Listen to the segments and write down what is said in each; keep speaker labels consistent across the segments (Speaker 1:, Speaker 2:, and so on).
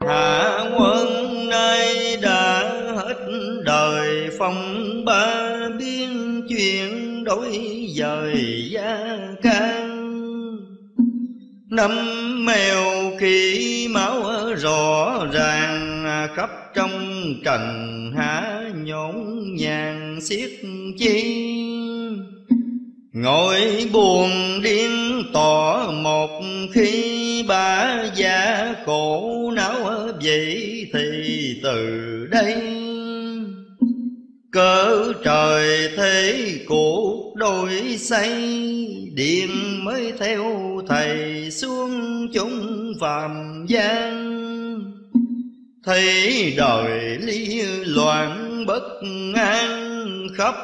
Speaker 1: hạ quân nay đã hết đời, phong ba biên chuyện đổi dời gia can. Năm mèo kỳ máu rõ ràng, khắp trong trần hạ nhổn nhàng xiết chi. Ngồi buồn điên tỏ một khi ba già khổ não vậy thì từ đây. Cỡ trời thế cuộc đổi xây Điện mới theo thầy xuống chúng phàm gian. Thấy đời ly loạn bất an Khắp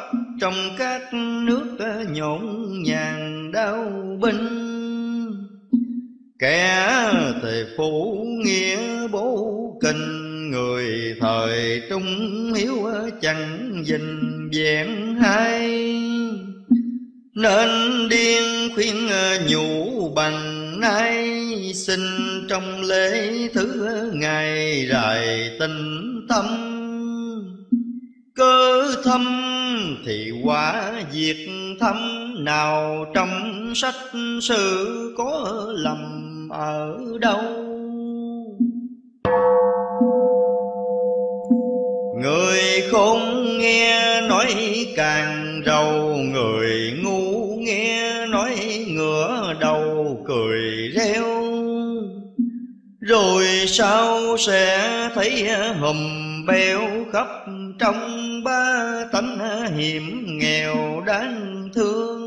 Speaker 1: trong các nước ờ, nhộn nhàng đau binh. Kẻ thì phủ nghĩa bố kinh, Người thời trung hiếu ờ, chẳng dình vẹn hay Nên điên khuyên ờ, nhủ bằng nay Xin trong lễ thứ ngày rài tình tâm. Cơ thâm thì quả diệt thâm. Nào trong sách sử có lầm ở đâu? Người khôn nghe nói càng rầu, Người ngu nghe nói ngửa đầu cười reo. Rồi sao sẽ thấy hùm beo khắp trong ba tánh hiểm nghèo đáng thương.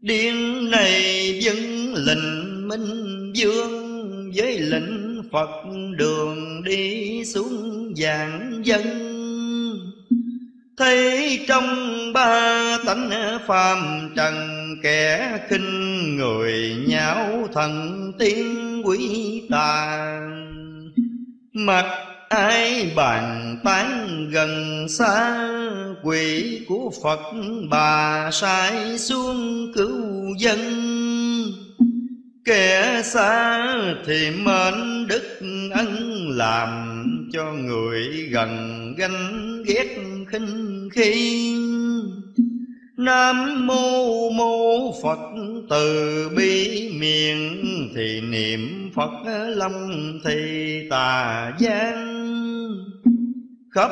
Speaker 1: Điên này dân lệnh minh dương Với lệnh Phật đường đi xuống dạng dân. Thấy trong ba tánh phàm trần Kẻ khinh người nháo thần tiên quý tàn Mặt ai bàn tán gần xa, quỷ của phật bà sai xuống cứu dân. Kẻ xa thì mến đức ân làm cho người gần ganh ghét khinh khi. Nam mô mô Phật, từ bi miệng thì niệm Phật, lâm thì tà gian. Khắp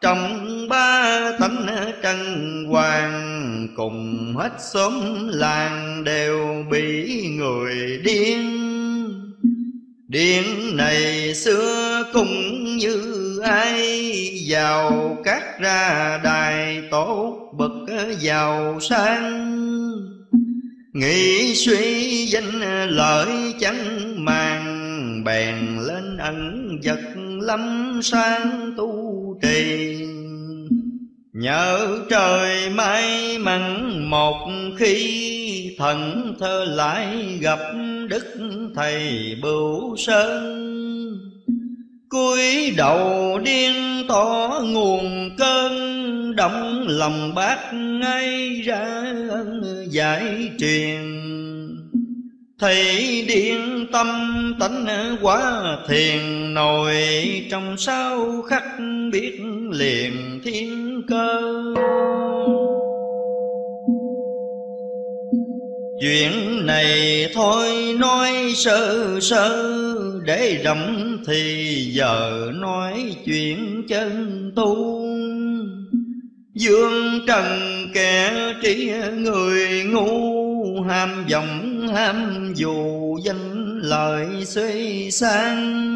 Speaker 1: trong ba tánh trần hoàng, cùng hết xóm làng đều bị người điên điện này xưa cũng như ai giàu cát ra đài tốt bậc giàu sang. Nghĩ suy danh lợi chẳng màng, bèn lên ẩn vật lâm sang tu trì. Nhờ trời may mắn một khi Thần thơ lại gặp Đức Thầy Bửu Sơn. Cúi đầu điên tỏ nguồn cơn Động lòng bác ngay ra giải truyền. Thầy điện tâm tánh quá thiền, nồi Trong sao khắc biết liền thiên cơ. Chuyện này thôi nói sơ sơ, Để rộng thì giờ nói chuyện chân tu. Dương trần kẻ trí người ngu, Ham vọng, ham dù danh lợi suy sang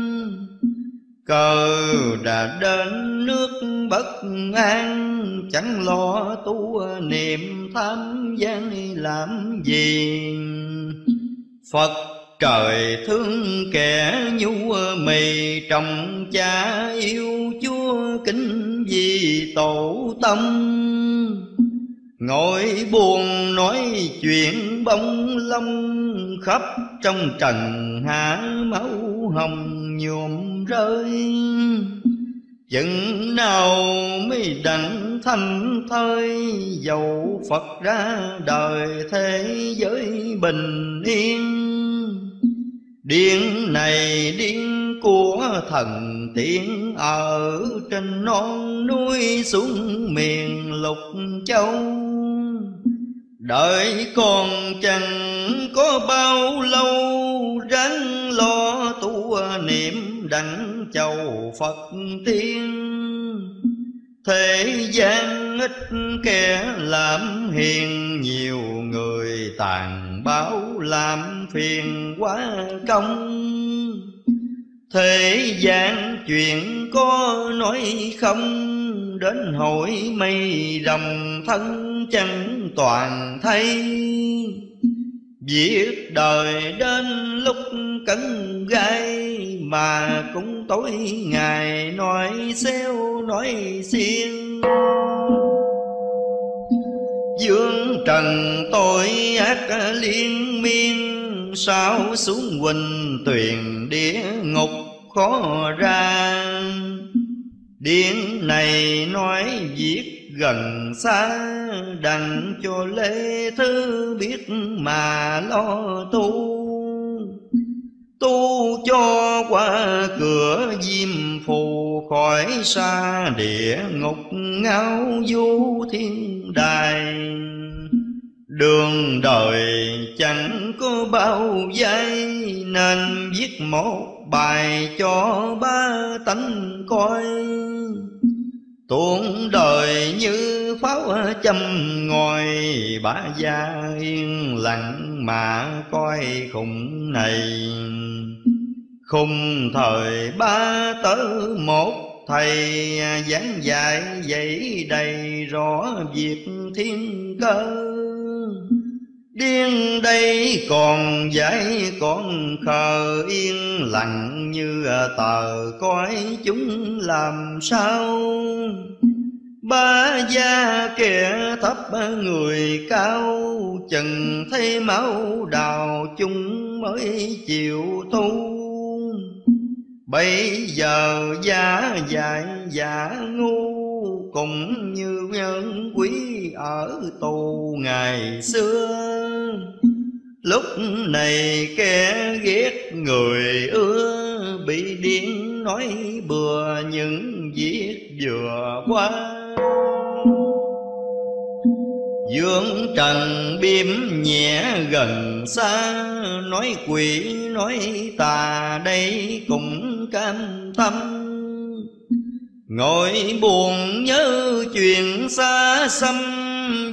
Speaker 1: Cờ đã đến nước bất an, Chẳng lo tu niệm tham gian làm gì. Phật trời thương kẻ nhu mì Trọng cha yêu chúa kính vì tổ tâm Ngồi buồn nói chuyện bông lông, Khắp trong trần hạ máu hồng nhuộm rơi. Chừng nào mới đặng thanh thơi, Dầu Phật ra đời thế giới bình yên. Điện này điên của thần tiên Ở trên non núi xuống miền lục châu. Đợi còn chẳng có bao lâu, Ráng lo tu niệm đảnh chầu Phật tiên. Thế gian ít kẻ làm hiền, Nhiều người tàn bảo làm phiền quá công. Thế gian chuyện có nói không, Đến hội mây đồng thân chẳng toàn thấy Việc đời đến lúc cấn gai, Mà cũng tối ngày nói xéo nói xiên. Dương trần tội ác liên miên, Sao xuống huỳnh tuyền địa ngục khó ra. Điển này nói viết gần xa, Đành cho lễ thứ biết mà lo tu. Tu cho qua cửa diêm phù khỏi xa địa ngục ngao du thiên đài. Đường đời chẳng có bao giây Nên viết một bài cho ba tánh coi. Tuôn đời như pháo châm ngồi Bả gia yên lặng mà coi khủng này. Khung thời ba tớ một thầy, giảng dạy dạy đầy rõ việc thiên cơ. Điên đây còn dãy còn khờ yên lặng như à, tờ coi chúng làm sao? Ba gia kẻ thấp người cao, Chừng thấy máu đào chúng mới chịu thu. Bây giờ giả dại giả ngu Cũng như nhân quý ở tù ngày xưa. Lúc này kẻ ghét người ưa Bị điên nói bừa những việc vừa qua. Dương trần biếm nhẹ gần xa, Nói quỷ, nói tà, đây cũng cam tâm. Ngồi buồn nhớ chuyện xa xăm,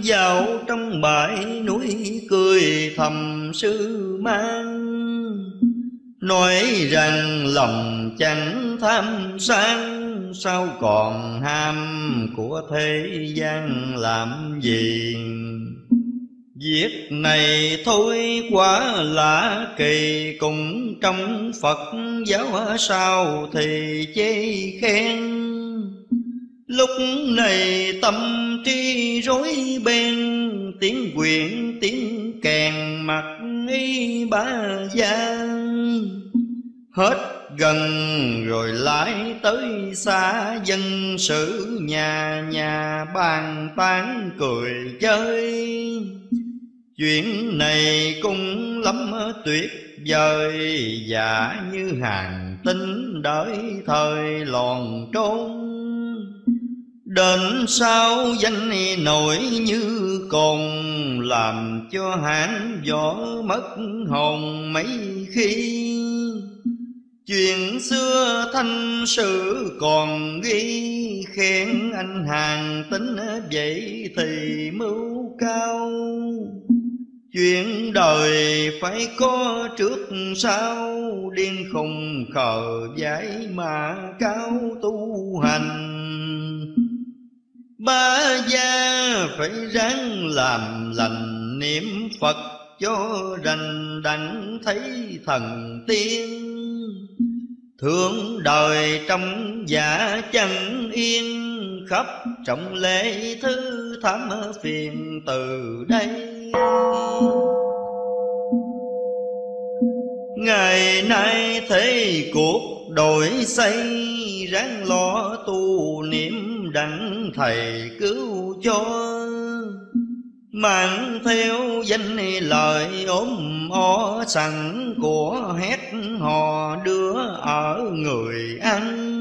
Speaker 1: Vào trong bãi núi cười thầm sư mang. Nói rằng lòng chẳng tham sang Sao còn ham của thế gian làm gì Việc này thôi quá lạ kỳ Cùng trong Phật giáo sao thì chê khen? Lúc này tâm tri rối bên Tiếng quyện tiếng kèn mặt y ba gian Hết gần rồi lại tới xa, Dân sự nhà nhà bàn tán cười chơi. Chuyện này cũng lắm tuyệt vời, giả như hàng tinh đợi thời lòn trốn. Đến sau danh nổi như còn Làm cho hãng võ mất hồn mấy khi? Chuyện xưa thanh sự còn ghi, Khen anh hàng tính vậy thì mưu cao. Chuyện đời phải có trước sau, Điên khùng khờ giải mà cao tu hành. Ba gia phải ráng làm lành niệm Phật cho rành đặng thấy thần tiên. Thương đời trong giả chẳng yên, Khắp trọng lễ thứ thắm phiền từ đây. Ngày nay thấy cuộc đổi xây, Ráng lo tu niệm đặng thầy cứu cho. Mang theo danh lời ốm o sẵn của hét hò đưa ở người ăn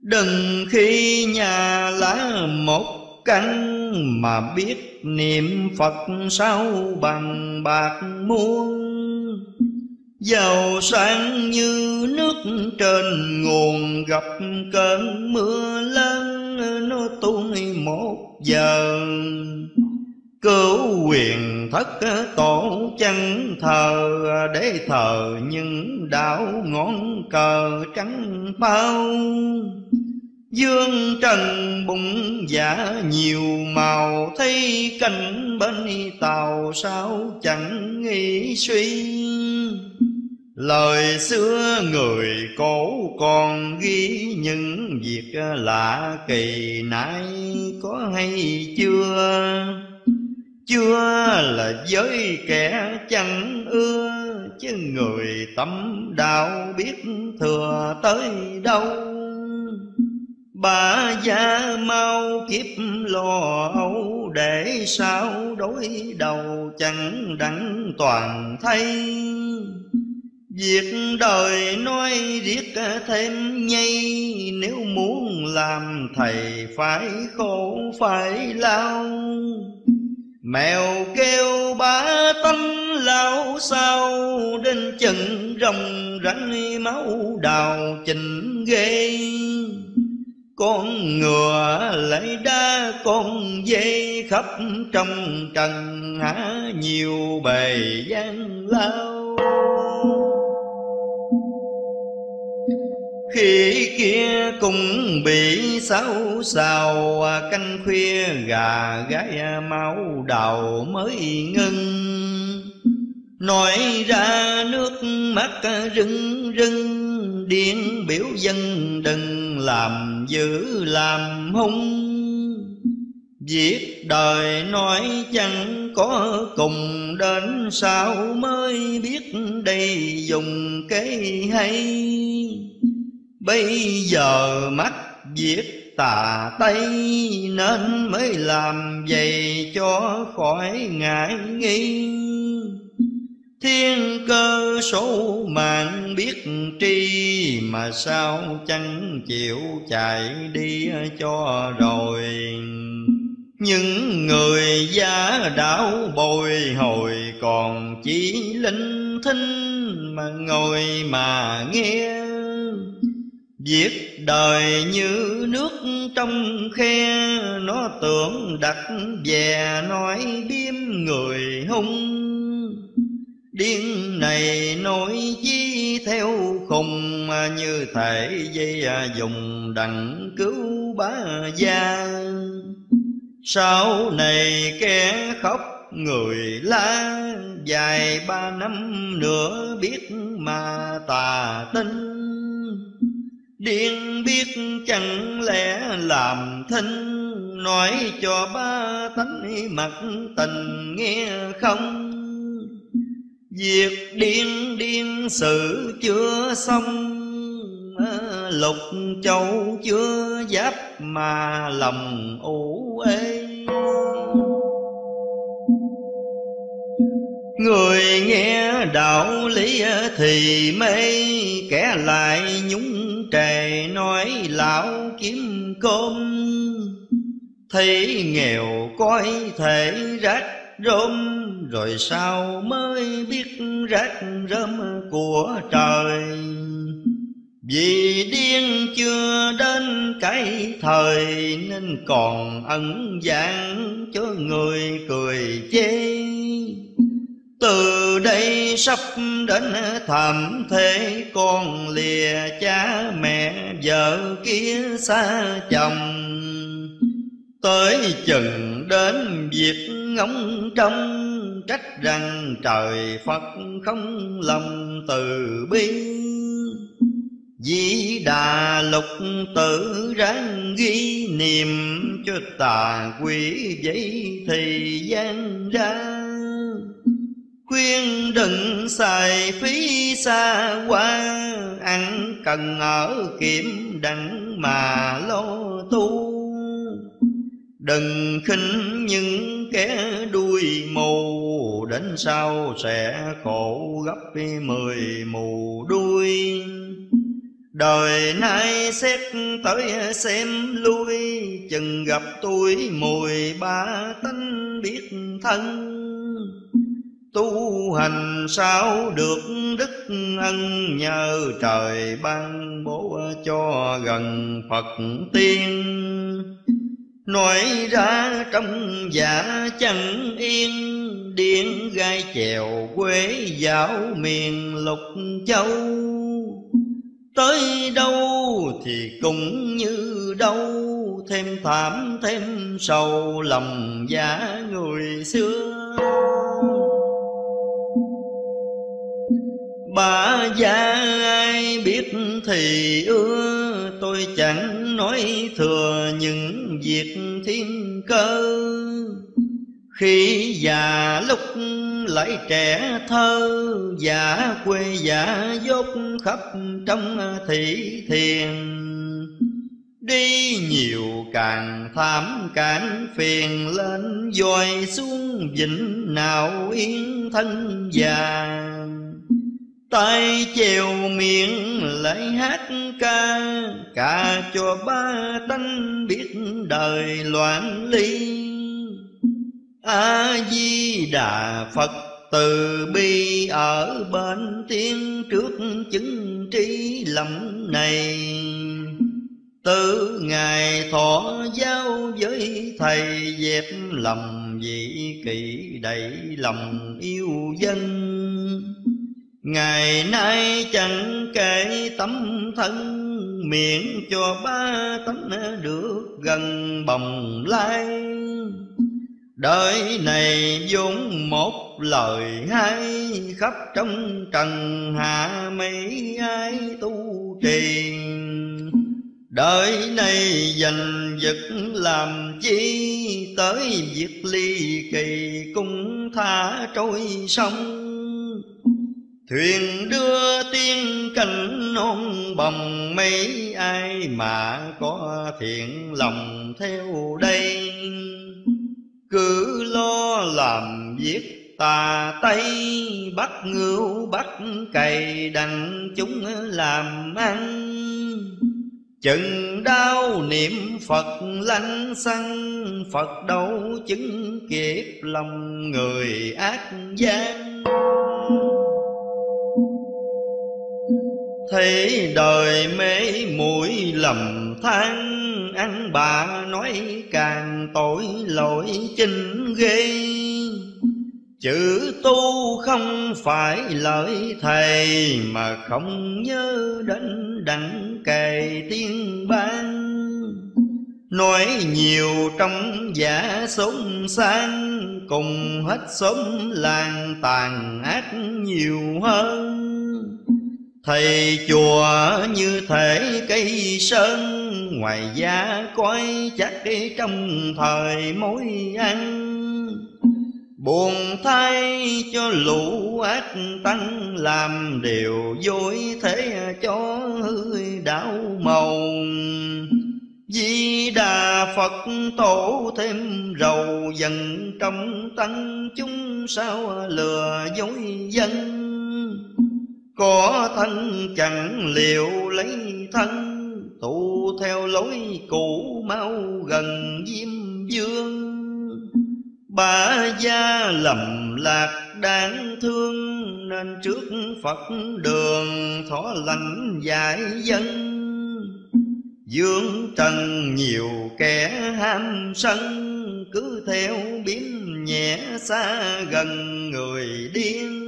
Speaker 1: đừng khi nhà lá một căn mà biết niệm phật sao bằng bạc muôn giàu sang như nước trên nguồn gặp cơn mưa lớn, nó tuôn một giờ Cứu quyền thất tổ chân thờ, Để thờ những đạo ngón cờ trắng bao. Dương trần bụng giả nhiều màu, Thấy cảnh bên tàu sao chẳng nghĩ suy. Lời xưa người cổ còn ghi những việc lạ kỳ nay có hay chưa? Chưa là với kẻ chẳng ưa, chứ người tâm đạo biết thừa tới đâu. Bà già mau kiếp lo âu để sao đối đầu chẳng đặng toàn thay. Việc đời nói riết thêm nhây, Nếu muốn làm thầy phải khổ, phải lao. Mèo kêu ba tánh lao sao, Đến chừng rồng rắn máu đào chỉnh ghê. Con ngựa lấy đa con dê khắp trong trần, há nhiều bề gian lao khi kia cũng bị xấu xào, canh khuya gà gái máu đầu mới ngưng. Nói ra nước mắt rưng rưng, điên biểu dân đừng làm dữ làm hung. Việc đời nói chẳng có cùng Đến sao mới biết đây dùng cái hay. Bây giờ mắt viết tà tây Nên mới làm vậy cho khỏi ngại nghi. Thiên cơ số mạng biết tri Mà sao chẳng chịu chạy đi cho rồi. Những người giả đảo bồi hồi còn chỉ linh thinh mà ngồi mà nghe. Việc đời như nước trong khe, Nó tưởng đặt về nói biếm người hung. Điên này nói chi theo khùng Như thể dây à, dùng đặng cứu bá gia. Sau này kẻ khóc người la, Dài ba năm nữa biết mà tà tinh Điên biết chẳng lẽ làm thinh Nói cho ba tánh mặt tình nghe không? Việc điên điên sự chưa xong à, Lục châu chưa giáp mà lòng ủ ê. Người nghe đạo lý thì mê, Kẻ lại nhúng trề nói lão kiếm cơm. Thấy nghèo coi thể rách rôm, Rồi sao mới biết rách rơm của trời? Vì điên chưa đến cái thời Nên còn ẩn dạng cho người cười chê từ đây sắp đến thầm thế, con lìa cha mẹ, vợ kia xa chồng. Tới chừng đến việc ngóng trong trách rằng trời phật không lòng từ bi. Di đà lục tử ráng ghi niệm, cho tà quỷ vậy thì gian ra khuyên đừng xài phí xa qua ăn cần ở kiểm đặng mà lo tu. Đừng khinh những kẻ đuôi mù, Đến sau sẽ khổ gấp mười mù đuôi. Đời nay xét tới xem lui, Chừng gặp tôi mùi ba, tánh biết thân. Tu hành sao được đức ân Nhờ trời ban bố cho gần Phật tiên? Nói ra trong giả chẳng yên Điên gai chèo quế giáo miền lục châu. Tới đâu thì cũng như đâu, Thêm thảm thêm sầu lòng giả người xưa. Bà già ai biết thì ưa, Tôi chẳng nói thừa những việc thiên cơ. Khi già lúc lại trẻ thơ Giả quê giả dốt khắp trong thị thiền. Đi nhiều càng thảm càng phiền, lên dòi xuống vĩnh nào yên thân già tay chèo miệng lại hát ca cả cho ba tánh biết đời loạn ly. A di đà phật từ bi ở bên tiên trước chứng trí lầm này. Từ ngày thọ giao với thầy dẹp lầm vị kỷ đầy lòng yêu dân. Ngày nay chẳng kể tấm thân, Miệng cho ba tánh được gần bồng lai. Đời này vốn một lời hay, Khắp trong trần hạ mấy ai tu trì. Đời này dành vật làm chi, Tới việc ly kỳ cũng tha trôi sông. Thuyền đưa tiên cảnh non bồng mấy ai mà có thiện lòng theo đây. Cứ lo làm việc tà tây, Bắt ngưu, bắt cày, đành chúng làm ăn. Chừng đau niệm Phật lanh xăng, Phật đâu chứng kiếp lòng người ác gian. Thấy đời mê muội lầm than Ăn bà nói càng tội lỗi chinh ghê. Chữ tu không phải lợi thầy Mà không nhớ đến đặng kề tiên ban. Nói nhiều trong giả sống sang, Cùng hết sống làng tàn ác nhiều hơn. Thầy chùa như thể cây sơn, Ngoài giá coi chắc trong thời mối ăn. Buồn thay cho lũ ác tăng, Làm điều dối thế cho hơi đảo màu Di Đà Phật tổ thêm rầu dần trong tăng, chúng sao lừa dối dân? Có thân chẳng liệu lấy thân, Tụ theo lối cũ mau gần diêm dương. Bà gia lầm lạc đáng thương, Nên trước Phật đường thọ lành giải dân. Dương trần nhiều kẻ ham sân, Cứ theo biến nhẹ xa gần người điên.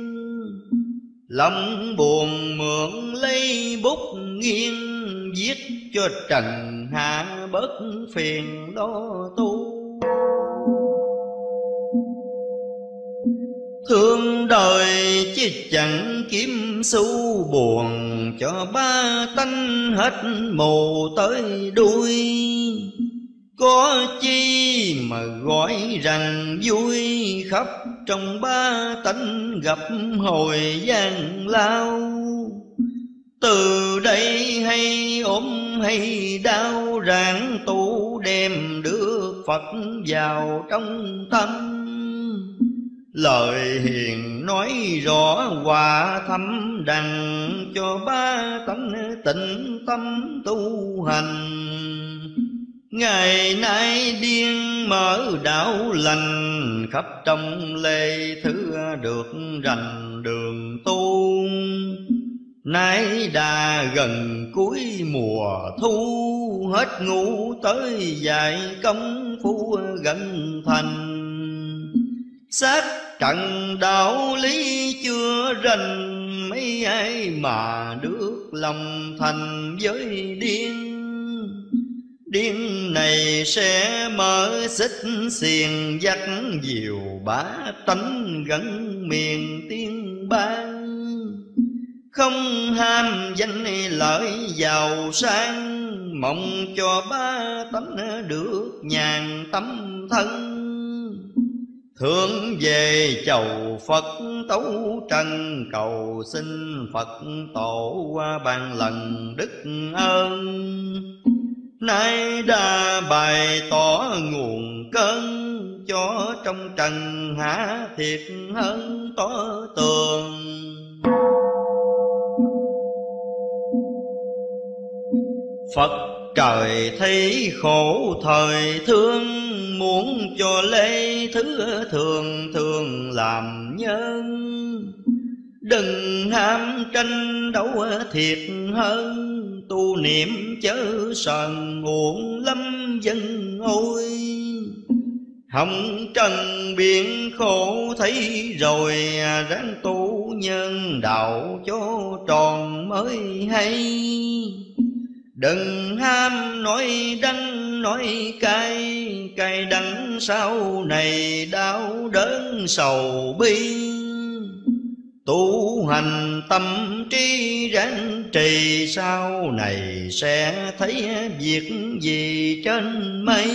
Speaker 1: Lòng buồn mượn lấy bút nghiêng Viết cho trần hạ bất phiền lo tu. Thương đời chứ chẳng kiếm xu, buồn Cho ba tánh hết mù tới đuôi có chi mà gọi rằng vui khắp trong ba tánh gặp hồi gian lao. Từ đây hay ốm hay đau rạng tu đem được Phật vào trong tâm. Lời hiền nói rõ hòa thâm đằng Cho ba tánh tịnh tâm tu hành. Ngày nay điên mở đạo lành, Khắp trong lê thứ được rành đường tu Nay đã gần cuối mùa thu, Hết ngủ tới dạy công phu gần thành. Xác trận đạo lý chưa rành, Mấy ai mà được lòng thành với điên. Điên này sẽ mở xích xiềng dắt diều bá tánh gần miền tiên ban Không ham danh lợi giàu sang, Mong cho ba tánh được nhàn tâm thân. Thượng về chầu Phật tấu trần, Cầu xin Phật tổ qua bàn lần đức ơn. Nay đã bày tỏ nguồn cơn, Cho trong trần hạ thiệt hơn tỏ tường. Phật trời thấy khổ thời thương, Muốn cho lấy thứ thường thường làm nhân. Đừng ham tranh đấu thiệt hơn, tu niệm chớ sờn uổng lâm dân ôi. Hồng trần biển khổ thấy rồi, Ráng tu nhân đạo cho tròn mới hay. Đừng ham nói đắng nói cay Cay đắng sau này đau đớn sầu bi tu hành tâm trí ráng trì, sau này sẽ thấy việc gì trên mây.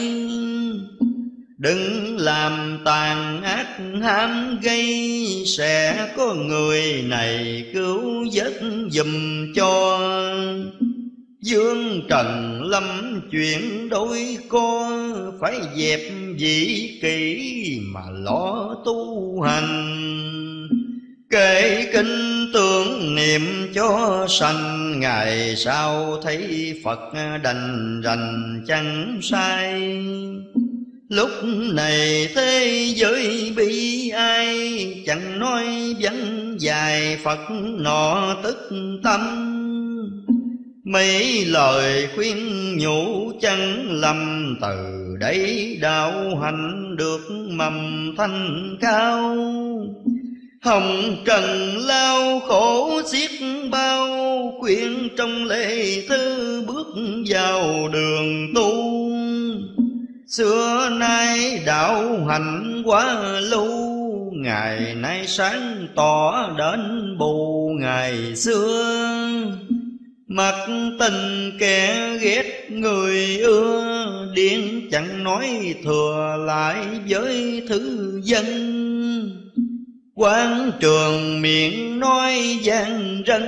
Speaker 1: Đừng làm tàn ác ham gây, sẽ có người này cứu vớt dùm cho. Dương Trần Lâm chuyện đôi co, Phải dẹp dĩ kỷ mà lo tu hành. Kể kinh tưởng niệm cho sanh. Ngày sau thấy Phật đành rành chẳng sai. Lúc này thế giới bi ai, Chẳng nói vẫn dài. Phật nọ tức tâm, Mấy lời khuyên nhủ chẳng lầm. Từ đấy đạo hành được mầm thanh cao. Hồng trần lao khổ xiết bao, quyện trong lệ thư bước vào đường tu. Xưa nay đạo hành quá lâu Ngày nay sáng tỏ đến bù ngày xưa. Mặt tình kẻ ghét người ưa, Điên chẳng nói thừa lại với thứ dân. Quán trường miệng nói gian rân,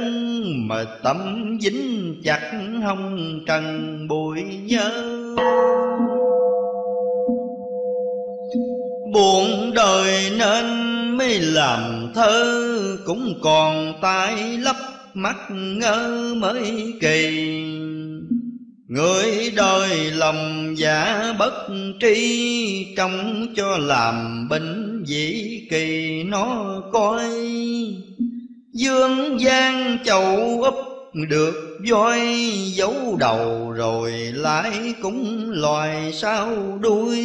Speaker 1: Mà tâm dính chặt hông trần bụi nhớ. Buồn đời nên mới làm thơ, Cũng còn tai lấp mắt ngơ mới kỳ. Người đời lòng giả bất tri Trong cho làm bệnh dĩ kỳ nó coi. Dương gian chầu ấp được voi giấu đầu rồi lại cũng loài sao đuôi.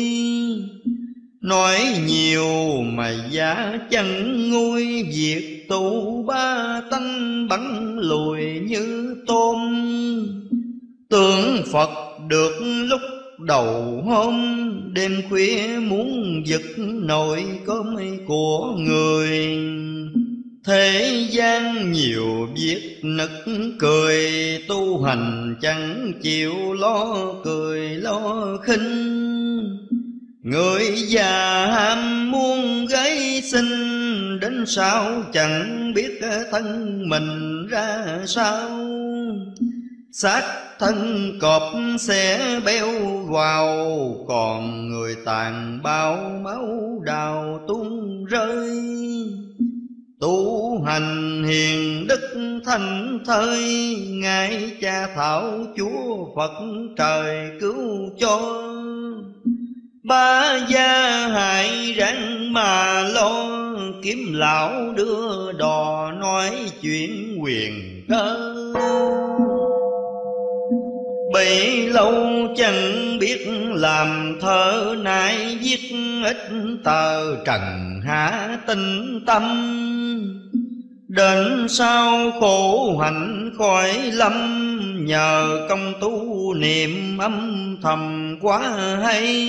Speaker 1: Nói nhiều mà giá chân nguôi Việc tu ba tánh bắn lùi như tôm. Tưởng Phật được lúc đầu hôm Đêm khuya muốn giật nồi cơm của người. Thế gian nhiều việc nực cười, Tu hành chẳng chịu lo cười lo khinh. Người già ham muốn gái sinh Đến sao chẳng biết thân mình ra sao xác thân cọp sẽ béo vào còn người tàn bao máu đào tung rơi. Tu hành hiền đức thanh thơi, ngài cha thảo chúa phật trời cứu cho. Ba gia hại rắn mà lo, kiếm lão đưa đò nói chuyện quyền cơ bị lâu chẳng biết làm thơ nay viết ít tờ trần hạ tinh tâm. Đến sau khổ hạnh khỏi lâm, Nhờ công tu niệm âm thầm quá hay.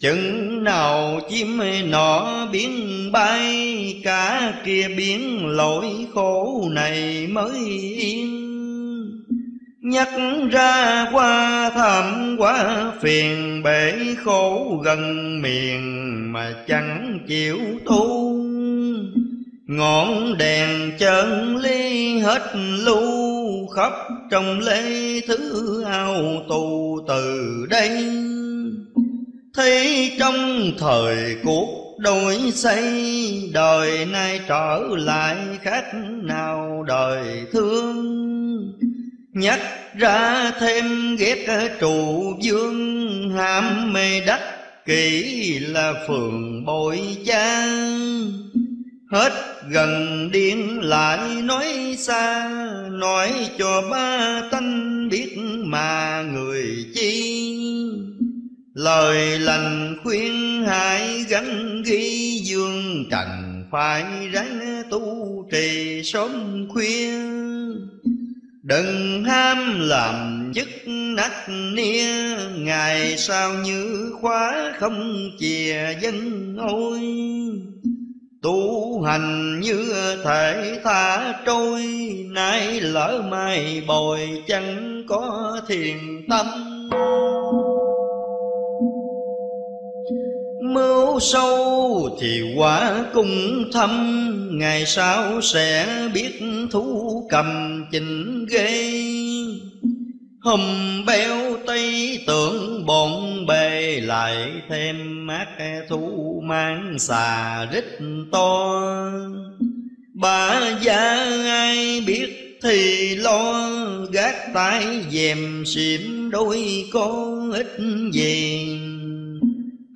Speaker 1: Chừng nào chim nọ biến bay, Cả kia biến lỗi khổ này mới yên. Nhắc ra qua thảm quá, phiền Bể khổ gần miền Mà chẳng chịu tu Ngọn đèn chân ly hết lưu Khắp trong lễ thứ ao tù từ đây. Thấy trong thời cuộc đổi xây, Đời nay trở lại khác nào đời thương? Nhắc ra thêm ghét trụ dương Ham mê đắc, kỹ là phường bội cha. Hết gần điên lại nói xa, Nói cho ba tanh biết mà người chi. Lời lành khuyên hãy gắn ghi dương, trần Phải ráng tu trì sớm khuya. Đừng ham làm chức nách nia, Ngày sau như khóa không chìa dân ôi. Tu hành như thể tha trôi, Nay lỡ mai bồi chẳng có thiền tâm. Mưu sâu thì quả cung thâm. Ngày sau sẽ biết thú cầm chỉnh ghê. Hùm béo tây tưởng bọn bề, Lại thêm mát thú mang xà rít to. Bà già ai biết thì lo, Gác tay dèm xỉm đôi con ít gì.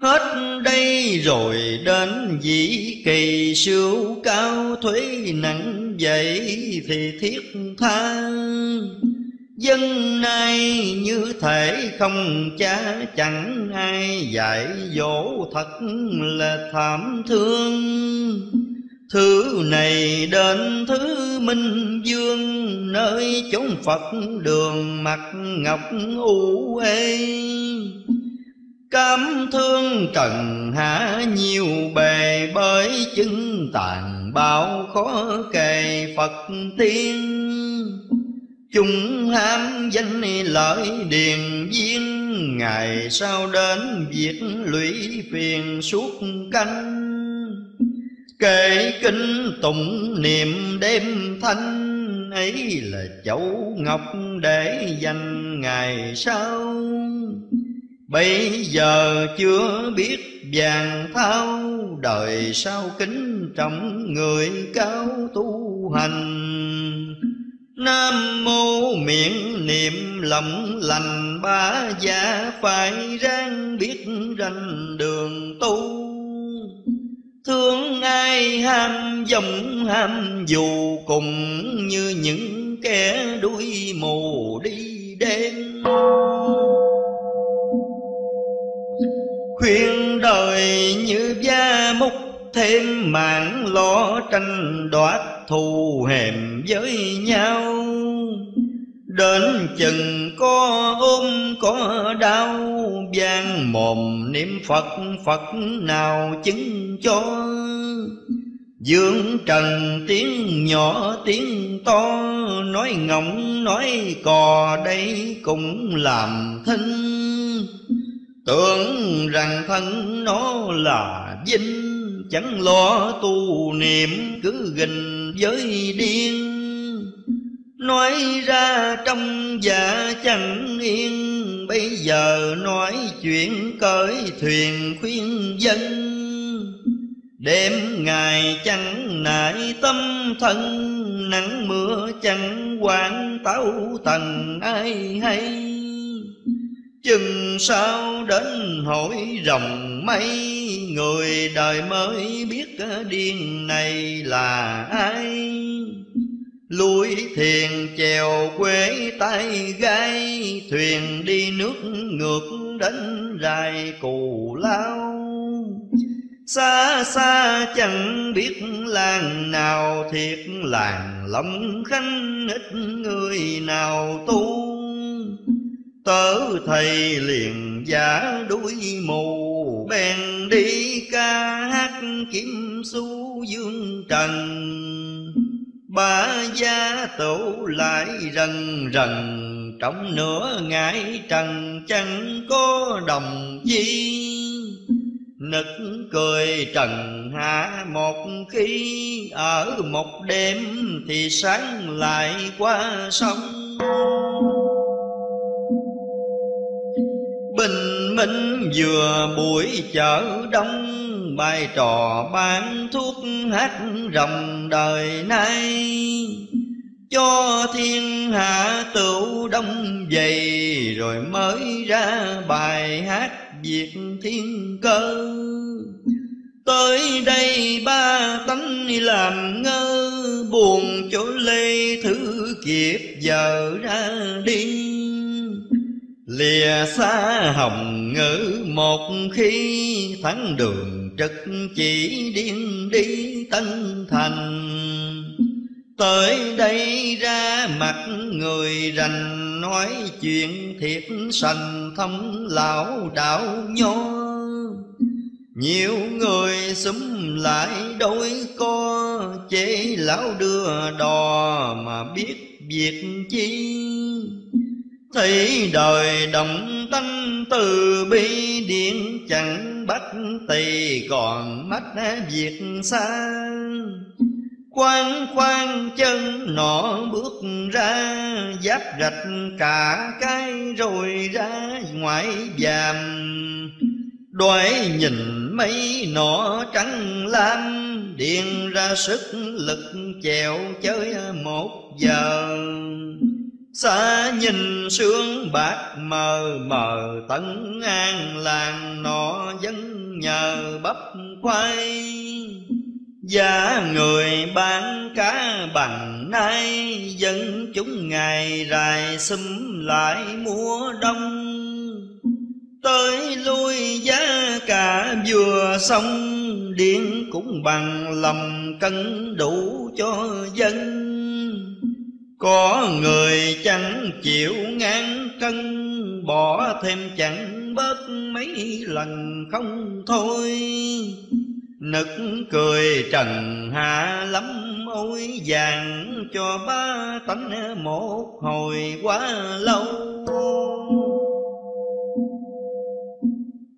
Speaker 1: Hết đây rồi đến dĩ kỳ siêu cao thuế nặng vậy thì thiết tha. Dân nay như thể không cha chẳng ai dạy dỗ thật là thảm thương. Thứ này đến thứ minh dương, Nơi chốn Phật đường mặt ngọc u ê. Cám thương trần hạ nhiều bề bởi chứng tàn bao khó kề Phật tiên. Chúng ham danh lợi điền viên, Ngày sau đến việc lũy phiền suốt canh. Kể kinh tụng niệm đêm thanh, Ấy là chậu ngọc để dành ngày sau. Bây giờ chưa biết vàng thao, Đời sau kính trọng người cao tu hành. Nam mô miệng niệm lòng lành, ba gia Phải ráng biết ranh đường tu. Thương ai ham, dòng ham dù Cùng như những kẻ đuôi mù đi đêm khuyên đời như gia múc thêm mạng lo tranh đoạt thù hèm với nhau. Đến chừng có ôm có đau, vang mồm niệm Phật Phật nào chứng cho. Dương trần tiếng nhỏ tiếng to, Nói ngọng nói cò đây cũng làm thinh. Tưởng rằng thân nó là vinh, Chẳng lo tu niệm, cứ gình với điên. Nói ra trong dạ chẳng yên, Bây giờ nói chuyện cởi thuyền khuyên dân. Đêm ngày chẳng nại tâm thân, Nắng mưa chẳng quản táo thần ai hay. Chừng sao đến hỏi rồng mây, Người đời mới biết điên này là ai? Lui thiền chèo quê tay gai, Thuyền đi nước ngược đến rài cù lao. Xa xa chẳng biết làng nào thiệt, làng Long khanh ít người nào tu. Tớ thầy liền giả đuổi mù. Bèn đi ca hát kiếm su dương trần. Ba gia tổ lại rần rần, Trong nửa ngày trần chẳng có đồng chi. Nực cười trần hạ một khi, Ở một đêm thì sáng lại qua sông. Bình minh vừa buổi chợ đông. Bài trò bán thuốc hát rồng đời nay. Cho thiên hạ tựu đông dày, Rồi mới ra bài hát Việt thiên cơ. Tới đây ba tánh làm ngơ, Buồn chỗ lê thứ kiếp giờ ra đi. Lìa xa hồng ngữ một khi Thắng đường trực chỉ điên đi tân thành. Tới đây ra mặt người rành Nói chuyện thiệt sành thông lão đạo nho. Nhiều người xúm lại đôi co, chế lão đưa đò mà biết việc chi thấy đời động tâm từ bi điện chẳng bắt tỳ còn mắt việc xa. Quan quan chân nọ bước ra, Giáp rạch cả cái rồi ra ngoài vàm. Đoái nhìn mấy nọ trắng lam Điện ra sức lực chèo chơi một giờ. Xa nhìn sương bạc mờ mờ, Tấn an làng nọ vẫn nhờ bắp khoai Giá người bán cá bằng nay Dân chúng ngày rài xâm lại mùa đông. Tới lui giá cả vừa xong Điện cũng bằng lòng cân đủ cho dân có người chẳng chịu ngán cân, Bỏ thêm chẳng bớt mấy lần không thôi. Nực cười trần hạ lắm, ôi vàng Cho ba tánh một hồi quá lâu.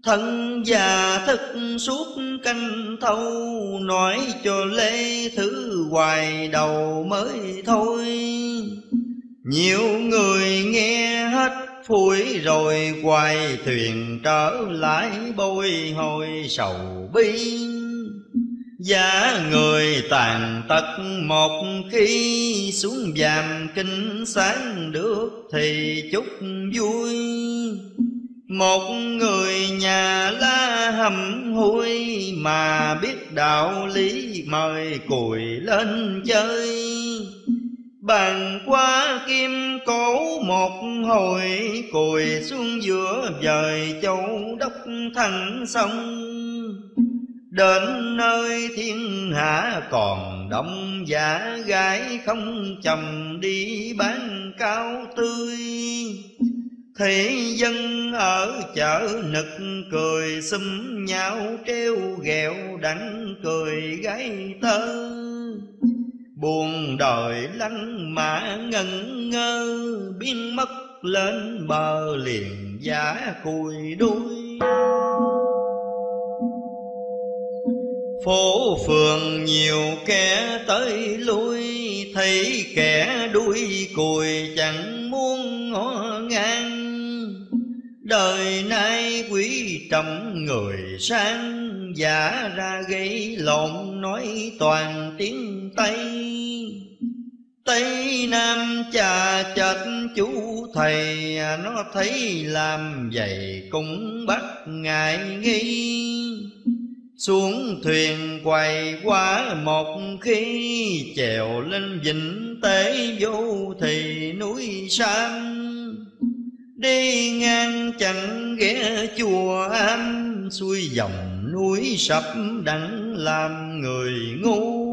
Speaker 1: Thân già thức suốt canh thâu, Nói cho lê thứ hoài đầu mới thôi. Nhiều người nghe hết phủi rồi Hoài thuyền trở lại bôi hồi sầu bi. Giá người tàn tật một khi Xuống giàm kinh sáng được thì chúc vui một người nhà la hầm hôi mà biết đạo lý mời cùi lên chơi. Bàn qua kim cổ một hồi, cùi xuống giữa vời châu đốc thẳng sông. Đến nơi thiên hạ còn đông giả gái không chồng đi bán cao tươi. Thế dân ở chợ nực cười, xúm nhau treo ghẹo đắng cười gáy thơ. Buồn đời lăn mã ngẩn ngơ, Biến mất lên bờ liền giả cùi đuôi phố phường nhiều kẻ tới lui, thấy kẻ đuôi cùi chẳng muốn ngó ngang. Đời nay quý trọng người sang giả ra gây lộn nói toàn tiếng tây. Tây Nam trà chạch chú thầy, Nó thấy làm vậy cũng bắt ngại nghi. Xuống thuyền quay qua một khi Chèo lên vịnh tế vô thì núi sam. Đi ngang chẳng ghé chùa am, Xuôi dòng núi sập đặng làm người ngu.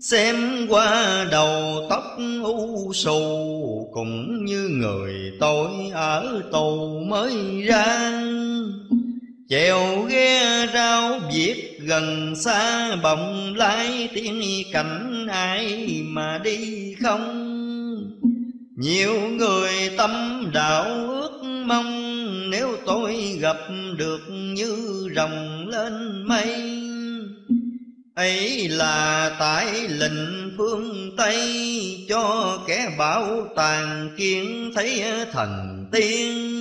Speaker 1: Xem qua đầu tóc u sù, Cũng như người tôi ở tù mới ra. Chèo ghe rau viết gần xa Bồng lái tiếng cảnh ai mà đi không? Nhiều người tâm đạo ước mong, Nếu tôi gặp được như rồng lên mây. Ấy là tại lệnh phương Tây, cho kẻ bảo tàng kiến thấy thần tiên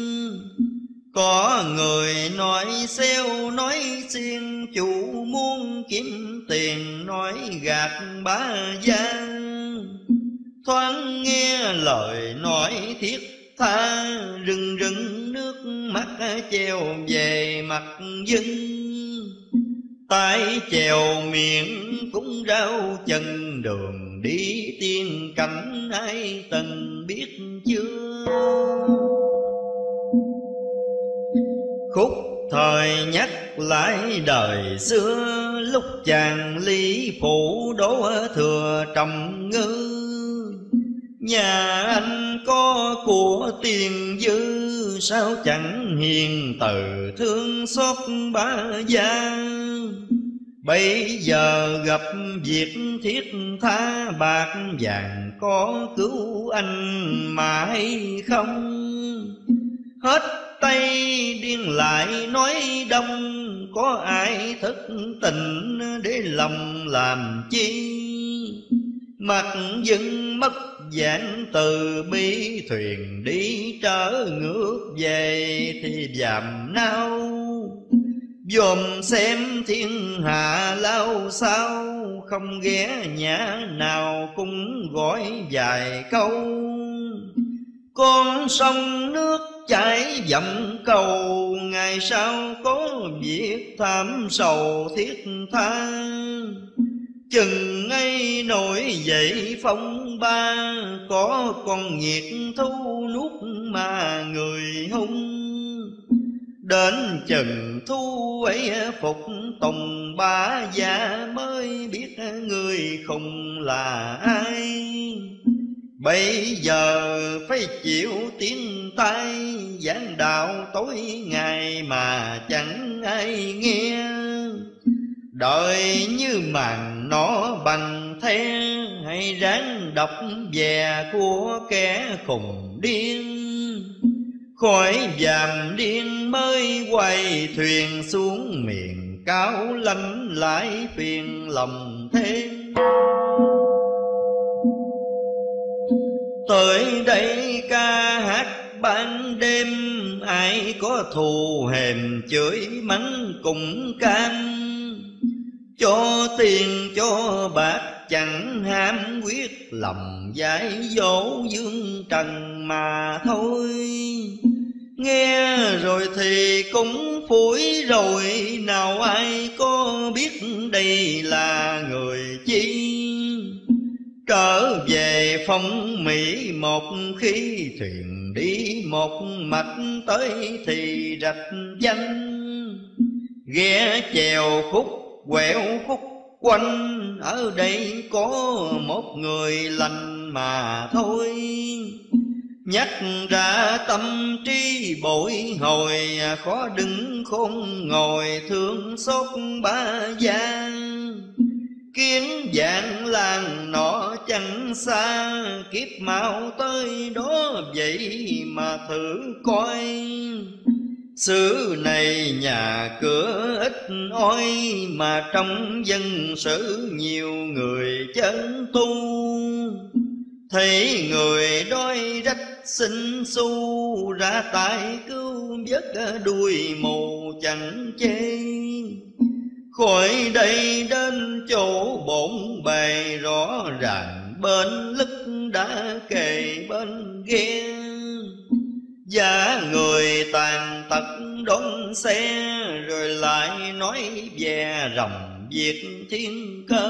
Speaker 1: có người nói xeo nói xiên, chủ muốn kiếm tiền nói gạt bá gian. Thoáng nghe lời nói thiết tha, rừng rừng nước mắt treo về mặt dưng tay chèo miệng cũng rau chân đường đi tiên cảnh, ai từng biết chưa? Khúc thời nhắc lại đời xưa. Lúc chàng lý phủ đỗ thừa trầm ngư, Nhà anh có của tiền dư, Sao chẳng hiền từ thương xót ba gia? Bây giờ gặp việc thiết tha, bạc vàng Có cứu anh mãi không? Hết tay điên lại nói đông, Có ai thức tình để lòng làm chi? Mặt dưng mất giảng từ bi, Thuyền đi trở ngược về thì giảm nao. Dòm xem thiên hạ lao sao, Không ghé nhà nào cũng gọi vài câu. Con sông nước chảy dặm cầu, Ngày sau có việc tham sầu thiết tha. Chừng ấy nổi dậy phong ba, Có con nhiệt thu nuốt mà người hung. Đến chừng thu ấy phục tùng ba gia Mới biết người khùng là ai. Bây giờ phải chịu tiếng tay giảng đạo tối ngày mà chẳng ai nghe. Đợi như màn nó bằng the, Hay ráng đọc về của kẻ khùng điên. Khỏi vàm điên mới quay thuyền xuống miền cáo lanh lại phiền lòng thêm. Tới đây ca hát ban đêm, Ai có thù hèm chửi mắng cùng can. Cho tiền, cho bạc, chẳng ham quyết lòng giải dỗ dương trần mà thôi. Nghe rồi thì cũng phủi rồi, Nào ai có biết đây là người chi? Trở về phong Mỹ, một khi thuyền đi, một mạch tới thì rạch danh. Ghé chèo khúc, quẹo khúc, quanh, ở đây có một người lành mà thôi. Nhắc ra tâm trí bội hồi, khó đứng khôn ngồi thương xót ba gian kiến dạng làng nọ chẳng xa. Kiếp mau tới đó vậy mà thử coi. Xứ này nhà cửa ít oi mà trong dân sự nhiều người chân tu. Thấy người đói rách xin xu ra tay cứu vớt đuôi mù chẳng chê khỏi đây đến chỗ bổn bề rõ ràng, bên lức đã kề bên ghe Giá người tàn tật đón xe, Rồi lại nói về rồng việc thiên cơ.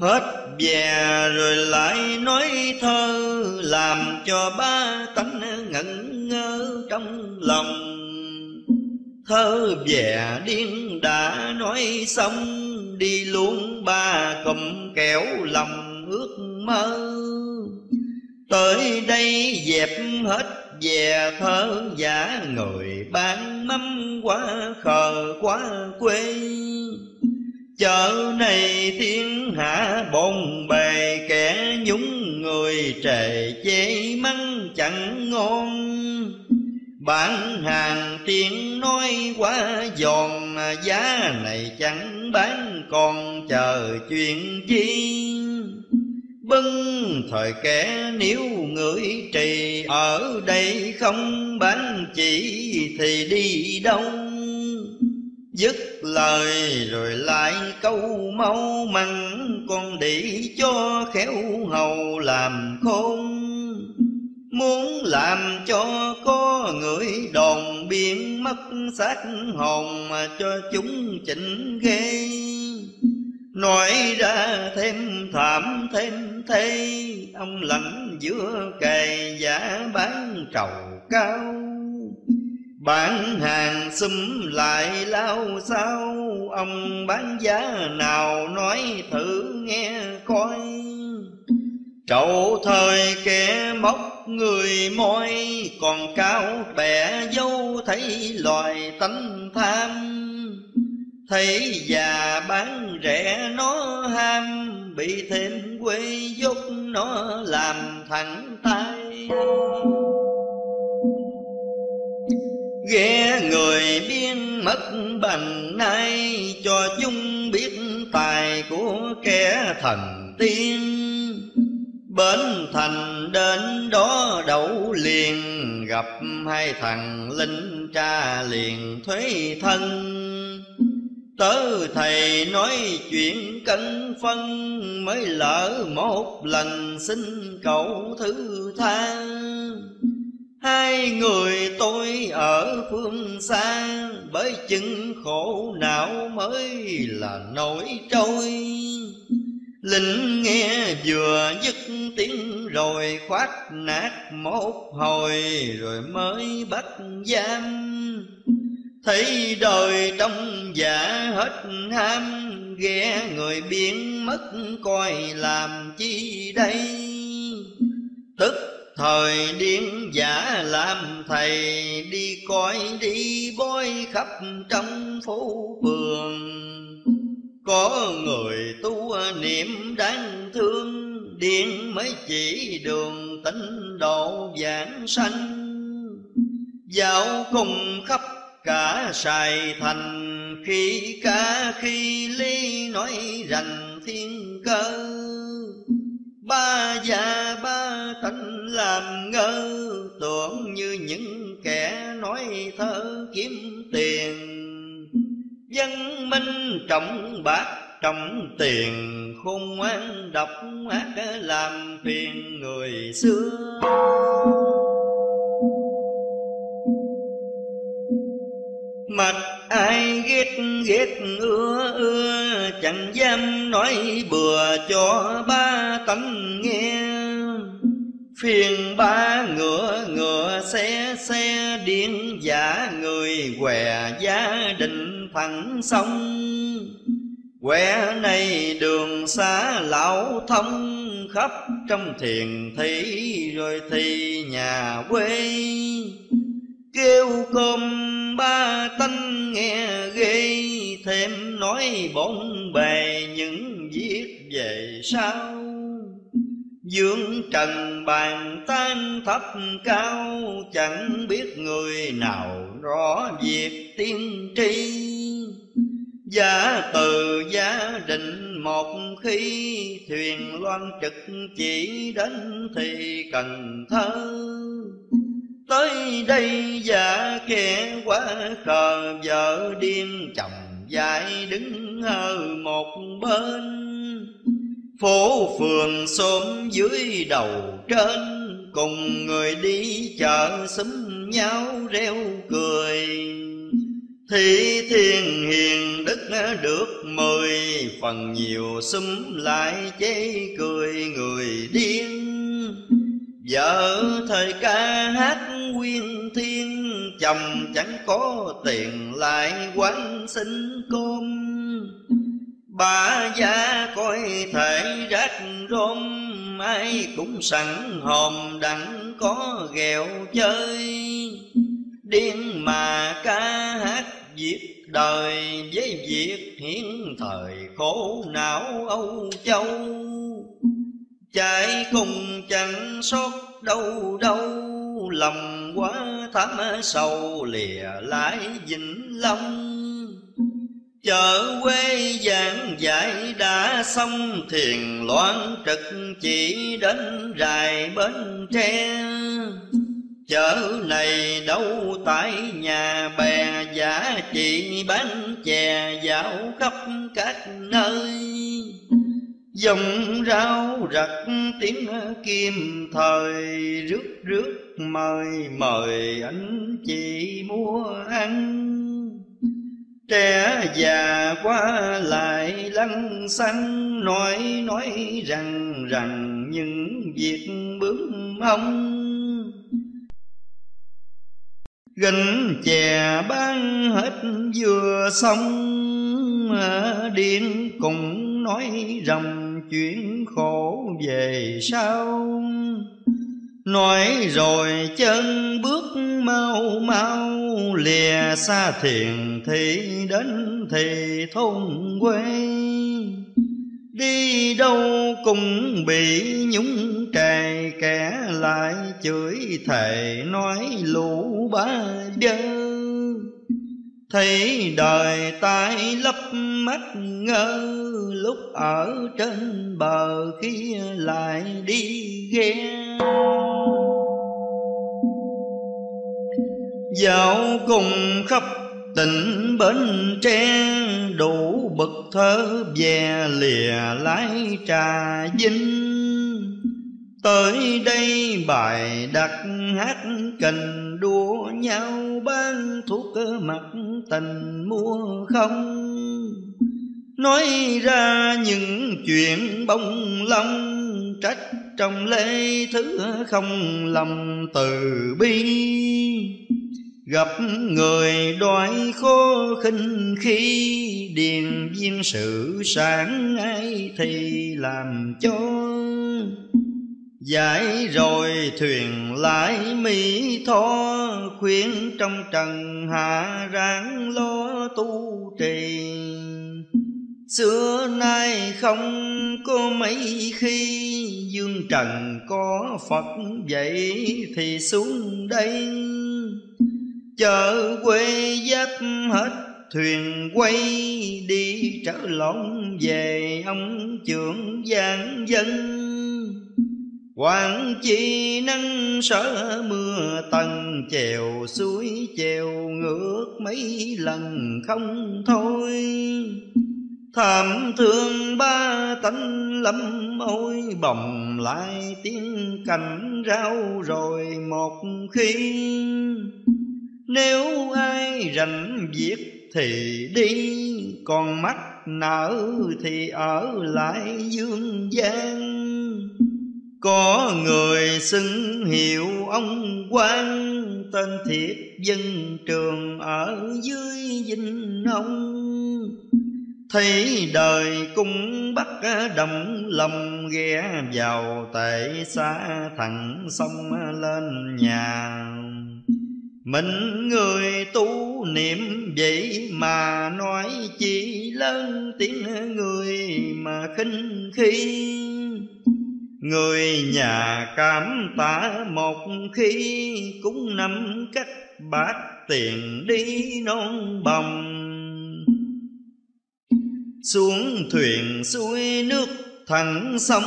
Speaker 1: Hết về rồi lại nói thơ, Làm cho ba tánh ngẩn ngơ trong lòng. Thơ vẻ điên đã nói xong, Đi luôn ba cầm kéo lòng ước mơ. Tới đây dẹp hết về thơ giả Người bán mắm quá khờ quá quê. Chợ này thiên hạ bồn bề, Kẻ nhúng người trề chê mắng chẳng ngon. Bán hàng tiếng nói quá giòn, Giá này chẳng bán còn chờ chuyện chi Bưng thời kẻ nếu người trì, Ở đây không bán chỉ thì đi đâu. Dứt lời rồi lại câu mau măng, Con đi cho khéo hầu làm khôn. Muốn làm cho có người đồn biến mất xác hồn Mà cho chúng chỉnh ghê. Nói ra thêm thảm thêm thê, Ông lạnh giữa cày giả bán trầu cao. Bán hàng xum lại lao sao, Ông bán giá nào nói thử nghe coi. Trậu thời kẻ móc người môi, Còn cao bẻ dâu thấy loài tánh tham. Thấy già bán rẻ nó ham, Bị thêm quê dốt nó làm thẳng tay. Ghé người biên mất bằng nay Cho chúng biết tài của kẻ thần tiên. Bến thành đến đó đậu liền, Gặp hai thằng linh cha liền thuế thân. Tớ thầy nói chuyện cân phân, Mới lỡ một lần xin cậu thứ tha. Hai người tôi ở phương xa, Bởi chừng khổ não mới là nổi trôi. Linh nghe vừa dứt tiếng rồi khoát nát một hồi Rồi mới bắt giam. Thấy đời trong giả hết ham, Ghé người biến mất coi làm chi đây? Tức thời điên giả làm thầy, Đi coi đi bói khắp trong phố phường. Có người tu niệm đáng thương điện mới chỉ đường tịnh độ giảng sanh. Dạo cùng khắp cả sài thành, khi cả khi ly nói rành thiên cơ. Ba già ba tánh làm ngơ, tưởng như những kẻ nói thơ kiếm tiền dân minh trọng bạc trọng tiền khôn ngoan, độc ác làm phiền người xưa. Mặt ai ghét ghét ưa ưa, Chẳng dám nói bừa cho ba tánh nghe. Phiền ba ngựa ngựa xe xe điên giả, người què gia đình thẳng sông. Què này đường xa lão thông, khắp trong thiền thị rồi thì nhà quê. Kêu cơm ba tanh nghe ghê, Thêm nói bổn bề những viết về sau. Dương trần bàn tan thấp cao, Chẳng biết người nào rõ việc tiên tri. Giả từ gia định một khi Thuyền loan trực chỉ đến thì cần thơ. Tới đây giả kẻ quá khờ, Vợ điên chồng dài đứng ở một bên. Phố phường xóm dưới đầu trên, Cùng người đi chợ xúm nhau reo cười. Thị thiên hiền đức được mười, Phần nhiều xúm lại chế cười người điên. Vợ thời ca hát quyên thiên, Chồng chẳng có tiền lại quán xin cơm. Bà gia coi thể rác rôm, Ai cũng sẵn hòm đặng có ghẹo chơi. Điên mà ca hát viết đời, với việc hiến thời khổ não Âu Châu. Chạy cùng chẳng sót đâu đâu Lòng quá thắm sâu lìa lại vĩnh long. Chợ quê giảng dạy đã xong, Thiền loan trực chỉ đến rài bến tre. Chợ này đâu tại nhà bè giả chị bán chè dạo khắp các nơi. Dòng rau rặt tiếng kim thời, rước rước mời mời anh chị mua ăn. Trẻ già qua lại lăng xăng, nói nói rằng rằng những việc bướm ông Gánh chè bán hết vừa xong Điên cùng nói rầm chuyện khổ về sau. Nói rồi chân bước mau mau, Lìa xa thiền thì đến thì thôn quê. Đi đâu cũng bị nhúng trề, Kẻ lại chửi thề nói lũ ba đơ. Thấy đời tai lấp mắt, ngơ Lúc ở trên bờ khi lại đi ghe. Dạo cùng khắp tỉnh bến tre, Đủ bậc thơ về lìa lái trà vinh. Tới đây bài đặt hát cần đua nhau ban thuốc mặt tình mua không? Nói ra những chuyện bông lông Trách trong lễ thứ không lòng từ bi. Gặp người đói khó khinh khi Điền viên sự sáng ai thì làm cho Giải rồi thuyền lại mỹ tho Khuyên trong trần hạ ráng lo tu trì. Xưa nay không có mấy khi Dương trần có Phật vậy thì xuống đây. Chợ quê giáp hết thuyền quay Đi trở lộn về ông trưởng giang dân. Quảng chi nâng sở mưa, tầng chèo suối chèo ngược mấy lần không thôi. Thảm thương ba tánh lâm ôi, bồng lại tiếng cảnh rau rồi một khi. Nếu ai rảnh việc thì đi, Còn mắt nở thì ở lại dương gian. Có người xưng hiệu ông quan Tên thiệt dân trường ở dưới dinh ông. Thấy đời cung bắt đồng lòng ghé vào tệ xa thẳng sông lên nhà. Mình người tu niệm vậy mà nói chỉ lớn tiếng người mà khinh khi. Người nhà cảm tạ một khi Cũng nắm cách bát tiền đi non bồng Xuống thuyền xuôi nước thẳng sông,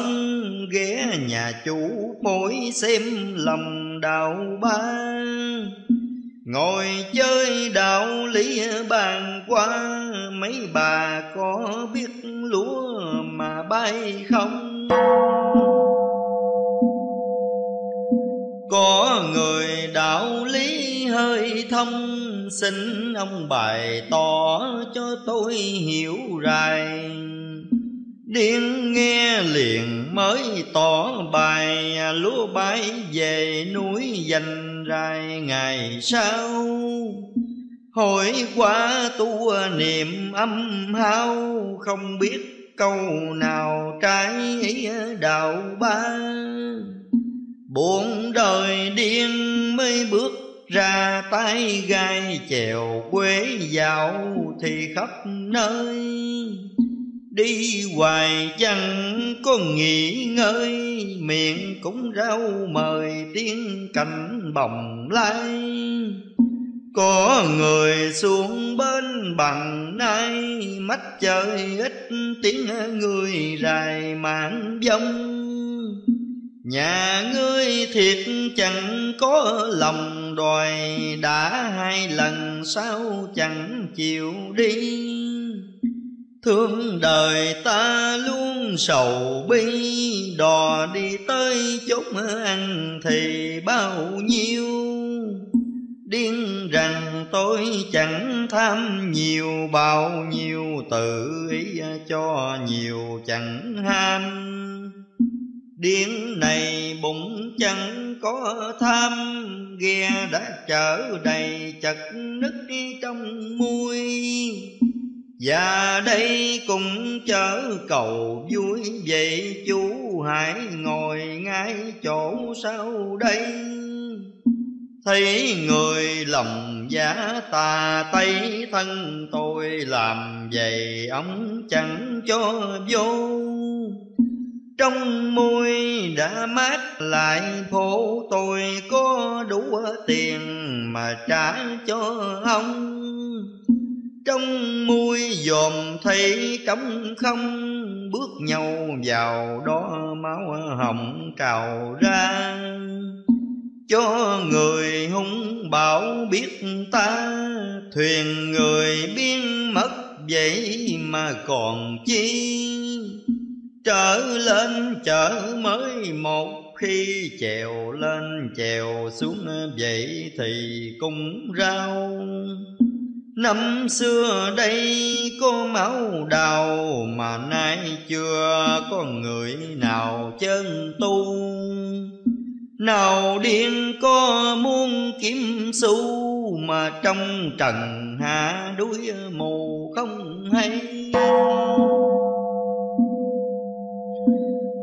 Speaker 1: ghé nhà chủ phối xem lòng đào ban ngồi chơi đạo lý bàn qua, mấy bà có biết lúa mà bay không? Có người đạo lý hơi thông, xin ông bày tỏ cho tôi hiểu rài Điên nghe liền mới tỏ bài, lúa bãi về núi dành rai ngày sau. Hồi qua tu niệm âm hao, Không biết câu nào trái đạo ba. Buồn đời điên mới bước ra tay gai chèo quế dạo thì khắp nơi. Đi hoài chẳng có nghỉ ngơi, Miệng cũng rau mời, tiếng cảnh bồng lai. Có người xuống bên bằng nay Mắt trời ít tiếng người dài mạng vong Nhà ngươi thiệt chẳng có lòng đòi, Đã hai lần sao chẳng chịu đi. Thương đời ta luôn sầu bi, Đò đi tới chốt ăn thì bao nhiêu? Điên rằng tôi chẳng tham nhiều, Bao nhiêu tự ý cho nhiều chẳng ham. Điên này bụng chẳng có tham, Ghe đã chở đầy chật nứt trong muôi và đây cũng chớ cầu vui Vậy, chú hãy ngồi ngay chỗ sau đây. Thấy người lòng giả tà tây thân, tôi làm vậy ông chẳng cho vô. Trong môi đã mát lại phố tôi có đủ tiền mà trả cho ông trong môi dòm thấy trống không, bước nhau vào đó máu hồng trào ra. Cho người hung bảo biết ta, thuyền người biên mất vậy mà còn chi. Trở lên trở mới một, khi chèo lên chèo xuống vậy thì cũng rau Năm xưa đây có máu đào Mà nay chưa có người nào chân tu. Nào điên có muốn kiếm xu Mà trong trần hạ đuối mù không hay.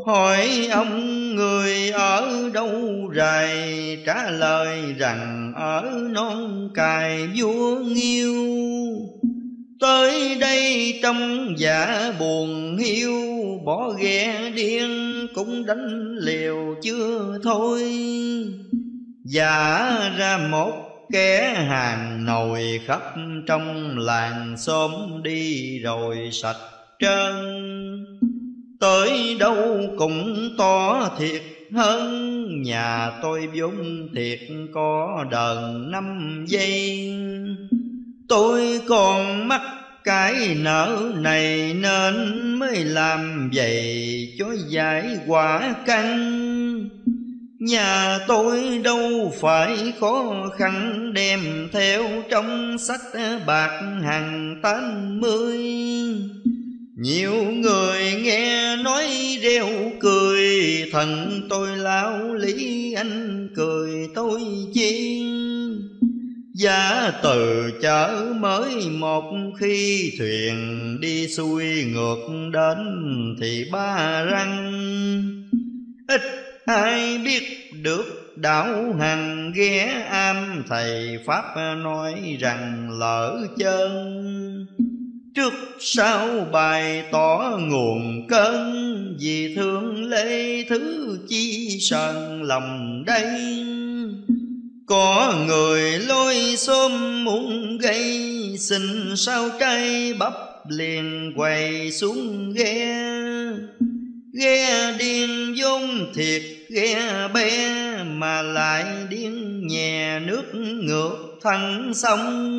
Speaker 1: Hỏi ông người ở đâu rày Trả lời rằng ở non cài vua nghiêu. Tới đây trong giả buồn hiu, Bỏ ghe điên cũng đánh liều chưa thôi. Giả ra một kẻ hàng nồi khắp trong làng xóm đi rồi sạch trơn. Tới đâu cũng to thiệt hơn, Nhà tôi vốn thiệt có đờn năm giây. Tôi còn mắc cái nợ này Nên mới làm vậy cho giải quả căn Nhà tôi đâu phải khó khăn, đem theo trong sách bạc hàng tám mươi nhiều người nghe nói reo cười, Thần tôi lão lý anh cười, tôi chiên. Giá từ chợ mới một khi thuyền đi xuôi ngược đến thì ba răng. Ít ai biết được đạo hành ghé am, thầy Pháp nói rằng lỡ chân Trước sau bày tỏ nguồn cơn, vì thương lê thứ chi sờn lòng đây. Có người lôi xôm muốn gây, xin sao trai bắp liền quay xuống ghe. Ghe điên dung thiệt, ghe bé mà lại điên nhẹ nước ngược thẳng sông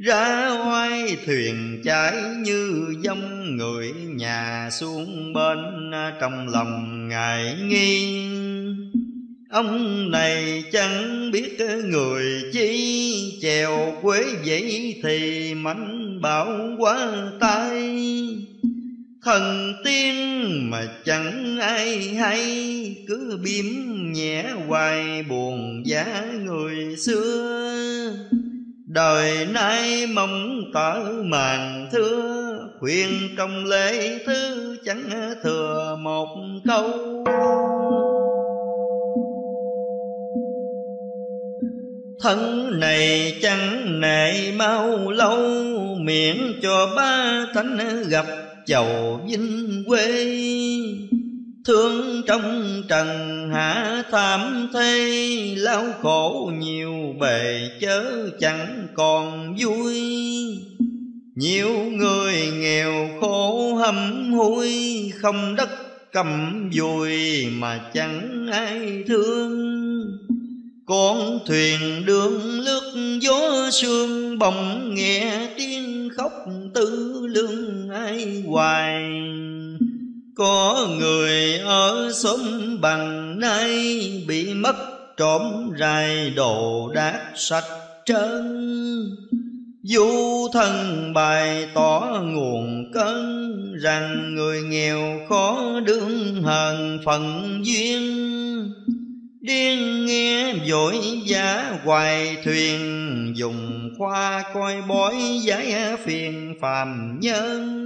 Speaker 1: ra oai thuyền trái như dông, người nhà xuống bên à, trong lòng ngài nghi. Ông này chẳng biết người chi, chèo quế vậy thì mảnh bảo quá tay. Thần tiên mà chẳng ai hay, cứ biếm nhẹ hoài buồn giá người xưa đời nay mong tở màn thưa, khuyên trong lễ thứ chẳng thừa một câu. Thân này chẳng nệ mau lâu, miệng cho ba thánh gặp chầu vinh quê thương trong trần, hạ tham thế, lao khổ nhiều bề chớ chẳng còn vui. Nhiều người nghèo khổ hâm hối không đất cầm vùi mà chẳng ai thương. Con thuyền đường lướt gió sương bồng nghe tiếng khóc tư lương ai hoài có người ở xóm bằng nay bị mất trộm rài đồ đát sạch trơn. Du thân bài tỏ nguồn cơn Rằng người nghèo khó đương hờn phận duyên. Điên nghe dội giá hoài thuyền, Dùng khoa coi bói giải phiền phàm nhân.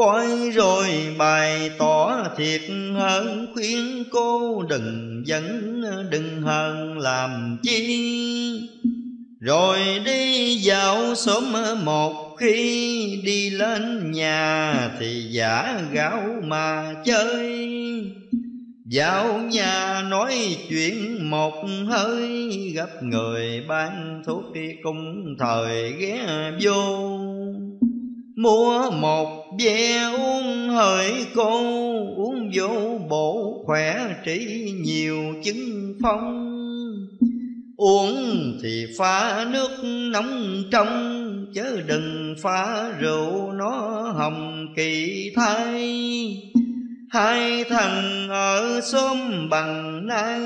Speaker 1: Coi rồi bày tỏ thiệt hơn. Khuyên cô đừng dẫn đừng hờn làm chi. Rồi đi dạo sớm một khi Đi lên nhà thì giả gạo mà chơi. Vào nhà nói chuyện một hơi, Gặp người ban thuốc đi cùng thời ghé vô. Mua một ve uống hỡi cô Uống vô bổ khỏe trị nhiều chứng phong. Uống thì pha nước nóng trong, Chớ đừng pha rượu nó hồng kỳ thay Hai thằng ở xóm bằng nay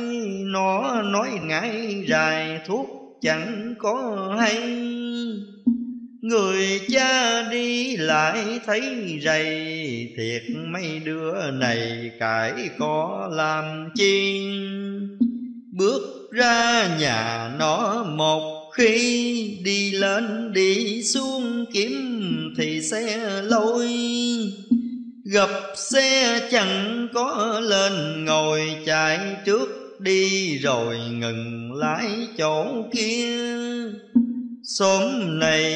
Speaker 1: Nó nói ngại dài, thuốc chẳng có hay. Người cha đi lại thấy rầy, Thiệt mấy đứa này cãi có làm chi Bước ra nhà nó một khi Đi lên đi xuống kiếm thì xe lôi. Gặp xe chẳng có lên ngồi chạy trước đi rồi ngừng lái chỗ kia. Xóm này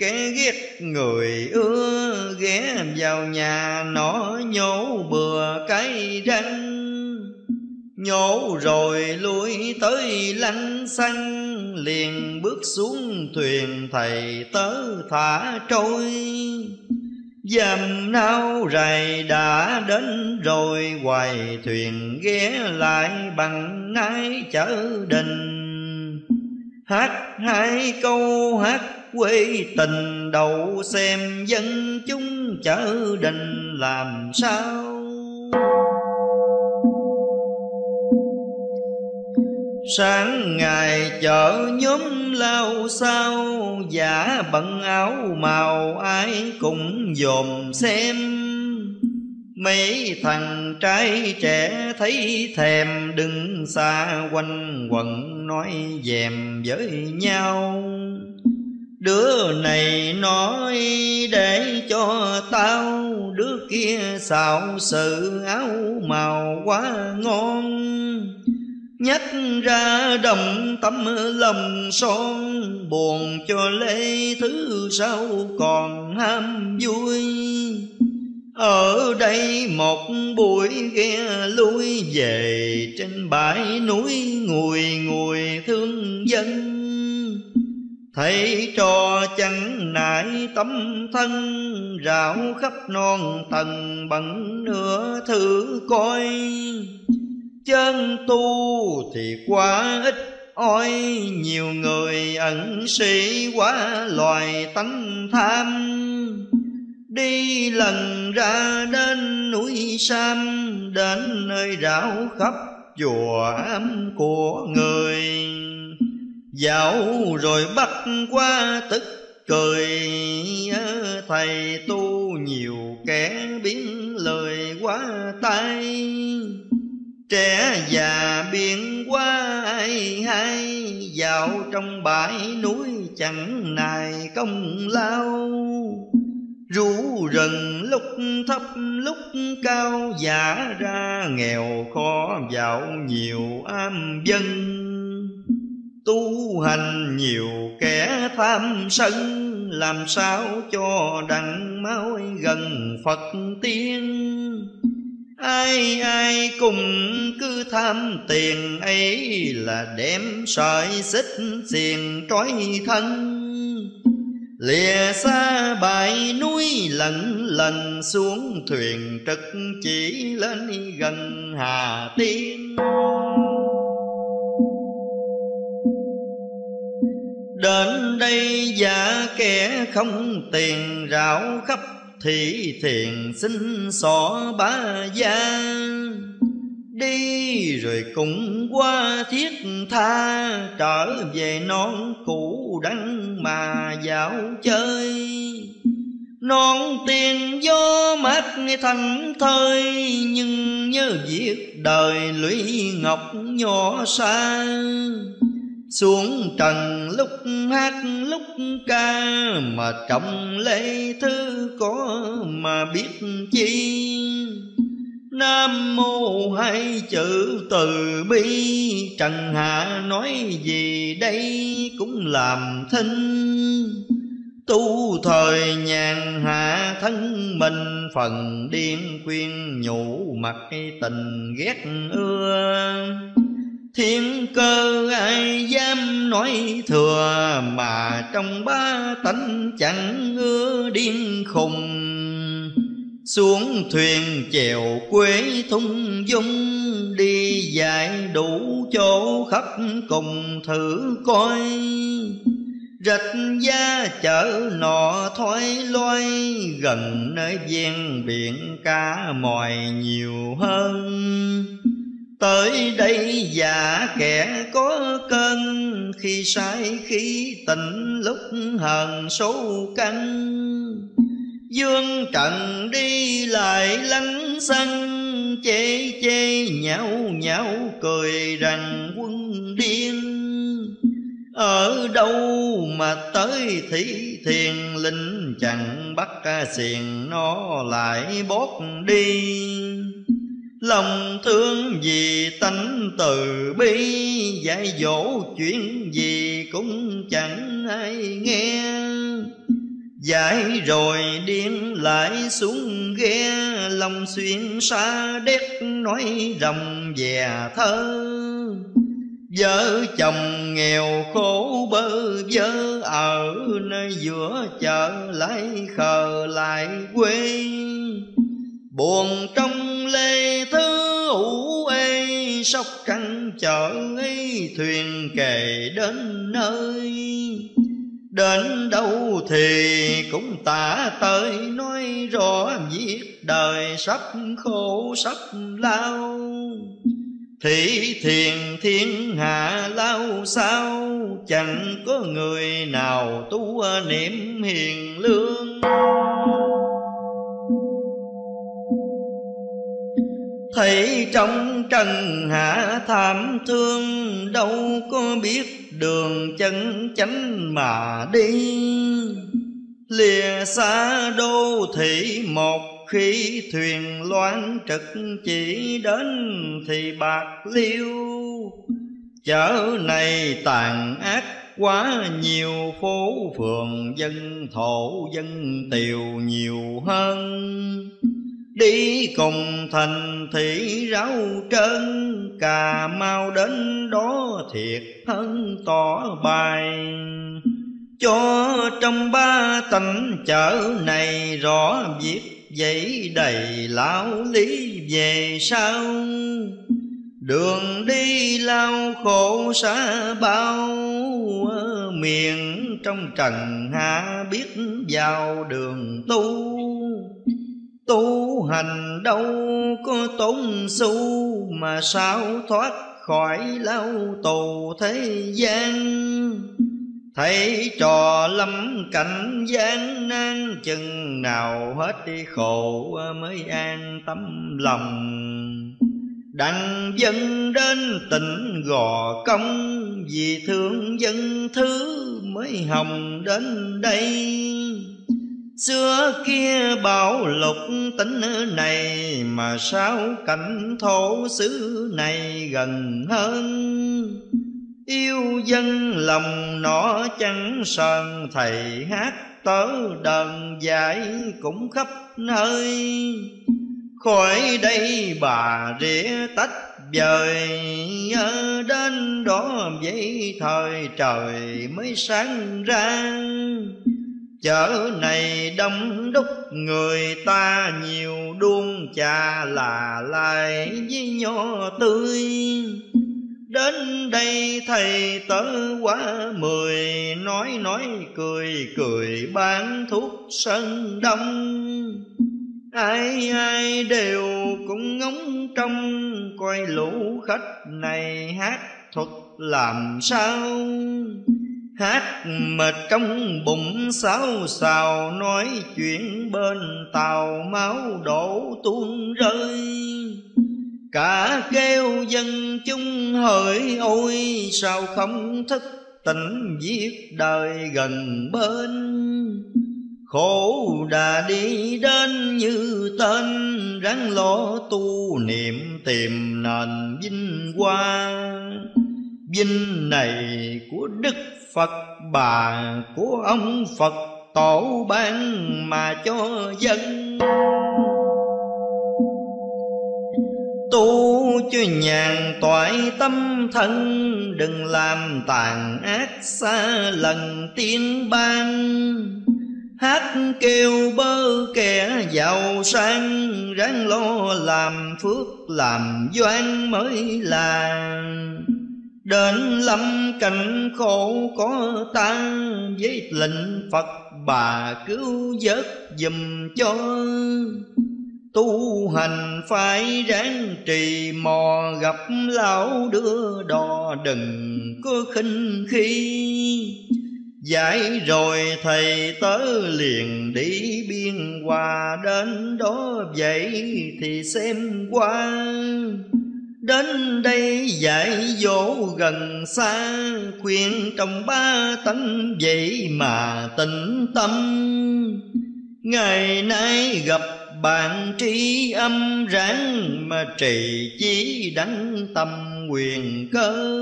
Speaker 1: kẻ ghét người ưa, ghé vào nhà nó nhổ bừa cái răng. Nhổ rồi lui tới lanh xanh, Liền bước xuống thuyền thầy tớ thả trôi. Dầm nao rày đã đến rồi, Hoài thuyền ghé lại bằng nái chở đình. Hát hai câu, hát quê tình đầu xem dân chúng chở đình làm sao. Sáng ngày chợ nhóm lao sao, Giả bận áo màu ai cũng dòm xem. Mấy thằng trai trẻ thấy thèm, Đứng xa quanh quẩn nói dèm với nhau. Đứa này nói để cho tao, Đứa kia xạo sự áo màu quá ngon. Nhắc ra đồng tâm lòng son, Buồn cho lê thứ sau còn ham vui ở đây một buổi ghe lui về, trên bãi núi ngùi ngùi thương dân. Thấy trò chẳng nại tấm thân rạo khắp non tầng bằng nửa thử coi. Chân tu thì quá ít ôi nhiều người ẩn sĩ quá loài tánh tham đi lần ra đến núi sam, đến nơi rảo khắp chùa ám của người. Dạo rồi bắt qua tức cười thầy tu nhiều kẻ biến lời quá tay trẻ già biển qua ai hay, dạo trong bãi núi chẳng nài công lao rú rần lúc thấp, lúc cao, giả ra nghèo khó dạo nhiều am dân. Tu hành nhiều kẻ tham sân, làm sao cho đặng máu gần phật tiên? Ai ai cùng cứ tham tiền, ấy là đem sợi xích xiền trói thân lìa xa bãi núi lần lần xuống thuyền trực chỉ lên gần hà tiên. Đến đây giả kẻ không tiền, rảo khắp thị thiền xin xỏ ba gia đi, rồi cũng qua thiết tha. Trở về non cũ đắng mà dạo chơi. Non tiền gió mát thành thơi, nhưng nhớ việc đời lũy ngọc nhỏ xa. Xuống trần lúc hát lúc ca, mà trọng lễ thư có mà biết chi. Nam mô hai chữ từ bi. Trần Hạ nói gì đây cũng làm thinh. Tu thời nhàn hạ thân mình, Phần điên khuyên nhủ mặt tình ghét ưa. Thiên cơ ai dám nói thừa Mà trong ba tánh chẳng ưa điên khùng xuống thuyền chèo quế thung dung, Đi dài đủ chỗ khắp cùng thử coi. Rạch gia chợ nọ thoái loay, Gần nơi ven biển cá mòi nhiều hơn. Tới đây già kẻ có cân Khi sai khi tỉnh lúc hờn số căng. Dương trần đi lại lánh sân Chê chê nhão nhão cười rằng quân điên. Ở đâu mà tới thị thiền, linh chẳng bắt xiền nó lại bót đi. Lòng thương vì tánh từ bi, Dạy dỗ chuyện gì cũng chẳng ai nghe. Giải rồi điên lại xuống ghe, Lòng xuyên xa đét nói rồng về thơ. Vợ chồng nghèo khổ bơ vơ, Ở nơi giữa chợ lại khờ lại quê. Buồn trong lê thứ ủ ê, Sóc trăng chợ ấy thuyền kề đến nơi. Đến đâu thì cũng tả tới, nói rõ việc đời sắp khổ, sắp lao. Thị thiền thiên hạ lao sao, Chẳng có người nào tu niệm hiền lương. Thấy trong trần hạ tham thương, Đâu có biết đường chân chánh mà đi. Lìa xa đô thị một khi thuyền loan trực chỉ đến thì bạc liêu. Chợ này tàn ác quá, nhiều phố phường dân thổ dân tiều nhiều hơn. Đi cùng thành thị ráo trơn, Cà mau đến đó thiệt hơn tỏ bài. Cho trong ba tỉnh chợ này rõ việc Vậy đầy lão lý về sau. Đường đi lao khổ xa bao ờ, Miền trong trần hạ biết vào đường tu. Tu hành đâu có tốn xu Mà sao thoát khỏi lao tù thế gian? Thấy trò lâm cảnh gian nan, Chừng nào hết đi khổ mới an tâm lòng. Đặng dân đến tỉnh gò công, Vì thương dân thứ mới hồng đến đây. Xưa kia bảo lục tính này, Mà sao cảnh thổ xứ này gần hơn? Yêu dân lòng nó chẳng sơn Thầy hát tớ đờn dạy cũng khắp nơi. Khỏi đây bà rỉa tách vời Đến đó vậy thời trời mới sáng ra. Chợ này đông đúc, người ta nhiều đuông trà là lại với nho tươi. Đến đây thầy tớ quá mười, Nói nói cười cười bán thuốc sân đông. Ai ai đều cũng ngóng trong Coi lũ khách này hát thuật làm sao. Hát mệt trong bụng xáo xào, Nói chuyện bên tàu máu đổ tuôn rơi. Cả kêu dân chung hỡi, ôi Sao không thức tỉnh giết đời gần bên. Khổ đã đi đến như tên, Ráng lo tu niệm tìm nền vinh quang Vinh này của Đức Phật, bà Của ông Phật, tổ ban mà cho dân. Tu cho nhàn toại tâm thân, Đừng làm tàn ác xa lần tiên ban. Hát kêu bơ kẻ giàu sang, Ráng lo làm phước làm doan mới là. Đến lâm cảnh khổ có ta Với lệnh Phật, bà cứu vớt dùm cho. Tu hành phải ráng trì mò Gặp lão đưa đò đừng có khinh khi. Giải rồi thầy tớ liền đi biên hòa, Đến đó vậy thì xem qua. Đến đây dạy dỗ gần xa, Khuyên trong ba tánh vậy mà tĩnh tâm. Ngày nay gặp bạn trí âm ráng Mà trì chí đánh tâm quyền cơ.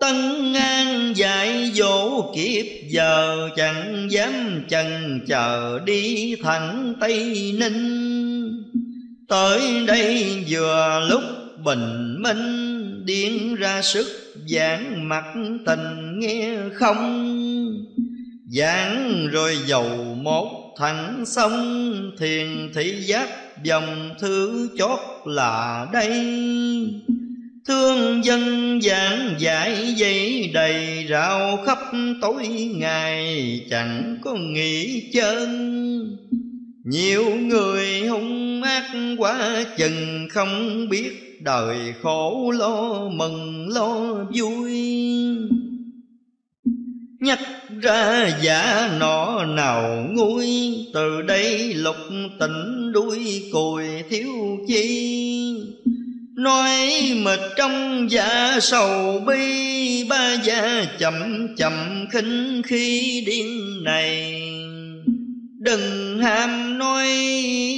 Speaker 1: Tân an dạy dỗ kiếp giờ, Chẳng dám chần chờ đi thẳng Tây Ninh. Tới đây vừa lúc bình minh Điên ra sức, giảng mặt tình nghe không. Giảng rồi dầu một thẳng sông, Thiền thị giác dòng thứ chót là đây. Thương dân giảng dạy dây đầy rào khắp tối ngày, Chẳng có nghỉ chân. Nhiều người hung ác quá chừng không biết Đời khổ lo mừng lo vui. Nhắc ra giả nọ nào nguôi, Từ đây lục tỉnh đuôi cùi thiếu chi. Nói mệt trong dạ sầu bi, Ba gia chậm chậm khinh khi điên này. Đừng ham nói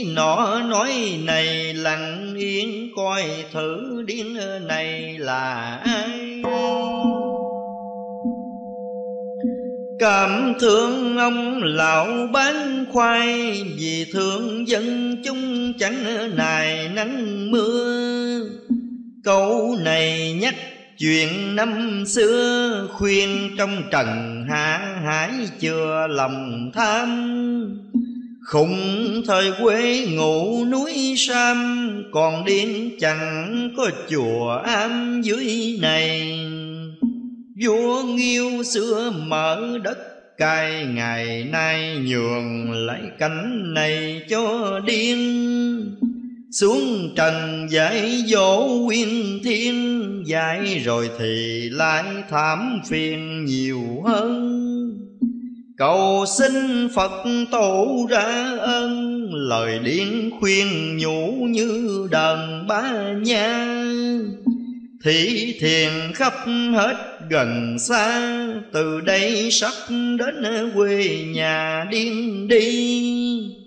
Speaker 1: nọ nói này, lặng yên coi thử điên này là ai. Cảm thương ông lão bán khoai, Vì thương dân chúng chẳng nài nắng mưa. Câu này nhắc chuyện năm xưa Khuyên trong trần hạ hải chưa lòng tham. Khủng thời quê ngủ núi Sam, Còn điên chẳng có chùa am dưới này. Vua nghiêu xưa mở đất cai, Ngày nay nhường lại cánh này cho điên. Xuống trần dạy dỗ quyên thiên Dạy rồi thì lại thảm phiền nhiều hơn. Cầu xin Phật tổ ra ơn Lời điển khuyên nhủ như đàn ba nha. Thị thiền khắp hết gần xa, Từ đây sắp đến quê nhà điên đi.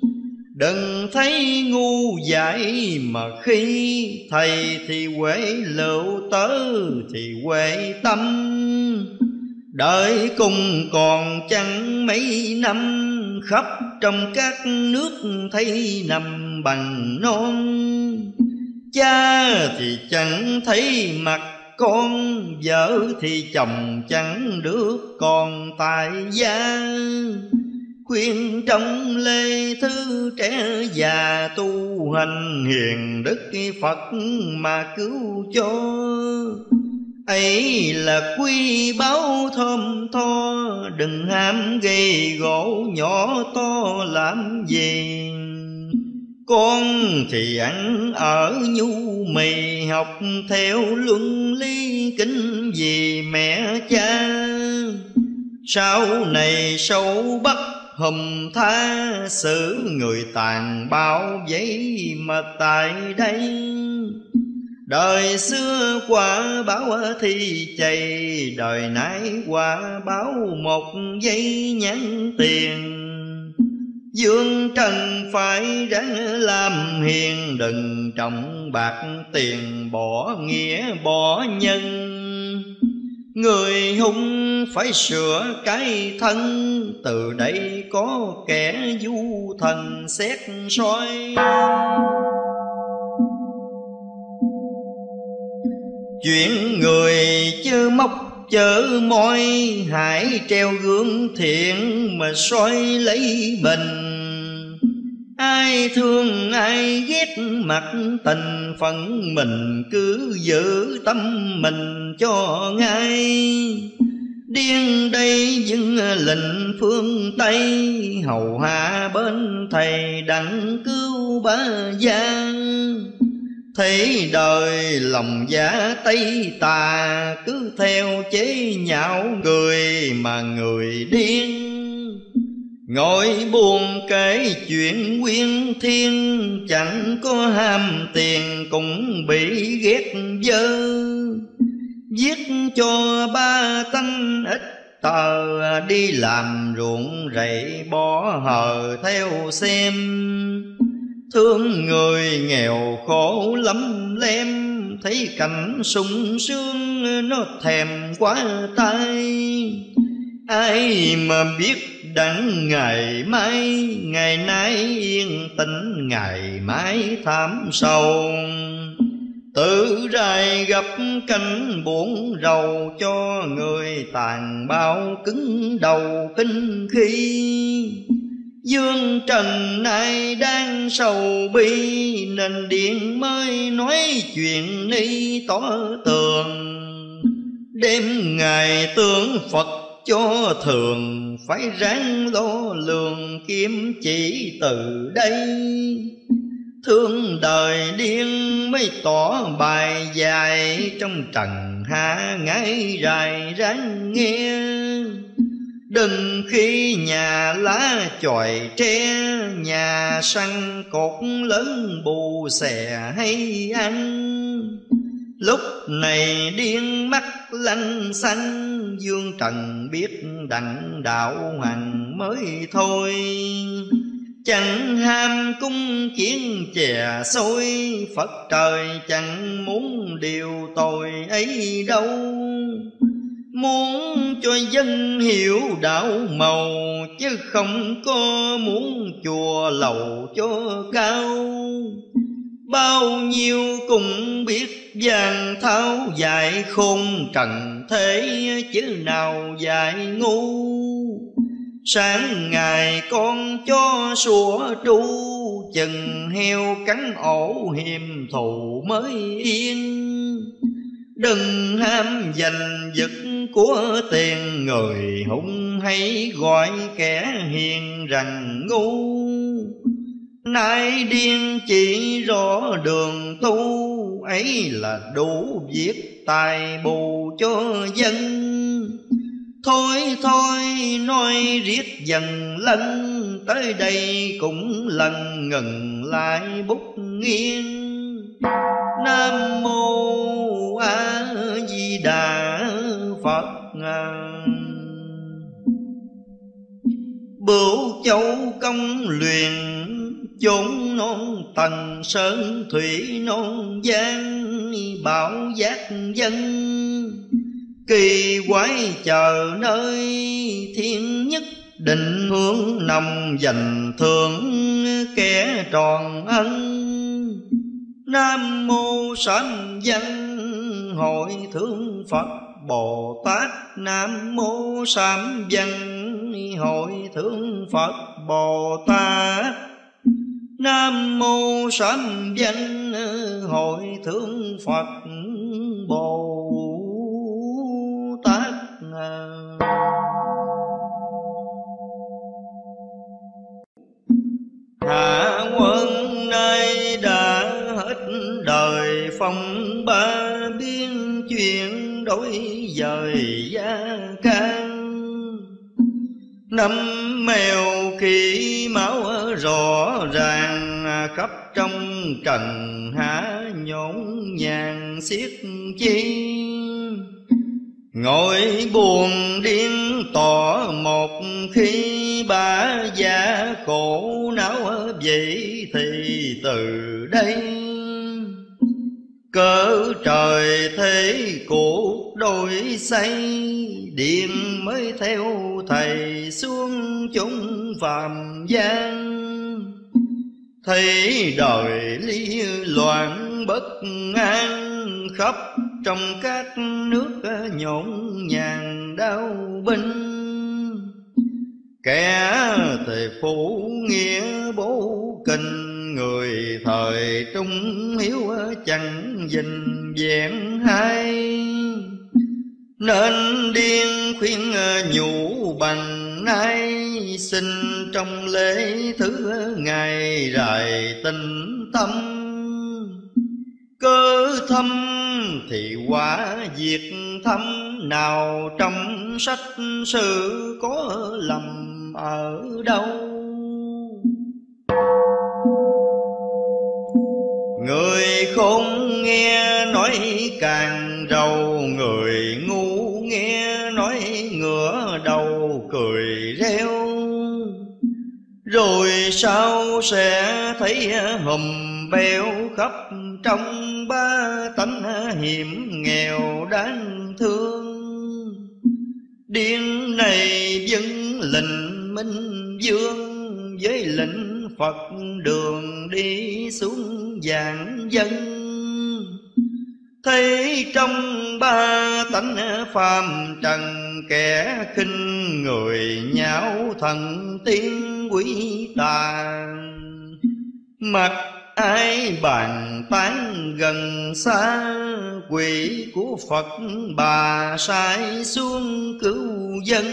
Speaker 1: Đừng thấy ngu dại mà khi Thầy thì quê lựu tớ, thì quê tâm. Đợi cùng còn chẳng mấy năm, Khắp trong các nước thấy nằm bằng non. Cha thì chẳng thấy mặt con, Vợ thì chồng chẳng được còn tại gia Khuyên trong lê thư trẻ già tu hành hiền đức Phật mà cứu cho. Ấy là quy báo thơm tho, đừng ham gây gỗ nhỏ to làm gì con thì ăn ở nhu mì, học theo luân lý kính vì mẹ cha. Sau này sâu bắt hùm tha xử người tàn bao giấy mà tại đây. Đời xưa quả báo thi chày, Đời nay quả báo một giây nhắn tiền. Dương trần phải ráng làm hiền, Đừng trọng bạc tiền, bỏ nghĩa bỏ nhân. Người hung phải sửa cái thân, Từ đây có kẻ du thần xét soi. Chuyện người chớ móc chớ môi Hãy treo gương thiện mà soi lấy mình. Ai thương, ai ghét mặt tình phận mình, Cứ giữ tâm mình cho ngay. Điên đây dưng lệnh phương Tây, Hầu hạ bên thầy đặng cứu ba gia Thấy đời lòng giả tây tà, Cứ theo chế nhạo người mà người điên. Ngồi buồn kể chuyện nguyên thiên, Chẳng có ham tiền cũng bị ghét dơ. Viết cho ba tanh ít tờ, Đi làm ruộng rẫy bỏ hờ theo xem. Thương người nghèo khổ lắm lem, Thấy cảnh sung sướng nó thèm quá tay. Ai mà biết đặng ngày mai, Ngày nay yên tĩnh, ngày mai thảm sâu. Tự rài gặp cánh buồn rầu Cho người tàn bao cứng đầu kinh khi. Dương trần nay đang sầu bi Nên điện mới nói chuyện ni tỏ tường. Đêm ngày tướng Phật cho thường, Phải ráng lo lường kiếm chỉ từ đây. Thương đời điên mới tỏ bài dài, Trong trần hạ ngay dài ráng nghe. Đừng khi nhà lá chòi tre, Nhà săn cột lớn bù xè hay ăn. Lúc này điên mắt lanh xanh, Dương trần biết đặng đạo hành mới thôi. Chẳng ham cung chiến chè xôi, Phật trời chẳng muốn điều tội ấy đâu. Muốn cho dân hiểu đạo màu, Chứ không có muốn chùa lầu cho cao. Bao nhiêu cũng biết vàng tháo dạy khôn trần thế Chứ nào dạy ngu. Sáng ngày con cho sủa tru, Chừng heo cắn ổ hiềm thù mới yên. Đừng ham giành giật của tiền người hung hay gọi kẻ hiền rằng ngu. Nay điên chỉ rõ đường tu, ấy là đủ việc tài bù cho dân. Thôi thôi, nói riết dần lân, Tới đây cũng lần ngừng lại bút nghiêng. Nam mô A Di Đà Phật. Bửu châu công luyện chốn non tầng sơn, thủy non giang bảo giác dân. Kỳ quái chờ nơi thiên nhất, định hướng nằm dành thường kẻ tròn ân. Nam mô sanh văn hội thương Phật Bồ Tát. Nam mô sám văn hội thương Phật Bồ Tát. Nam mô sám danh hội thượng Phật Bồ Tát. Hạ quân nay đã hết đời, phong ba biên chuyện đổi dời gia can. Năm mèo kỳ máu rõ ràng trần há nhốn nhàng xiết chi. Ngồi buồn điên tỏ một khi ba già khổ não vậy thì từ đây. Cỡ trời thế cuộc đổi xây Điện mới theo thầy xuống chúng phàm gian. Thấy đời ly loạn bất an Khắp trong các nước nhộn nhàng đau binh. Kẻ thì phụ nghĩa bố kinh, người thời trung hiếu chẳng dình vẹn hay nên điên khuyên ờ, nhủ bằng nay xin trong lễ thứ ngày rài tình tâm cơ thâm thì quả diệt thâm, nào trong sách sử có lầm ở đâu? Người không nghe nói càng rầu, Người ngu nghe nói ngửa đầu cười reo. Rồi sao sẽ thấy hùm beo khắp trong ba tánh hiểm nghèo đáng thương? Điên này dân lệnh minh dương với lệnh Phật đường đi xuống dạng dân. Thấy trong ba tánh phàm trần Kẻ khinh người nháo thần tiên quý tàn, Mặt ai bàn tán gần xa Quỷ của Phật bà sai xuống cứu dân.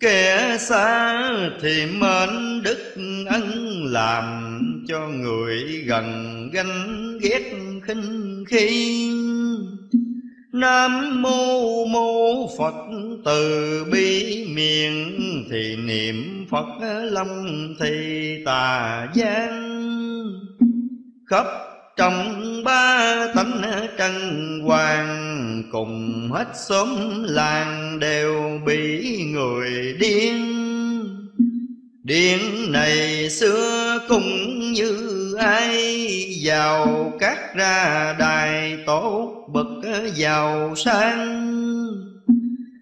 Speaker 1: Kẻ xa thì mến đức ân làm cho người gần ganh ghét khinh khi. Nam mô mô Phật từ bi miệng thì niệm Phật lâm thì tà gian khắp trong ba tánh trần hoàng cùng hết xóm làng đều bị người điên. Điện này xưa cũng như ai, giàu cắt ra đài tốt bậc giàu sang.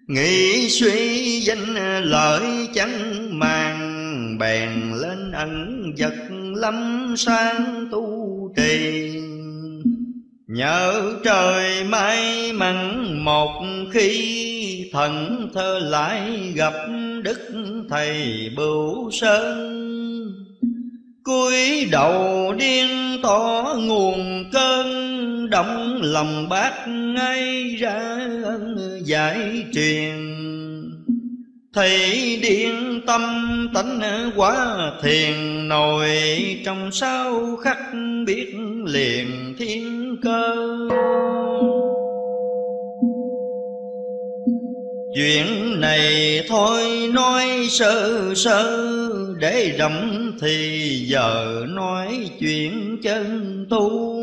Speaker 1: Nghĩ suy danh lợi chẳng màng Bèn lên ẩn vật lâm sang tu trì. Nhớ trời may mắn một khi Thần thơ lại gặp đức thầy bửu sơn. Cúi đầu điên tỏ nguồn cơn động lòng bác ngay ra giải truyền. Thầy điện tâm tánh quá thiền nội trong sao khắc biết liền thiên cơ. Chuyện này thôi nói sơ sơ, Để rộng thì giờ nói chuyện chân tu.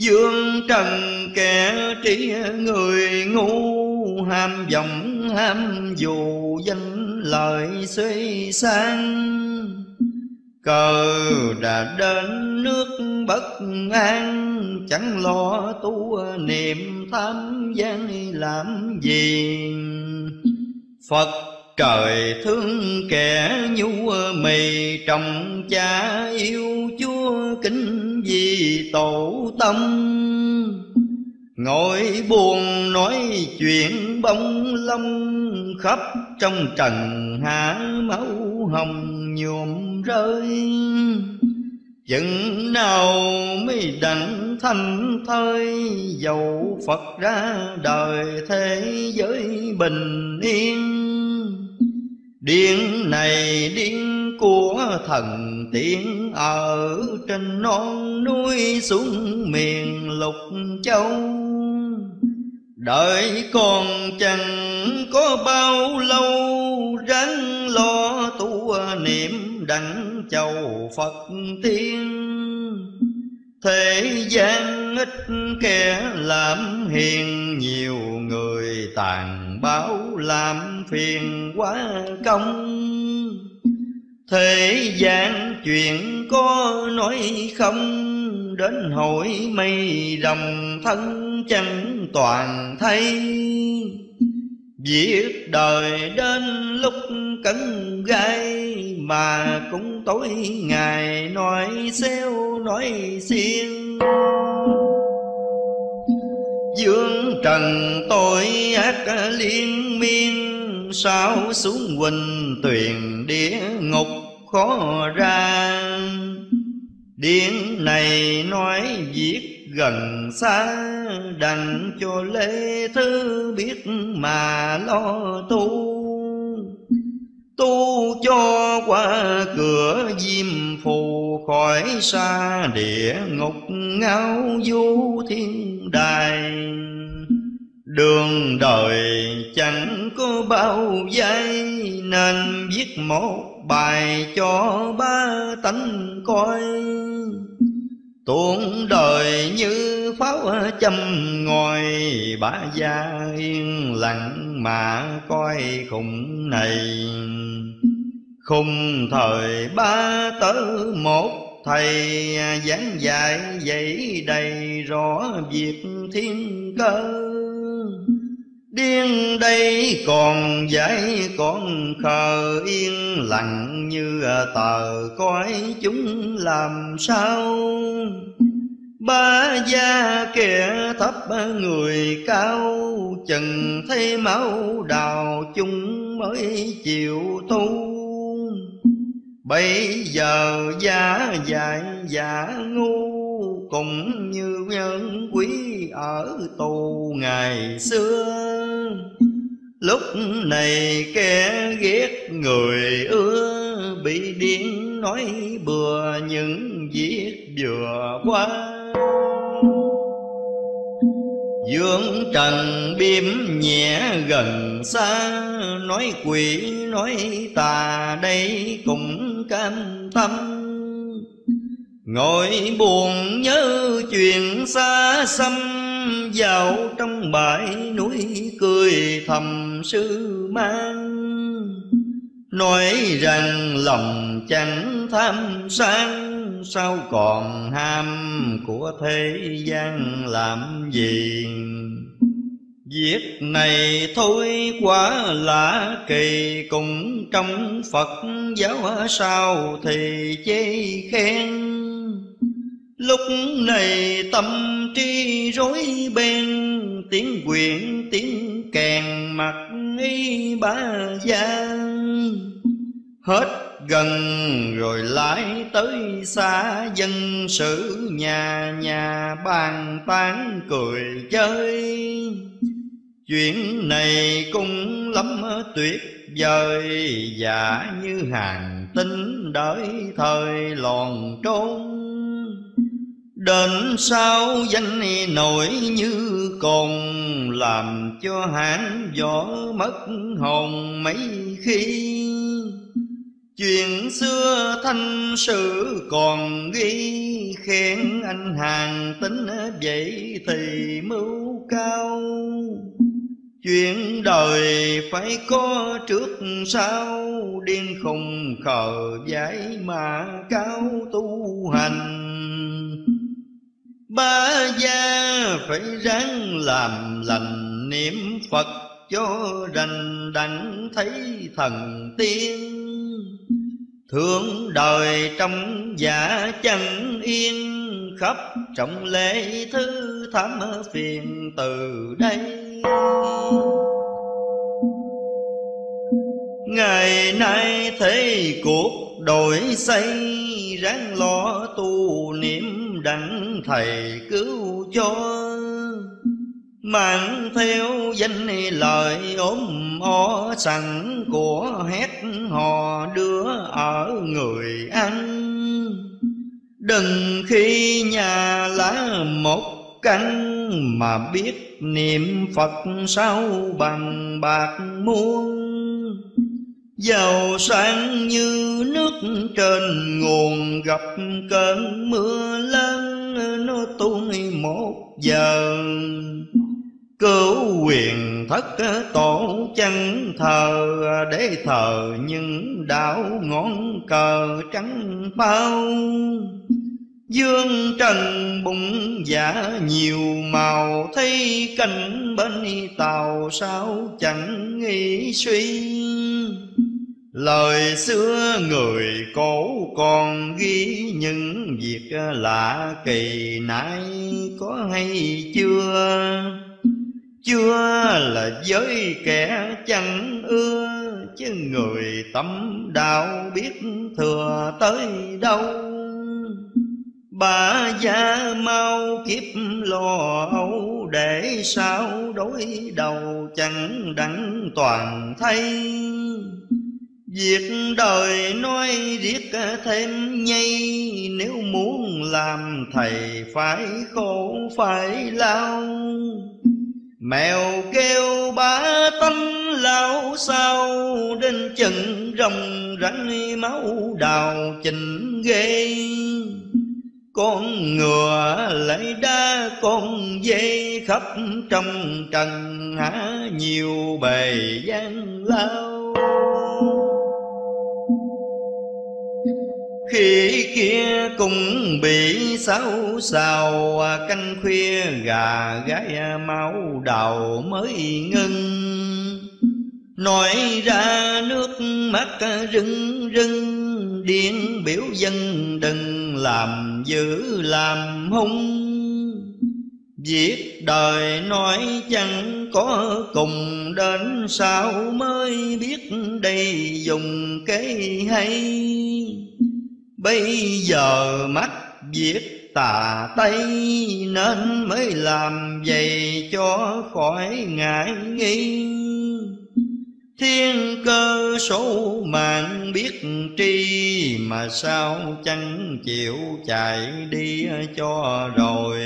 Speaker 1: Dương trần kẻ trí người ngu, Ham vọng, ham dù, danh lợi suy sang. Cờ đã đến nước bất an, Chẳng lo tu niệm tham gian làm gì? Phật trời thương kẻ nhu mì trồng cha yêu chúa kính vì tổ tâm. Ngồi buồn nói chuyện bông lông Khắp trong trần, hạ máu hồng nhuộm rơi. Chừng nào mới đặng thanh thơi, Dầu Phật ra đời thế giới bình yên. Điện này điện của thần tiên, Ở trên non núi xuống miền lục châu. Đợi còn chẳng có bao lâu, Ráng lo tu niệm đặng châu Phật tiên. Thế gian ít kẻ làm hiền, Nhiều người tàn báo làm phiền quá công. Thế gian chuyện có nói không, Đến hội mây rồng thân chẳng toàn thấy việc đời đến lúc cấn gai Mà cũng tối ngày nói xéo, nói xiên. Dương trần tội ác liên miên, Sao xuống huỳnh tuyền địa ngục khó ra. Điển này nói viết gần xa Đành cho lễ thứ biết mà lo tu. Tu cho qua cửa diêm phù khỏi xa địa ngục ngao du thiên đài. Đường đời chẳng có bao giây Nên viết một bài cho ba tánh coi. Tuôn đời như pháo châm ngồi Bả gia yên lặng mà coi khủng này. Khung thời ba tớ một thầy, giảng dạy dạy đầy rõ việc thiên cơ. Điên đây còn dãy còn khờ yên lặng như à, tờ coi chúng làm sao? Ba gia kẻ thấp người cao, Chừng thấy máu đào chúng mới chịu tu Bây giờ giả dại giả ngu cũng như nhân quý ở tù ngày xưa. Lúc này kẻ ghét người ưa Bị điên nói bừa những việc vừa qua. Dương trần biếm nhẹ gần xa, Nói quỷ nói tà đây cũng cam tâm. Ngồi buồn nhớ chuyện xa xăm Vào trong bãi núi cười thầm sư mang. Nói rằng lòng chẳng tham sang, Sao còn ham của thế gian làm gì? Việc này thôi quá lạ kỳ Cùng trong Phật giáo sao thì chê khen. Lúc này tâm tri rối bên Tiếng quyện, tiếng kèn mặt y ba gian. Hết gần rồi lại tới xa, Dân sự nhà nhà bàn tán cười chơi. Chuyện này cũng lắm tuyệt vời Giả như hàng tinh đợi thời lòn trốn. Đến sau danh nổi như còn, Làm cho hãng võ mất hồn mấy khi. Chuyện xưa thanh sử còn ghi, Khen anh hàng tính vậy thì mưu cao. Chuyện đời phải có trước sau, Điên khùng khờ giải mà cao tu hành. Ba gia phải ráng làm lành niệm Phật cho rành đặng thấy thần tiên. Thương đời trong giả chân yên, Khắp trọng lễ thứ thắm phiền từ đây. Ngày nay thấy cuộc đổi xây, Ráng lo tu niệm đặng thầy cứu cho. Mang theo danh lời ốm o sẵn của hét hò đưa ở người ăn Đừng khi nhà lá một căn Mà biết niệm Phật sao bằng bạc muôn. Giàu sang như nước trên nguồn gặp cơn mưa lớn, nó tuôn một giờ Cứu quyền thất tổ chân thờ Để thờ những đạo ngón cờ trắng bao. Dương trần bụng giả nhiều màu, Thấy cảnh bên tàu sao chẳng nghĩ suy. Lời xưa người cổ còn ghi những việc lạ kỳ nay có hay chưa? Chưa là với kẻ chẳng ưa, Chứ người tâm đạo biết thừa tới đâu. Bà già mau kiếp lo âu Để sao đối đầu chẳng đặng toàn thay. Việc đời nói riết thêm nhây, Nếu muốn làm thầy phải khổ, phải lao. Mèo kêu bá tánh lao sao, Đến chừng rồng rắn máu đào chỉnh ghê. Con ngựa lấy đa con dây khắp trong trần, há nhiều bề gian lao khi kia cũng bị xáo xào, canh khuya gà gái máu đầu mới ngưng. Nói ra nước mắt rưng rưng, điên biểu dân đừng làm dữ làm hung. Việc đời nói chẳng có cùng đến sao mới biết đây dùng cái hay. Bây giờ mắt viết tà tây Nên mới làm vậy cho khỏi ngại nghi. Thiên cơ số mạng biết tri Mà sao chẳng chịu chạy đi cho rồi.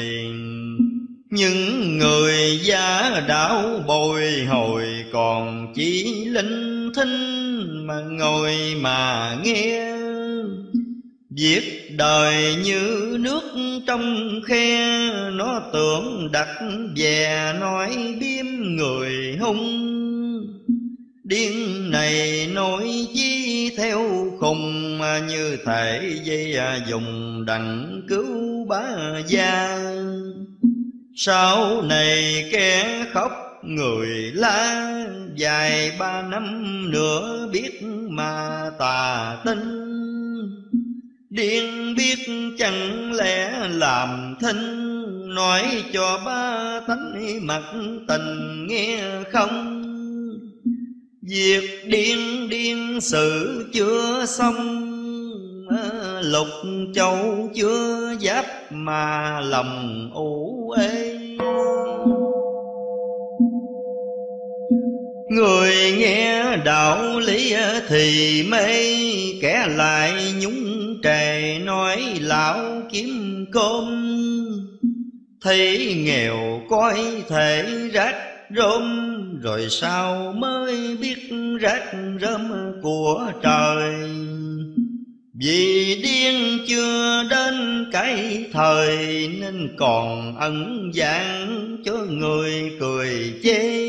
Speaker 1: Những người gia đạo bồi hồi còn chỉ linh thinh mà ngồi mà nghe. Việc đời như nước trong khe, Nó tưởng đặt về nói biếm người hung. Điên này nổi chi theo khùng, Như thể dây dùng đặng cứu bá gia. Sau này kẻ khóc người la, Dài ba năm nữa biết mà tà tinh Điên biết chẳng lẽ làm thinh Nói cho ba thánh mặt tình nghe không? Việc điên điên sự chưa xong Lục châu chưa giáp mà lòng ủ ê. Người nghe đạo lý thì mê, Kẻ lại nhúng trề nói lão kiếm cơm. Thấy nghèo coi thể rách rôm, Rồi sao mới biết rách rơm của trời? Vì điên chưa đến cái thời Nên còn ẩn dạng cho người cười chê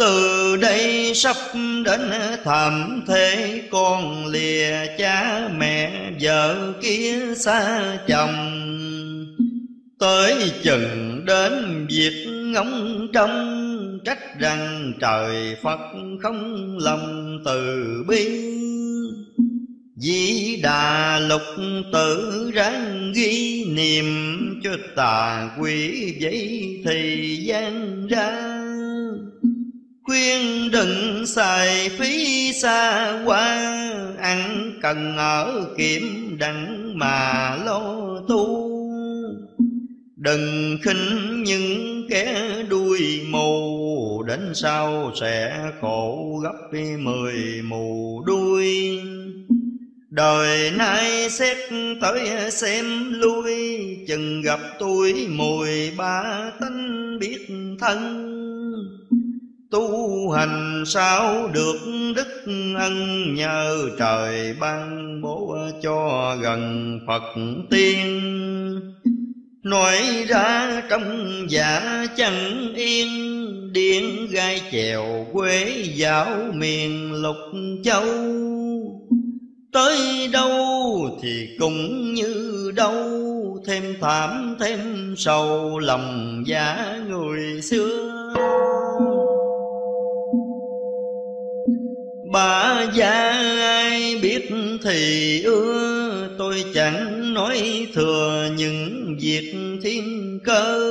Speaker 1: từ đây sắp đến thầm thế, con lìa cha mẹ, vợ kia xa chồng. Tới chừng đến việc ngóng trông, trách rằng trời phật không lòng từ bi. Di đà lục tử ráng ghi niệm, cho tà quỷ giấy thì gian ra khuyên đừng xài phí xa qua ăn cần ở kiểm đặng mà lo tu. Đừng khinh những kẻ đuôi mù, đến sau sẽ khổ gấp mười mù đuôi. Đời nay xét tới xem lui, chừng gặp tuổi mùi ba, tánh biết thân tu hành sao được đức ân nhờ trời ban bố cho gần phật tiên? Nói ra trong giả chẳng yên điên gai chèo quế dạo miền lục châu. Tới đâu thì cũng như đâu, thêm thảm thêm sầu, lòng giả người xưa. Bà gia ai biết thì ưa, Tôi chẳng nói thừa những việc thiên cơ.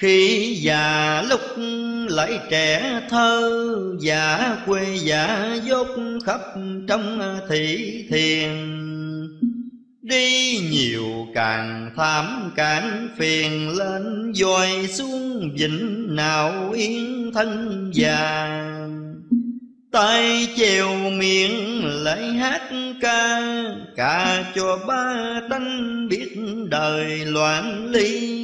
Speaker 1: Khi già lúc lại trẻ thơ Giả quê giả dốt khắp trong thị thiền. Đi nhiều càng thảm càng phiền, lên dòi xuống vĩnh nào yên thân già tay chèo miệng lại hát ca ca cho ba tánh biết đời loạn ly.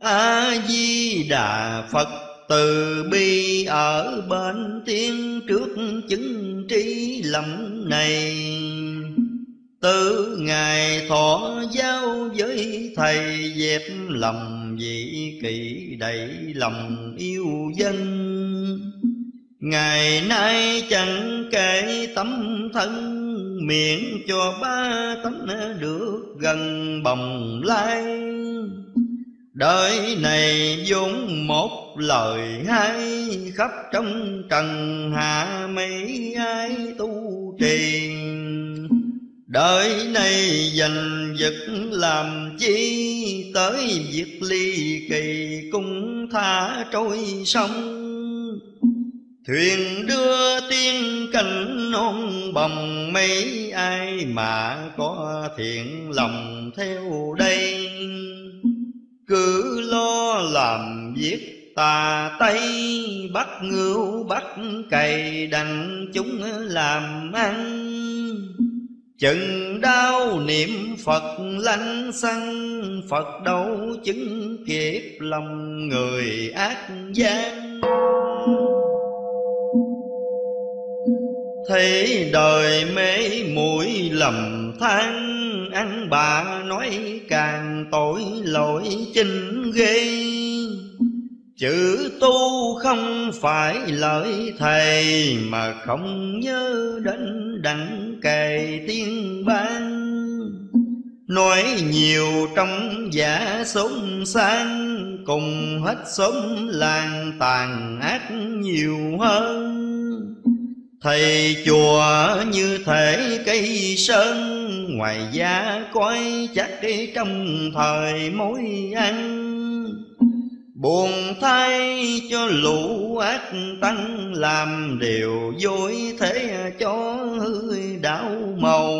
Speaker 1: A di đà phật từ bi ở bên tiên trước chứng trí lầm này. Từ ngày thọ giao với thầy dẹp lòng vị kỷ đầy lòng yêu dân. Ngày nay chẳng kể tấm thân, Miệng cho ba tấm được gần bồng lai. Đời này vốn một lời hay, Khắp trong trần hạ mấy ai tu trì Đời này dành vật làm chi Tới việc ly kỳ cũng tha trôi sông. Thuyền đưa tiên cảnh non bồng mấy ai mà có thiện lòng theo đây. Cứ lo làm việc tà tây, Bắt ngưu, bắt cày, đành chúng làm ăn. Chừng đau niệm Phật lanh xăng, Phật đâu chứng kiếp lòng người ác gian. Thế đời mê mũi lầm than. Ăn bà nói càng tội lỗi chinh ghê. Chữ tu không phải lợi thầy Mà không nhớ đến đặng kề tiên ban. Nói nhiều trong giả sống sang, Cùng hết sống làng tàn ác nhiều hơn. Thầy chùa như thể cây sơn, Ngoài giá coi chắc trong thời mối ăn. Buồn thay cho lũ ác tăng, Làm điều dối thế cho hư đảo màu.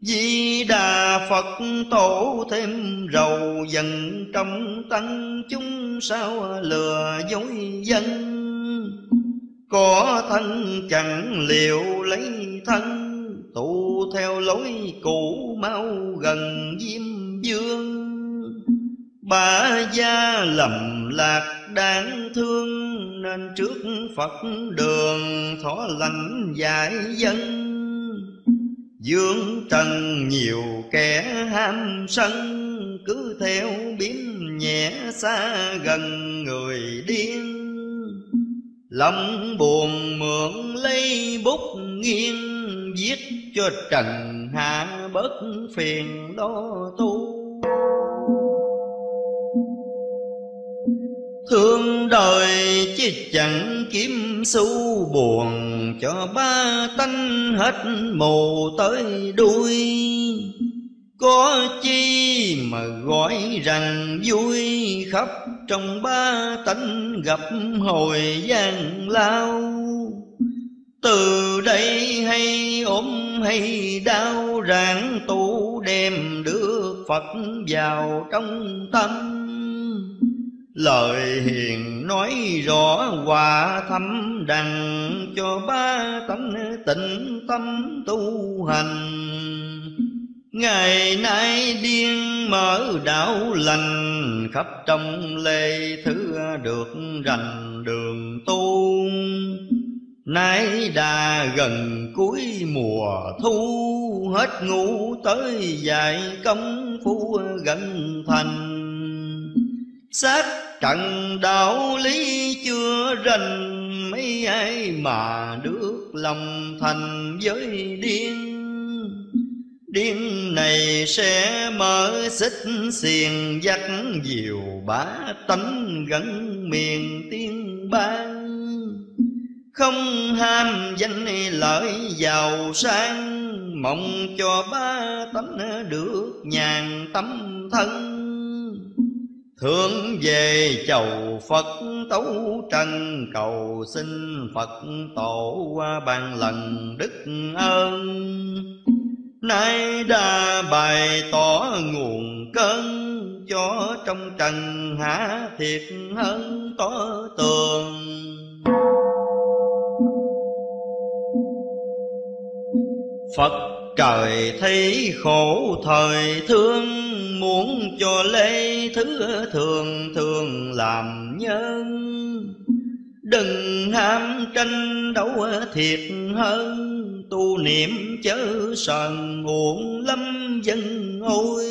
Speaker 1: Di Đà Phật tổ thêm rầu dần trong tăng, chúng sao lừa dối dân? Có thân chẳng liệu lấy thân, Tụ theo lối cũ mau gần diêm dương Ba gia lầm lạc đáng thương, Nên trước Phật đường thọ lành giải dân. Dương trần nhiều kẻ ham sân, Cứ theo biến nhẹ xa gần người điên. Lòng buồn mượn lấy bút nghiêng, Viết cho trần hạ bất phiền lo tu. Thương đời chứ chẳng kiếm xu, buồn Cho ba tánh hết mù tới đuôi. Có chi mà gọi rằng vui Khắp trong ba tánh gặp hồi gian lao. Từ đây hay ốm hay đau, rạng tu đem được Phật vào trong tâm. Lời hiền nói rõ hòa thâm đằng Cho ba tánh tịnh tâm tu hành. Ngày nay điên mở đạo lành, Khắp trong lê thứ được rành đường tu Nay đã gần cuối mùa thu, Hết ngủ tới dạy công phu gần thành. Xác trận đạo lý chưa rành, Mấy ai mà được lòng thành với điên. Điên này sẽ mở xích xiềng dắt diều bá tánh gần miền tiên ban Không ham danh lợi giàu sang, Mong cho ba tánh được nhàn tâm thân. Thương về chầu Phật tấu trần, Cầu xin Phật tổ qua bàn lần đức ơn. Nay đã bày tỏ nguồn cơn Cho trong trần hạ thiệt hơn tỏ tường. Phật trời thấy khổ thời thương, muốn cho lấy thứ thường thường làm nhân đừng ham tranh đấu thiệt hơn, tu niệm chớ sờn uổng lâm dân ôi.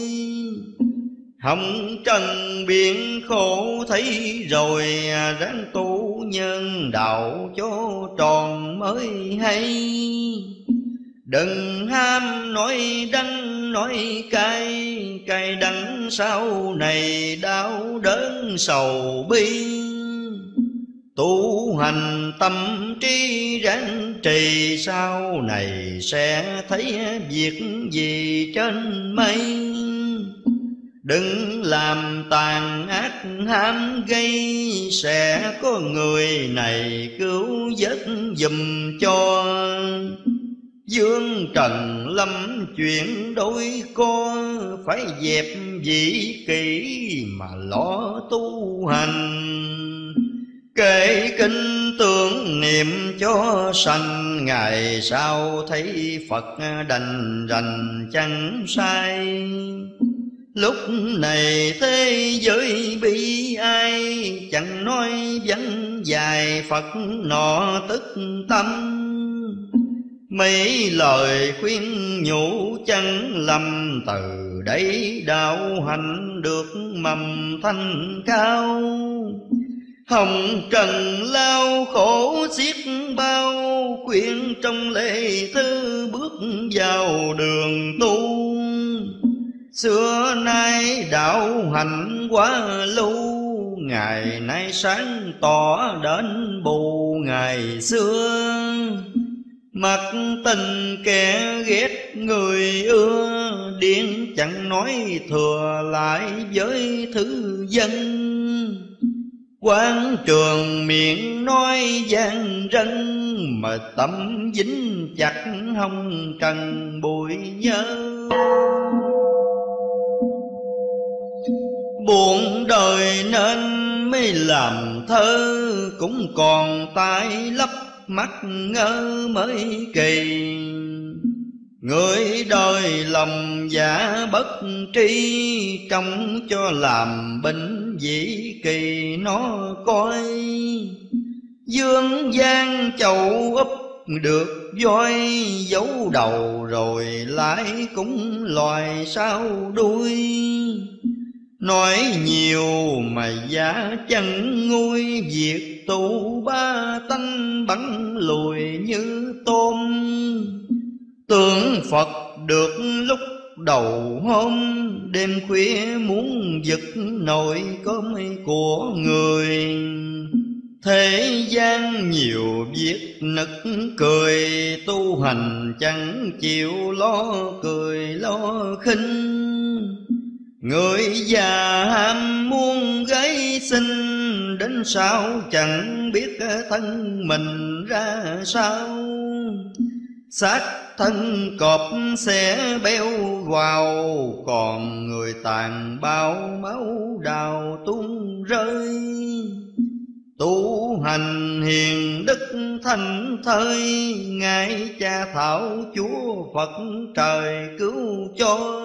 Speaker 1: Hồng trần biển khổ thấy rồi, ráng tu nhân đạo cho tròn mới hay. Đừng ham nói đắng nói cay Cay đắng sau này đau đớn sầu bi. Tu hành tâm trí ráng trì, Sau này sẽ thấy việc gì trên mây. Đừng làm tàn ác ham gây, Sẽ có người này cứu vớt dùm cho. Dương trần lâm chuyện đôi co, Phải dẹp vị kỹ mà lo tu hành. Kể kinh tưởng niệm cho sanh, Ngày sau thấy Phật đành rành chẳng sai. Lúc này thế giới bị ai, Chẳng nói vẫn dài, Phật nọ tức tâm. Mấy lời khuyên nhủ chân lâm từ đây đạo hạnh được mầm thanh cao. Hồng trần lao khổ xiết bao quyện trong lễ thư bước vào đường tu. Xưa nay đạo hành quá lâu Ngày nay sáng tỏ đến bù ngày xưa. Mặt tình kẻ ghét người ưa, Điên chẳng nói thừa lại với thứ dân quán trường miệng nói gian rân, mà tâm dính chặt không trần bụi nhớ. Buồn đời nên mới làm thơ, cũng còn tay lấp mắt ngơ mới kỳ. Người đời lòng giả bất tri, Trong cho làm bệnh dĩ kỳ nó coi. Dương gian chậu úp được voi, giấu đầu rồi lại cũng loài sao đuôi. Nói nhiều mà giả chân nguôi, Việc tu ba tăng bắn lùi như tôm. Tưởng Phật được lúc đầu hôm Đêm khuya muốn giật nồi cơm của người. Thế gian nhiều việc nực cười, Tu hành chẳng chịu lo cười lo khinh. Người già ham muốn gái sinh Đến sao chẳng biết thân mình ra sao xác thân cọp sẽ béo vào, còn người tàn bao máu đào tung rơi. Tu hành hiền đức thanh thơi, ngài cha thảo chúa phật trời cứu cho.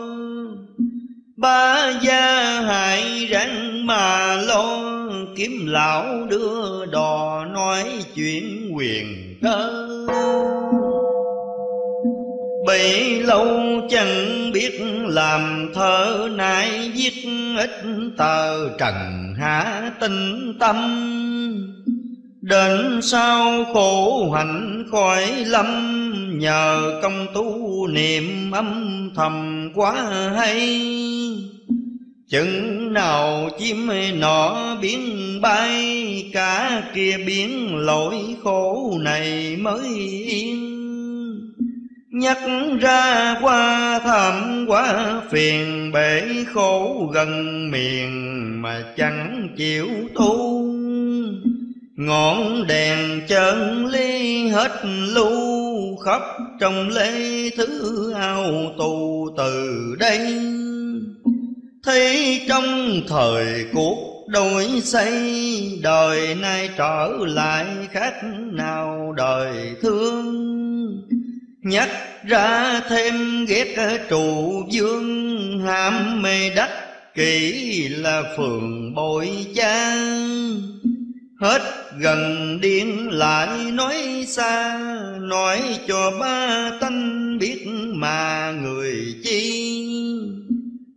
Speaker 1: Ba gia hại rắn mà lo, kiếm lão đưa đò nói chuyện quyền cơ bị lâu chẳng biết làm thơ nay viết ít tờ trần hạ tinh tâm. Đến sau khổ hạnh khỏi lâm, Nhờ công tu niệm âm thầm quá hay. Chừng nào chim nọ biến bay, Cả kia biến lỗi khổ này mới yên. Nhắc ra qua thầm quá, phiền bể khổ gần miền mà chẳng chịu tu Ngọn đèn chân ly hết lưu khắp trong lễ thứ ao tù từ đây. Thấy trong thời cuộc đổi xây, Đời nay trở lại khác nào đời thương. Nhắc ra thêm ghét trụ dương Ham mê đắc, kỹ là phường bội cha. Hết gần điên lại nói xa, Nói cho ba tanh biết mà người chi.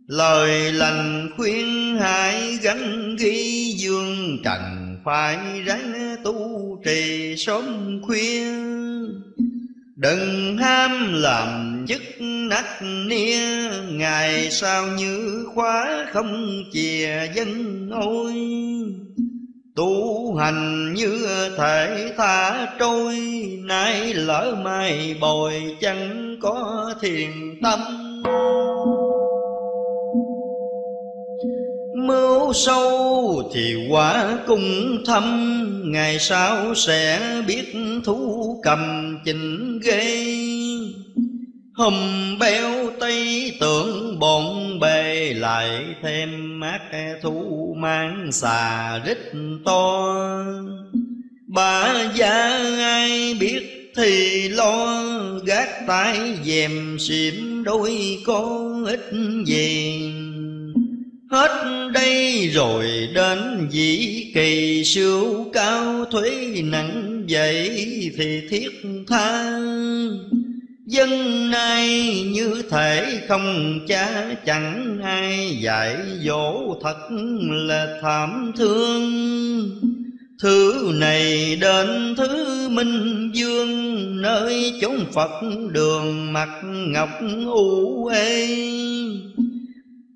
Speaker 1: Lời lành khuyên hãy gắn ghi dương trần, Phải ráng tu trì sớm khuyên Đừng ham làm chức nách nia Ngày sau như khóa không chìa dân ôi. Tu hành như thể thả trôi, Nay lỡ mai bồi chẳng có thiền tâm. Mưu sâu thì quả cung thâm. Ngày sau sẽ biết thú cầm chỉnh ghê. Hùm béo tây tưởng bọn bề, Lại thêm mát thú mang xà rít to. Bà già ai biết thì lo, Gác tay dèm xỉm đôi con ít gì. Hết đây rồi đến dĩ kỳ siêu cao thuế nặng vậy thì thiết tha. Dân nay như thể không cha chẳng ai dạy dỗ thật là thảm thương. Thứ này đến thứ minh dương, Nơi chốn Phật đường mặt ngọc u ê.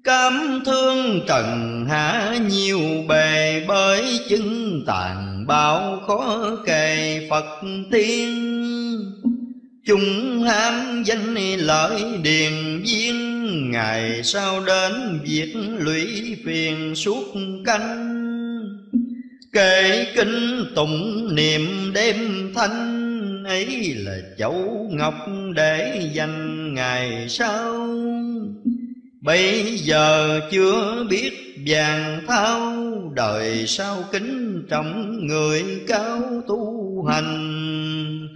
Speaker 1: Cám thương trần hạ nhiều bề Bởi chứng tàn bao khó kề Phật tiên. Chúng ham danh lợi điền viên, Ngày sau đến việc lũy phiền suốt canh. Kể kinh tụng niệm đêm thanh, Ấy là chậu ngọc để dành ngày sau. Bây giờ chưa biết vàng thao, Đời sau kính trọng người cao tu hành.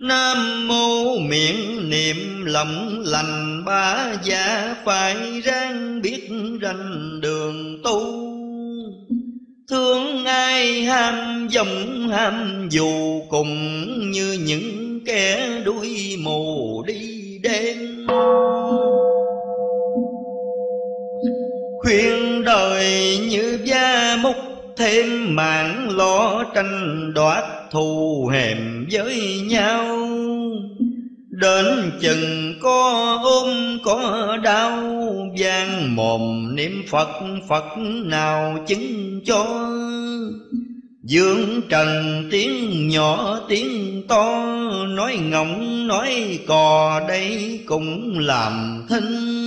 Speaker 1: Nam mô miệng niệm lòng lành, ba gia Phải ráng biết ranh đường tu. Thương ai ham dòng ham dù, Cùng như những kẻ đuôi mù đi đêm. Khuyên đời như gia múc, thêm mạng lo tranh đoạt thù hèm với nhau. Đến chừng có ôm, có đau gian mồm niệm Phật Phật nào chứng cho. Dương trần tiếng nhỏ, tiếng to, Nói ngọng, nói cò, đây cũng làm thinh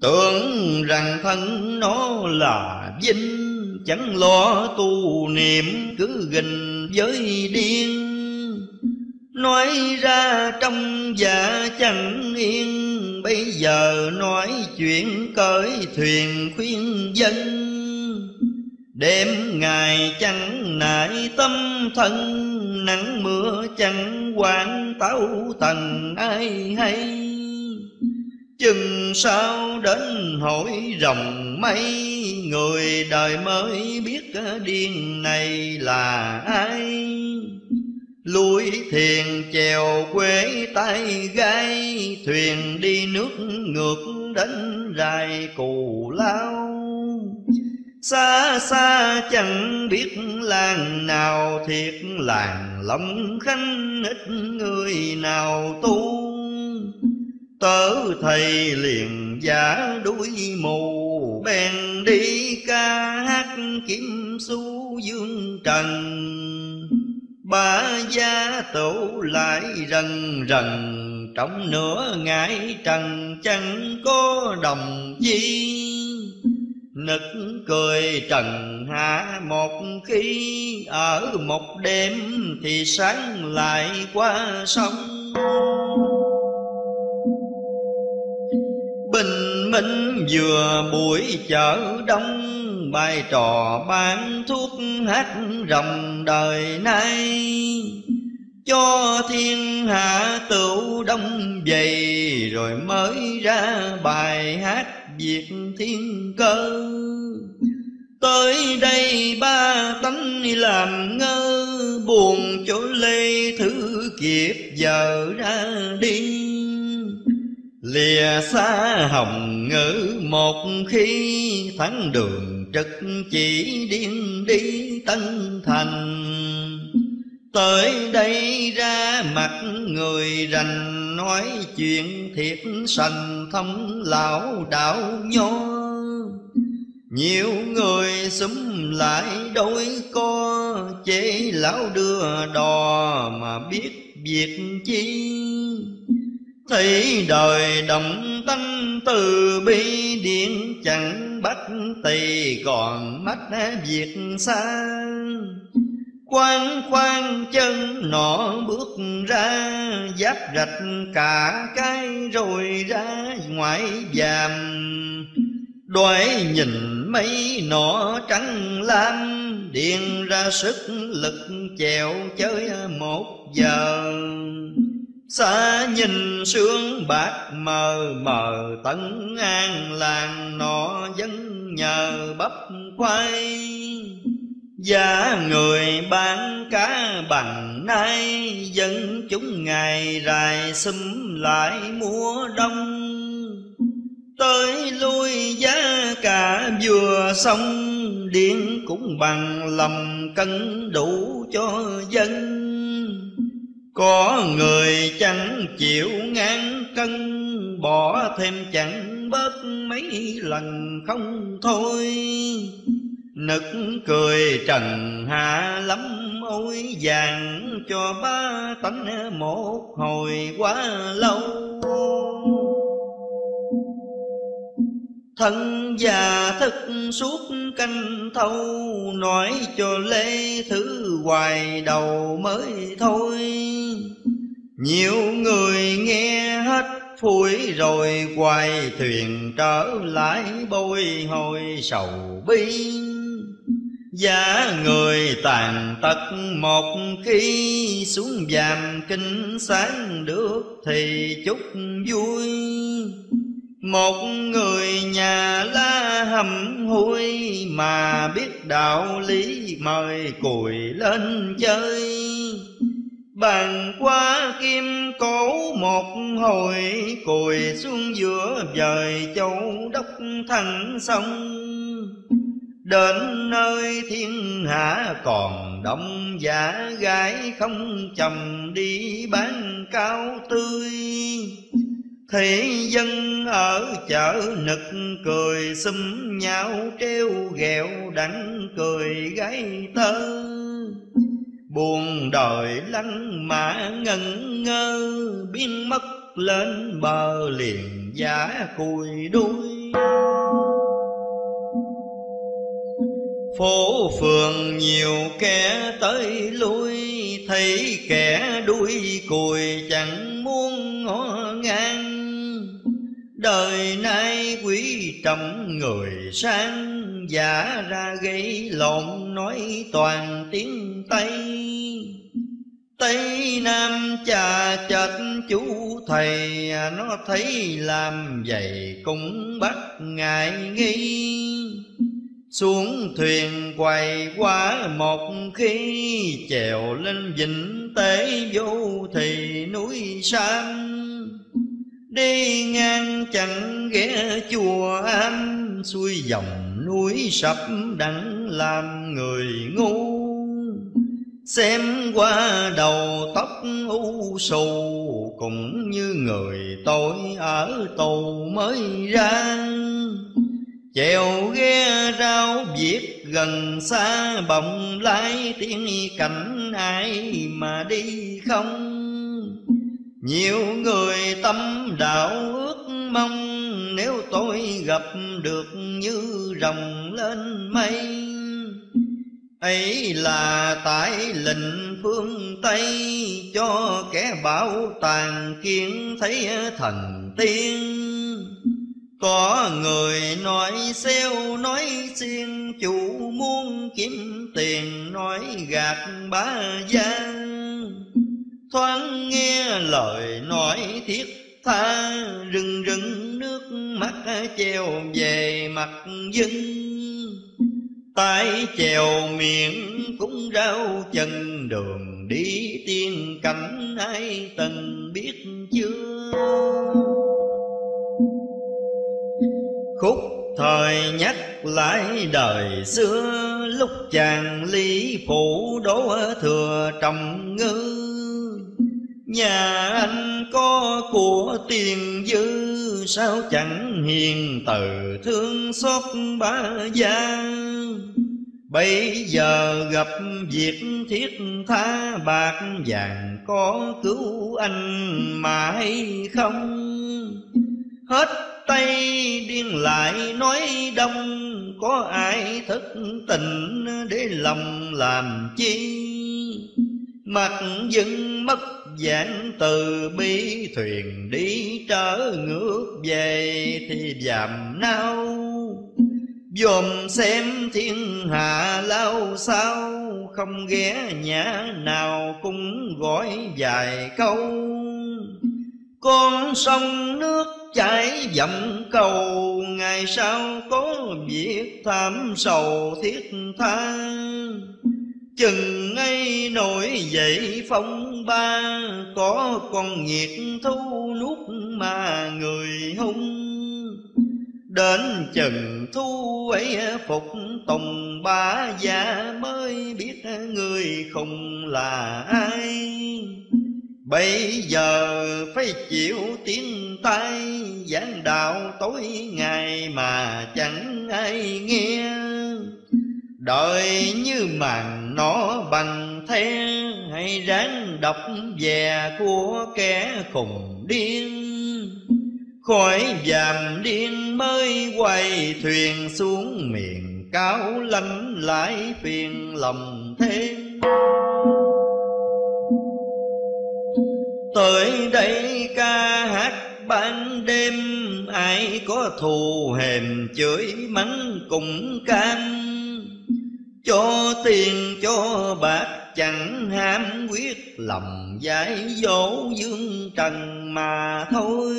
Speaker 1: Tưởng rằng thân nó là vinh, Chẳng lo tu niệm cứ gình với điên. Nói ra trong dạ chẳng yên, Bây giờ nói chuyện cởi thuyền khuyên dân. Đêm ngày chẳng nại tâm thân, Nắng mưa chẳng quan táo tần ai hay. Chừng sao đến hỏi rồng mây Người đời mới biết điên này là ai? Lui thiền chèo quê tay gai Thuyền đi nước ngược đến dài cù lao. Xa xa chẳng biết làng nào thiệt, làng Long khanh ít người nào tu. Tớ thầy liền giả đuôi mù. Bèn đi ca hát kiếm su dương trần. Ba gia tổ lại rần rần Trong nửa ngày trần chẳng có đồng chi. Nực cười trần hạ một khi, Ở một đêm thì sáng lại qua sông. Bình minh vừa buổi chợ đông, Bài trò bán thuốc hát rồng đời nay. Cho thiên hạ tựu đông dày Rồi mới ra bài hát Việt thiên cơ. Tới đây ba tánh làm ngơ, Buồn chỗ lê thứ kiếp giờ ra đi. Lìa xa hồng ngữ, một khi thắng đường trực chỉ điên đi tân thành. Tới đây ra mặt người rành, nói chuyện thiệt sành thông lão đạo nho. Nhiều người xúm lại đôi co, chế lão đưa đò mà biết việc chi. Thấy đời động tâm từ bi điện chẳng bắt tỳ còn mắt việc xa Quan khoan chân nọ bước ra, Giáp rạch cả cái rồi ra ngoài vàm Đoái nhìn mấy nọ trắng lam Điện ra sức lực chèo chơi một giờ. Xa nhìn sương bạc mờ mờ tận an làng nọ vẫn nhờ bắp khoai Giá người bán cá bằng nay Dân chúng ngày rài xâm lại mùa đông. Tới lui giá cả vừa xong Điện cũng bằng lầm cân đủ cho dân. Có người chẳng chịu ngang cân, Bỏ thêm chẳng bớt mấy lần không thôi. Nực cười trần hạ lắm, ôi vàng Cho ba tánh một hồi quá lâu. Thân già thức suốt canh thâu, Nói cho lê thứ hoài đầu mới thôi. Nhiều người nghe hết phủi rồi quay thuyền trở lại bôi hồi sầu bi. Giá người tàn tật một khi xuống giàm, kinh sáng được thì chúc vui một người nhà la hầm hôi mà biết đạo lý mời cùi lên chơi. Bàn qua kim cổ một hồi, Cùi xuống giữa vời châu đốc thẳng sông. Đến nơi thiên hạ còn đông giả gái không chồng đi bán cao tươi. Thế dân ở chợ nực cười, xúm nhau treo ghẹo đắng cười gáy thơ Buồn đời lăn mã ngẩn ngơ, Biến mất lên bờ liền giả cùi đuôi. Phố phường nhiều kẻ tới lui, Thấy kẻ đuôi cùi chẳng muốn ngó ngang. Đời nay quý trọng người sang, Giả ra gây lộn nói toàn tiếng Tây. Tây Nam cha chật chú thầy, Nó thấy làm vậy cũng bắt ngại nghi xuống thuyền quay qua một khi chèo lên vịnh tế vô thì núi sam. Đi ngang chẳng ghé chùa am, xuôi dòng núi sập đặng làm người ngu. Xem qua đầu tóc u sù, cũng như người tôi ở tù mới ra chèo ghe rau viết gần xa bồng lái tiếng cảnh ai mà đi không? Nhiều người tâm đạo ước mong, nếu tôi gặp được như rồng lên mây. Ấy là tại lệnh phương tây, cho kẻ bảo tàng kiến thấy thần tiên có người nói xeo nói xiên, chủ muốn kiếm tiền, nói gạt bá gian thoáng nghe lời nói thiết tha, rừng rừng nước mắt treo về mặt dân. Tay chèo miệng cũng rau chân, đường đi tiên cảnh ai từng biết chưa? Khúc thời nhắc lại đời xưa, lúc chàng ly phủ đổ thừa trọng ngư. Nhà anh có của tiền dư, Sao chẳng hiền từ thương xót ba gia? Bây giờ gặp việc thiết tha bạc vàng, Có cứu anh mãi không? Hết tay điên lại nói đông, Có ai thức tình để lòng làm chi? Mặt dân mất dạng từ bi, thuyền đi trở ngược về thì giảm nao. Dòm xem thiên hạ lao sao, không ghé nhà nào cũng gọi vài câu. Con sông nước trái dặm cầu, ngày sau có việc tham sầu thiết tha. Chừng ngay nổi dậy phong ba, có con nghiệt thu nuốt mà người hung. Đến chừng thu ấy phục tùng ba gia mới biết người không là ai. Bây giờ phải chịu tiếng tay giảng đạo tối ngày mà chẳng ai nghe. Đợi như màn nó bằng the, Hay ráng đọc về của kẻ khùng điên. Khỏi dàm điên mới quay thuyền xuống miền cáo lanh lại phiền lòng thêm. Tới đây ca hát ban đêm, Ai có thù hèm chửi mắng cùng cam Cho tiền, cho bạc, chẳng ham quyết, lòng giải dỗ dương trần mà thôi.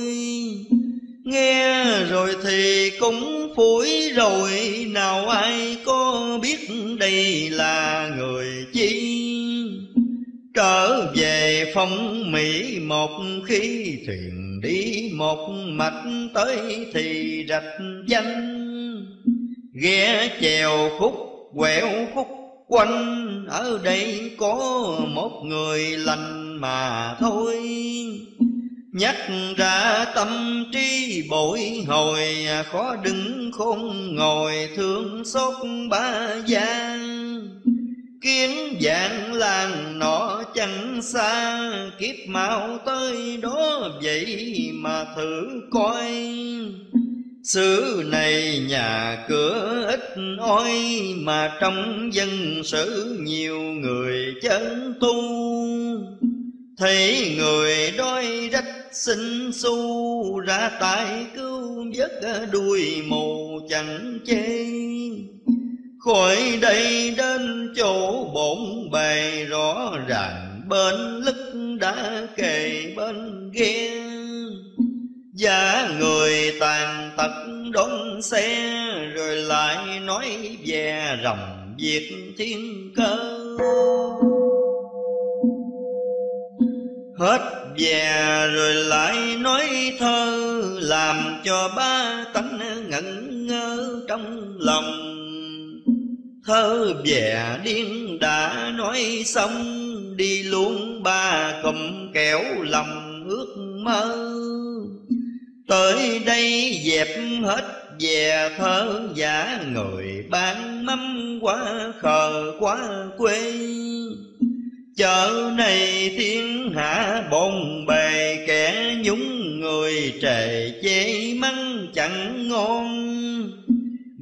Speaker 1: Nghe rồi thì cũng phủi rồi, Nào ai có biết đây là người chi? Trở về phong Mỹ một khi thuyền đi, một mạch tới thì rạch danh. Ghé chèo khúc, quẹo khúc, quanh Ở đây có một người lành mà thôi. Nhắc ra tâm trí bội hồi, Khó đứng khôn ngồi thương xót ba gian. Kiến dạng làng nọ chẳng xa, Kiếp mau tới đó vậy mà thử coi. Xứ này nhà cửa ít oi Mà trong dân sự nhiều người chân tu. Thấy người đói rách xin xu Ra tay cứu vớt đuôi mù chẳng chê. Khỏi đây đến chỗ bổn bề, rõ ràng Bên lức đã kề bên ghe và người tàn tật đón xe, Rồi lại nói về rồng việc thiên cơ. Hết về rồi lại nói thơ, Làm cho ba tánh ngẩn ngơ trong lòng. Thơ vẻ điên đã nói xong, Đi luôn ba cầm kéo lòng ước mơ. Tới đây dẹp hết về thơ giả Người bán mắm quá khờ quá quê. Chợ này thiên hạ bồn bề, Kẻ nhúng người trề chê mắng chẳng ngon.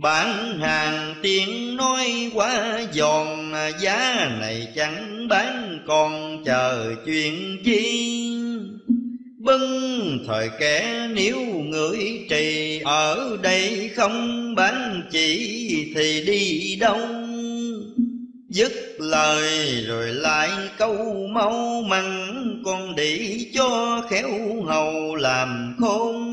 Speaker 1: Bán hàng tiếng nói quá giòn, Giá này chẳng bán, còn chờ chuyện chi? Bưng thời kẻ nếu người trì, Ở đây không bán chỉ thì đi đâu? Dứt lời rồi lại câu mau măng Con để cho khéo hầu làm khôn.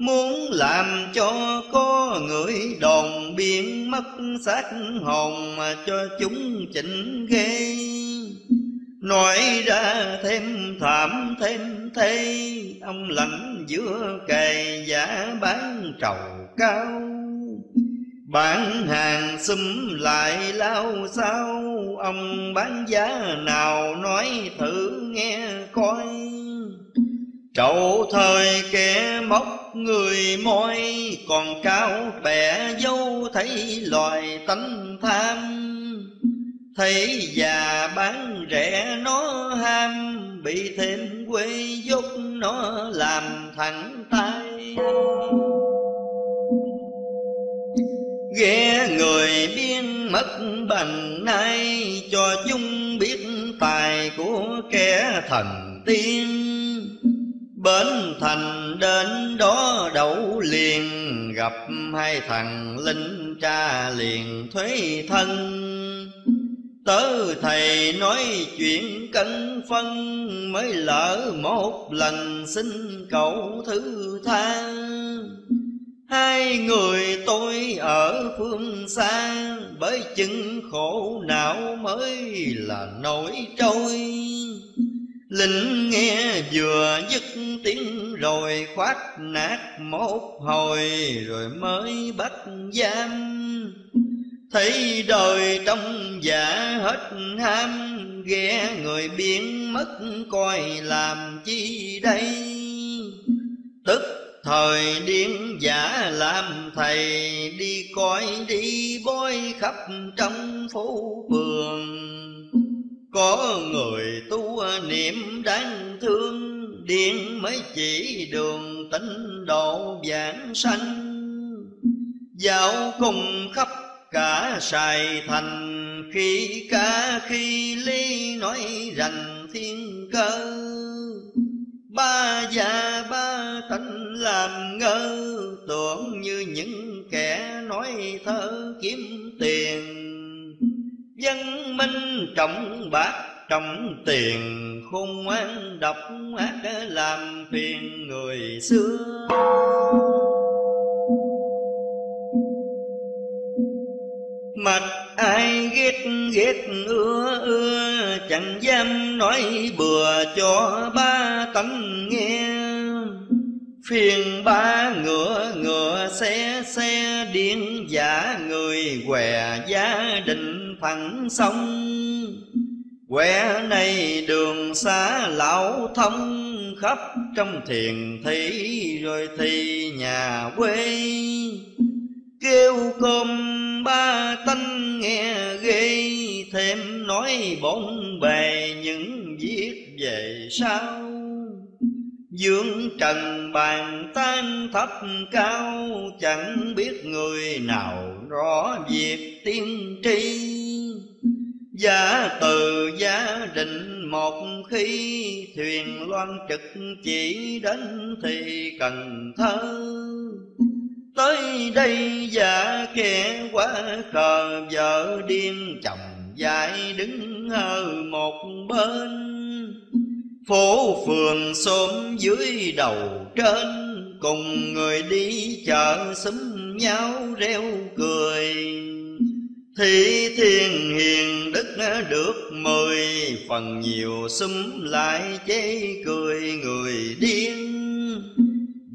Speaker 1: Muốn làm cho có người đồn biên mất xác hồn Mà cho chúng chỉnh ghê. Nói ra thêm thảm thêm thê, Ông lạnh giữa cày giả bán trầu cao. Bán hàng xúm lại lao sao, Ông bán giá nào nói thử nghe coi. Trậu thời kẻ móc người môi, Còn cao bẻ dâu thấy loài tánh tham. Thấy già bán rẻ nó ham, Bị thêm quê dốt nó làm thẳng tay ghé người biên mất bằng nay Cho chúng biết tài của kẻ thần tiên. Bến thành đến đó đậu liền, Gặp hai thằng linh cha liền thuế thân. Tớ thầy nói chuyện cân phân, Mới lỡ một lần xin cậu thứ tha. Hai người tôi ở phương xa, Bởi chừng khổ não mới là nổi trôi. Linh nghe vừa dứt tiếng rồi khoát nát một hồi Rồi mới bắt giam. Thấy đời trong giả hết ham, Ghé người biến mất coi làm chi đây? Tức thời điên giả làm thầy, Đi coi đi bói khắp trong phố phường. Có người tu niệm đáng thương điện mới chỉ đường tịnh độ giảng sanh. Dạo cùng khắp cả sài thành, khi cả khi ly nói rằng thiên cơ. Ba già ba tánh làm ngơ, tưởng như những kẻ nói thơ kiếm tiền dân minh trọng bạc trọng tiền khôn ngoan, độc ác làm phiền người xưa. Mặt ai ghét ghét ưa ưa Chẳng dám nói bừa cho ba tánh nghe. Phiền ba ngựa ngựa xe xe điên giả, người què gia đình thẳng sông. Què này đường xa lão thông, khắp trong thiền thị rồi thì nhà quê. Kêu cơm ba tanh nghe ghê, Thêm nói bốn bề những viết về sau. Dương trần bàn tan thấp cao, Chẳng biết người nào rõ việc tiên tri. Giả từ gia định một khi Thuyền loan trực chỉ đến thì Cần Thơ. Tới đây giả kẻ quá khờ, Vợ điên chồng dại đứng hơ một bên. Phố phường xóm dưới đầu trên, Cùng người đi chợ xúm nhau reo cười. Thì thiên hiền đức được mười, Phần nhiều xúm lại chế cười người điên.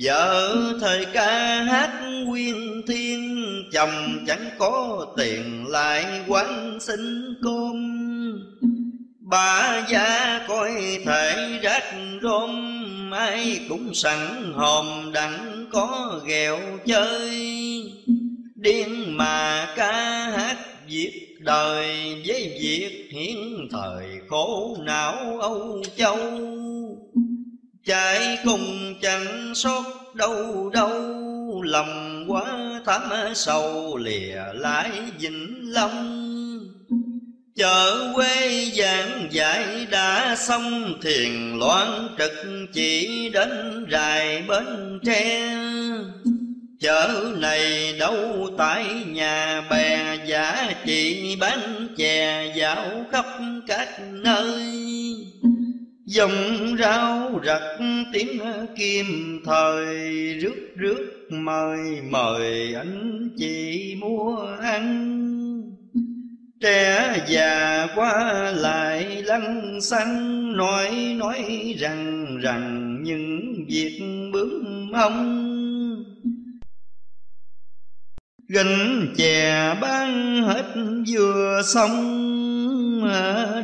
Speaker 1: Vợ thời ca hát quyên thiên, Chồng chẳng có tiền lại quán xin cơm. Bà gia coi thể rách rôm, Ai cũng sẵn hòm đặng có ghẹo chơi. Điên mà ca hát việc đời, với việc hiến thời khổ não Âu Châu. Chạy cùng chẳng sót đâu đâu lòng quá thắm sầu lìa lái vĩnh long chợ quê giảng dạy đã xong, thiền loan trực chỉ đến rài bến tre. Chợ này đâu tại nhà bè giả chị bán chè dạo khắp các nơi. Dòng rau rặt tiếng kim thời, Rước rước mời mời anh chị mua ăn. Trẻ già qua lại lăng xăng, Nói nói rằng rằng những việc bướm ông Gánh chè bán hết vừa xong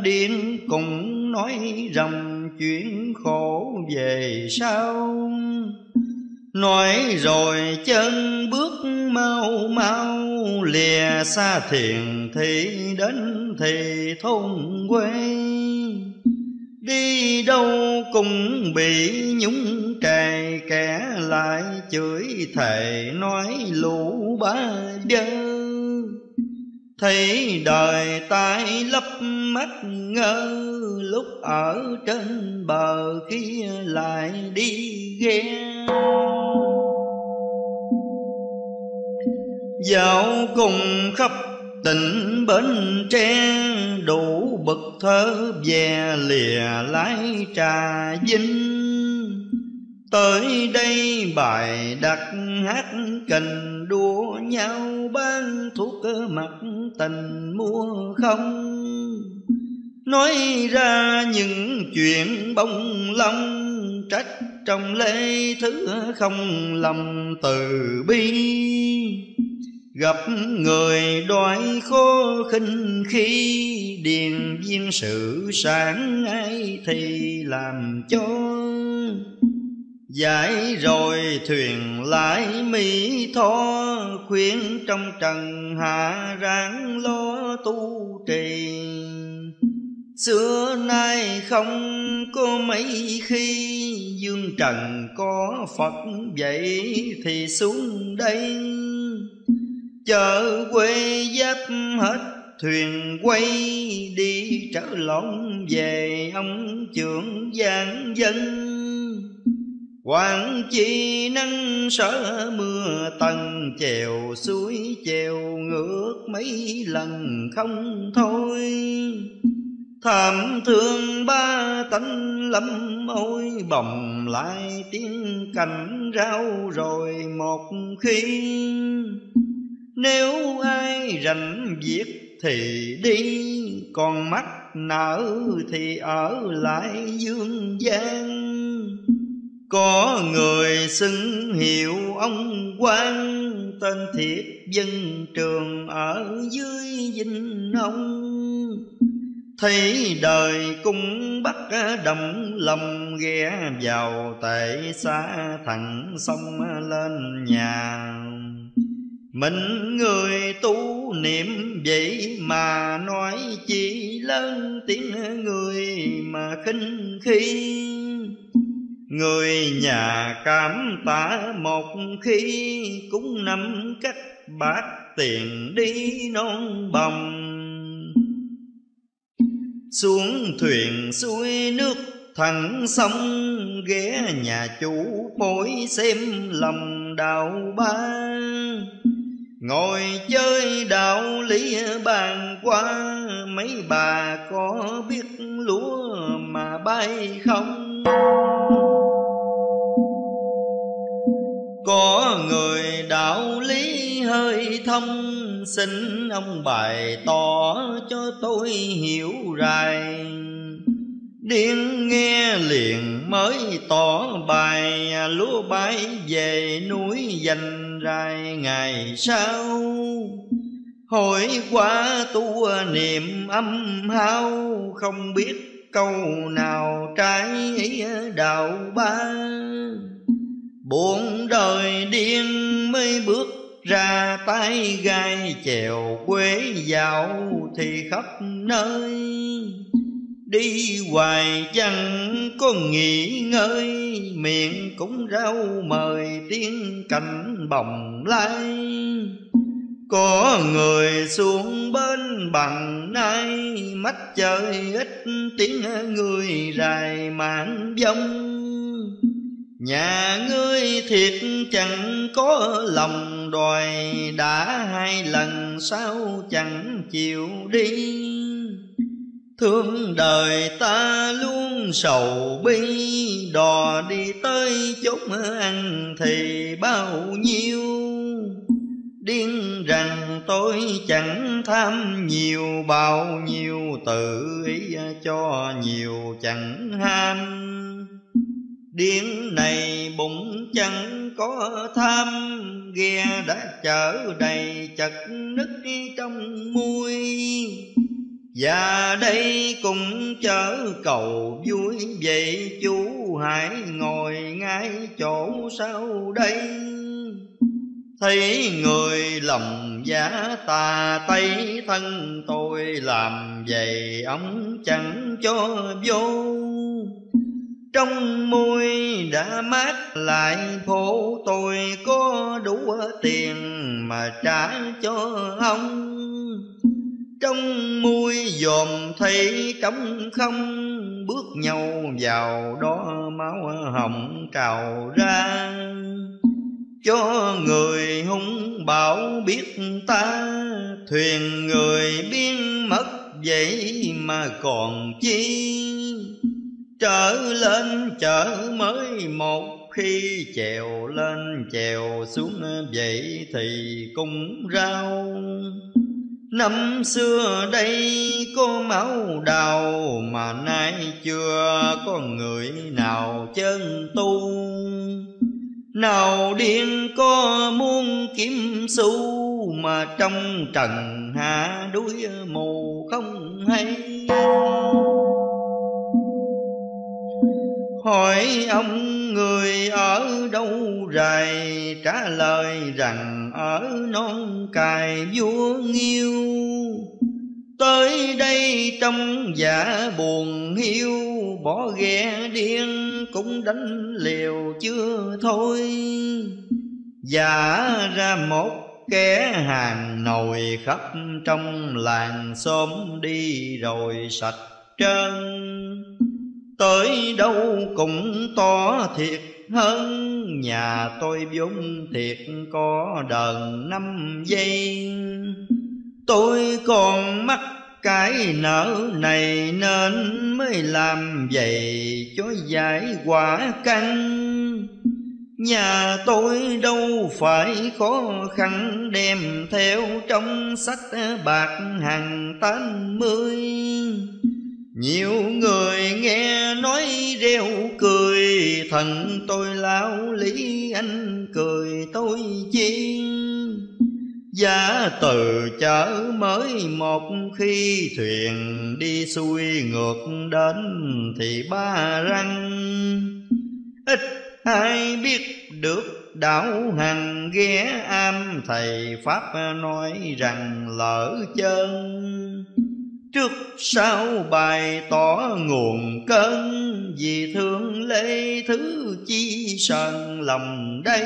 Speaker 1: Điên cùng nói rằng chuyện khổ về sau. Nói rồi chân bước mau mau, Lìa xa thiền thị đến thì thôn quê. Đi đâu cũng bị nhúng trề Kẻ lại chửi thề nói lũ ba đơ Thấy đời tai lấp mắt, ngơ Lúc ở trên bờ khi lại đi ghe. Dạo cùng khắp tình bến tre, đủ bậc thơ về lìa lái trà vinh tới đây bài đặt hát cành đua nhau ban thuốc mặt tình mua không? Nói ra những chuyện bông lông trách trong lễ thứ không lòng từ bi. Gặp người đoái khó khinh khi điền viên sự sáng, ai thì làm cho? Giải rồi thuyền lái mỹ tho Khuyên trong trần hạ ráng lo tu trì. Xưa nay không có mấy khi Dương trần có Phật vậy thì xuống đây. Chợ quê giáp hết, thuyền quay Đi trở lộn về ông trưởng giang dân. Quảng chi nắng sở mưa tầng, chèo suối chèo ngược mấy lần không thôi. Thảm thương ba tánh lâm ôi, bồng lại tiếng cảnh rau rồi một khi. Nếu ai rảnh việc thì đi, Còn mắt nở thì ở lại dương gian có người xưng hiệu ông quan Tên thiệt dân trường ở dưới dinh ông. Thấy đời cung bắt đồng lòng ghé vào tệ xa thẳng sông lên nhà. Mình người tu niệm vậy mà nói chỉ lớn tiếng người mà khinh khi Người nhà cảm tạ một khi Cũng nắm cách bát tiền đi non bồng. Xuống thuyền xuôi nước thẳng sông, Ghé nhà chủ bối xem lòng đào ba. Ngồi chơi đạo lý bàn qua, Mấy bà có biết lúa mà bay không? Có người đạo lý hơi thông, xin ông bài tỏ cho tôi hiểu rài điên nghe liền mới tỏ bài, lúa bay về núi dành rai ngày sau. Hỏi qua tu niệm âm hao, không biết câu nào trái ý đạo ba. Buồn đời điên mới bước ra tay gai chèo quế dạo thì khắp nơi đi hoài chẳng có nghỉ ngơi, miệng cũng rau mời, tiếng cảnh bồng lai. Có người xuống bên bằng nay mắt trời ít tiếng người dài mạng vong Nhà ngươi thiệt chẳng có lòng đòi, Đã hai lần sao chẳng chịu đi. Thương đời ta luôn sầu bi. Đò đi tới chốn ăn thì bao nhiêu? Điên rằng tôi chẳng tham nhiều, Bao nhiêu tự ý cho nhiều chẳng ham. Điên này bụng chẳng có tham, Ghe đã chở đầy chật nứt trong muôi và đây cũng chớ cầu vui Vậy chú hãy ngồi ngay chỗ sau đây. Thấy người lòng giá tà tay thân, tôi làm vậy Ông chẳng cho vô. Trong môi đã mát lại phố tôi có đủ tiền mà trả cho ông trong môi dòm thấy trống không bước nhau vào đó máu hồng trào ra. Cho người hung bảo biết ta, thuyền người biến mất vậy mà còn chi. Trở lên trở mới một khi chèo lên chèo xuống vậy thì cũng rau Năm xưa đây có máu đào, Mà nay chưa có người nào chân tu. Nào điên có muốn kiếm xu, Mà trong trần hạ đuối mù không hay. Hỏi ông người ở đâu rày Trả lời rằng ở non cài vua nghiêu. Tới đây trong giả buồn hiu, Bỏ ghe điên cũng đánh liều chưa thôi. Giả ra một kẻ hàng nồi khắp trong làng xóm đi rồi sạch trơn. Tới đâu cũng to thiệt, hơn Nhà tôi vốn thiệt có đờn năm giây. Tôi còn mắc cái nợ này Nên mới làm vậy cho giải quả căng. Nhà tôi đâu phải khó khăn, đem theo trong sách bạc hàng tám mươi nhiều người nghe nói reo cười, Thần tôi lão lý anh cười, tôi chiên. Giá từ chở mới một khi thuyền đi xuôi ngược đến thì ba răng. Ít ai biết được đạo hành ghé am thầy Pháp nói rằng lỡ chân Trước sau bài tỏ nguồn cơn, Vì thương lê thứ chi sờn lòng đây.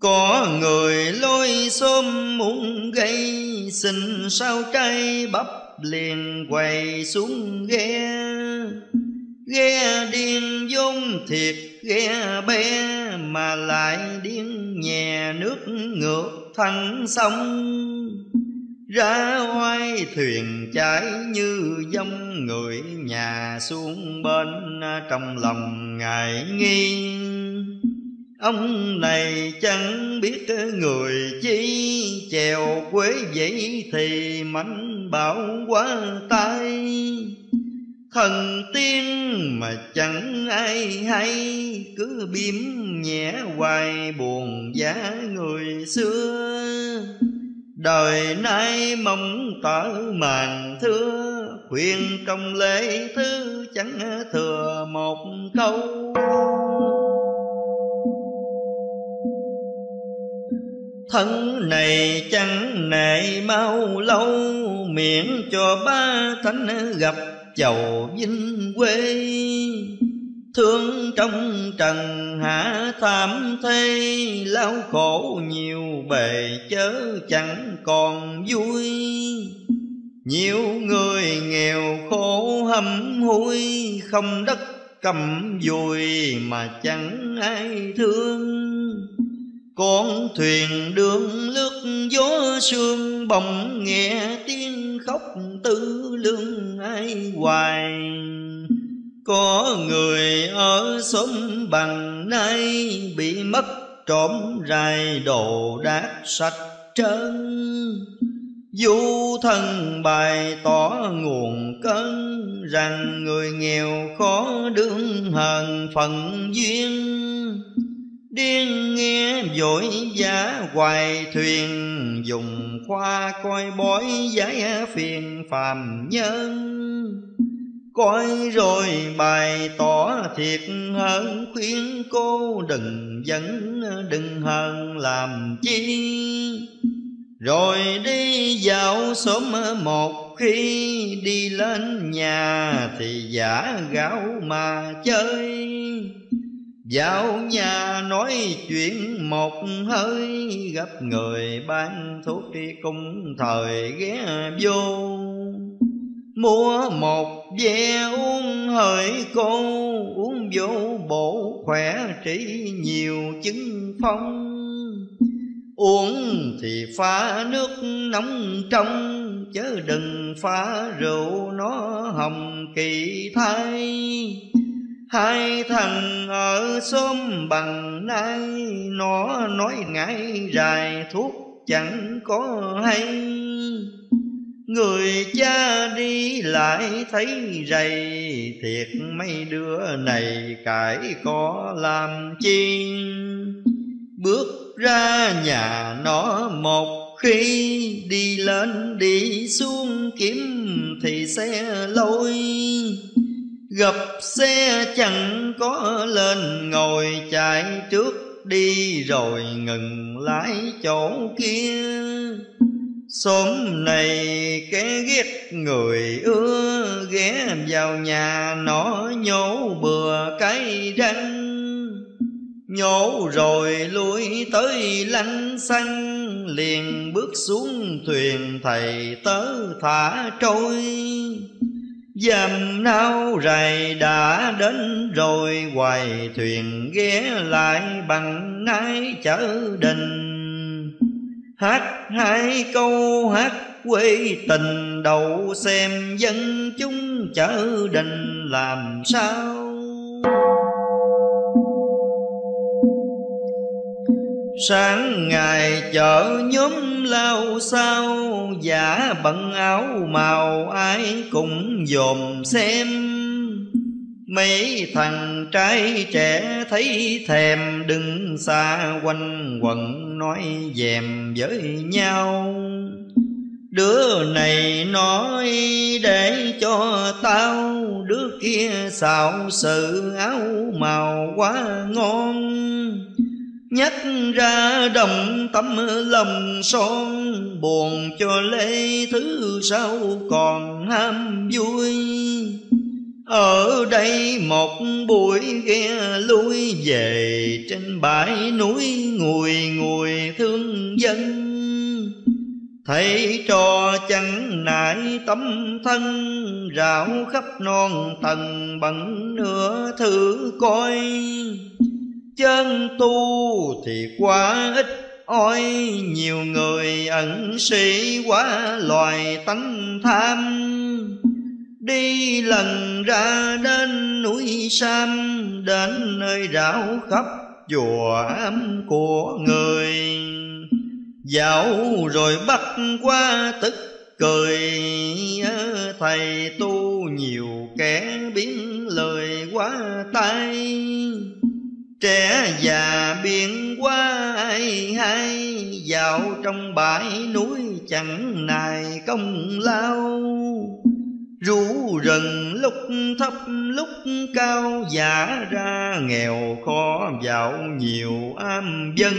Speaker 1: Có người lôi xôm muốn gây, Xin sao trai bắp liền quay xuống ghe. Ghe điên dung thiệt, ghe bé Mà lại điên nhẹ nước ngược thẳng sông ra oai thuyền chảy như dông, người nhà xuống bên trong lòng ngài nghi. Ông này chẳng biết người chi, chèo quế vậy thì mảnh bảo quá tay thần tiên mà chẳng ai hay, cứ biếm nhẹ hoài buồn giá người xưa. Đời nay mong tở màn thưa, Khuyên trong lễ thứ chẳng thừa một câu. Thân này chẳng nệ mau lâu Miễn cho ba thánh gặp chầu vinh quê. Thương trong trần, hạ tham thê, Lao khổ nhiều bề chớ chẳng còn vui. Nhiều người nghèo khổ hâm hối Không đất cầm dùi mà chẳng ai thương. Con thuyền đường lướt gió sương bồng nghe tiếng khóc tư lương ai hoài có người ở xóm bằng nay Bị mất trộm rài đồ đát sạch trơn. Du thân bài tỏ nguồn cơn Rằng người nghèo khó đương hờn phận duyên. Điên nghe vội giá hoài thuyền, Dùng khoa coi bói giải phiền phàm nhân. Coi rồi bày tỏ thiệt hơn, Khuyên cô đừng dẫn đừng hờn làm chi. Rồi đi dạo sớm một khi Đi lên nhà thì giả gạo mà chơi. Vào nhà nói chuyện một hơi, Gặp người bán thuốc đi cùng thời ghé vô. Mua một ve uống hỡi cô Uống vô bổ khỏe trị nhiều chứng phong. Uống thì pha nước nóng trong, Chớ đừng pha rượu nó hồng kỳ thay. Hai thằng ở xóm bằng nay, Nó nói ngại dài thuốc chẳng có hay. Người cha đi lại thấy rầy, Thiệt mấy đứa này cãi có làm chi Bước ra nhà nó một khi Đi lên đi xuống kiếm thì xe lôi. Gặp xe chẳng có lên ngồi chạy trước đi rồi ngừng lái chỗ kia. Xóm này kẻ ghét người ưa, ghé vào nhà nó nhổ bừa cái răng. Nhổ rồi lui tới lanh xanh, Liền bước xuống thuyền thầy tớ thả trôi. Dầm nao rày đã đến rồi, Hoài thuyền ghé lại bằng nái chở đình. Hát hai câu, hát quê tình đầu xem dân chúng chở đình làm sao. Sáng ngày chợ nhóm lao sao, Giả bận áo màu ai cũng dòm xem. Mấy thằng trai trẻ thấy thèm Đừng xa quanh quẩn nói dèm với nhau. Đứa này nói để cho tao, Đứa kia xạo sự áo màu quá ngon. Nhắc ra đồng tâm lòng son, Buồn cho lê thứ sau còn ham vui. Ở đây một buổi ghe lui về, Trên bãi núi ngùi ngùi thương dân. Thấy trò chẳng nại tấm thân, rảo khắp non tầng bằng nửa thử coi. Chân tu thì quá ít ôi nhiều người ẩn sĩ quá loài tánh tham đi lần ra đến núi sam, đến nơi rảo khắp chùa ấm của người. Dạo rồi bắt qua tức cười thầy tu nhiều kẻ biến lời quá tay Trẻ già biển qua ai hay, Dạo trong bãi núi chẳng nài công lao. Rú rừng lúc thấp, lúc cao, Giả ra nghèo khó dạo nhiều am dân.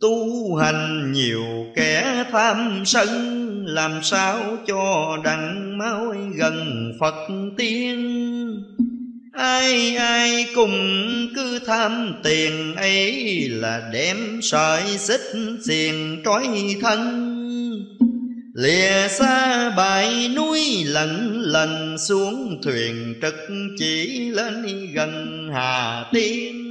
Speaker 1: Tu hành nhiều kẻ tham sân, Làm sao cho đặng máu gần Phật tiên? Ai ai cùng cứ tham tiền, ấy là đem sợi xích xiền trói thân lìa xa bãi núi lần lần xuống thuyền trực chỉ lên gần hà tiên.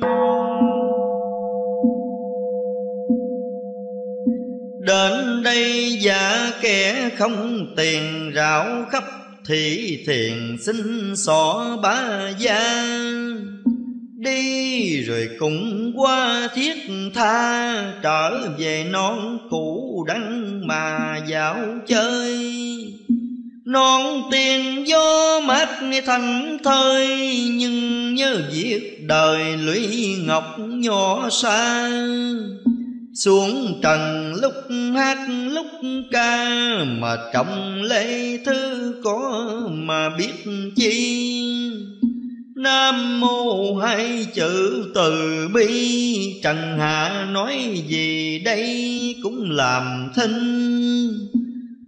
Speaker 1: Đến đây giả kẻ không tiền, rảo khắp thị thiền xin xỏ ba gian đi, rồi cũng qua thiết tha, trở về non cũ đắng mà dạo chơi. Non tiền gió mát thành thơi, nhưng nhớ việc đời lũy ngọc nhỏ xa. Xuống trần lúc hát, lúc ca, mà trọng lễ thư có mà biết chi. Nam mô hai chữ từ bi. Trần hạ nói gì đây cũng làm thinh.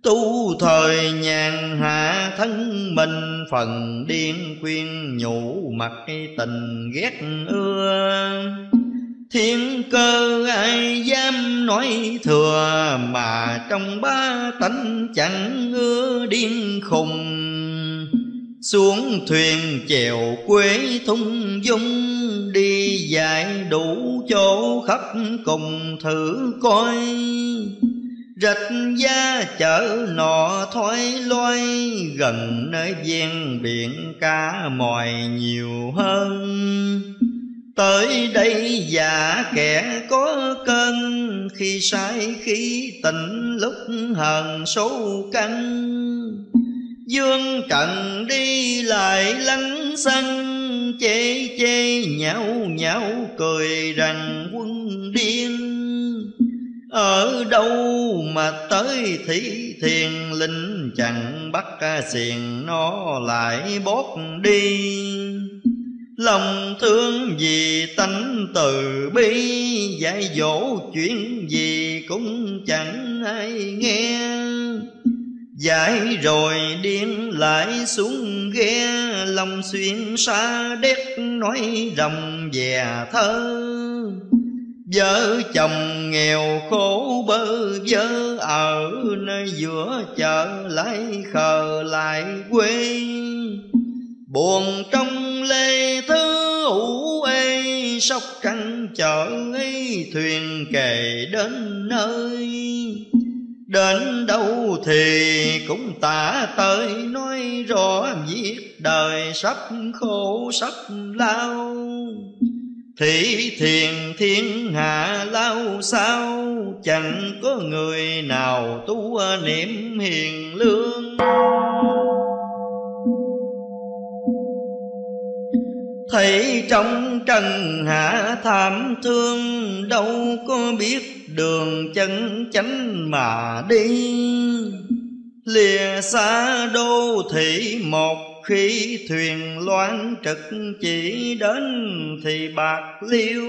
Speaker 1: Tu thời nhàn hạ thân mình, Phần điên khuyên nhủ mặt tình ghét ưa. Thiên cơ ai dám nói thừa Mà trong ba tánh chẳng ưa điên khùng xuống thuyền chèo quế thung dung, đi dài đủ chỗ khắp cùng thử coi. Rạch da chợ nọ thoái loay, gần nơi ven biển cá mòi nhiều hơn. Tới đây già kẻ có cơn, khi sai khi tỉnh lúc hờn số căng dương trần đi lại lánh xăng, chê chê nhão nhão cười rằng quân điên. Ở đâu mà tới thị thiền, linh chẳng bắt ca xiền nó lại bót đi. Lòng thương vì tánh từ bi dạy dỗ chuyện gì cũng chẳng ai nghe. Giải rồi điên lại xuống ghe, Lòng xuyên xa đét nói rồng về thơ. Vợ chồng nghèo khổ bơ vơ, Ở nơi giữa chợ lại khờ lại quê. Buồn trong lê thứ ủ ê, Sóc trăng chợ ấy thuyền kề đến nơi. Đến đâu thì cũng tả tới, Nói rõ việc đời sắp khổ, sắp lao. Thị thiền thiên hạ lao sao, Chẳng có người nào tu niệm hiền lương. Thấy trong trần hạ tham thương, Đâu có biết đường chân chánh mà đi. Lìa xa đô thị một khi thuyền loan trực chỉ đến thì bạc liêu.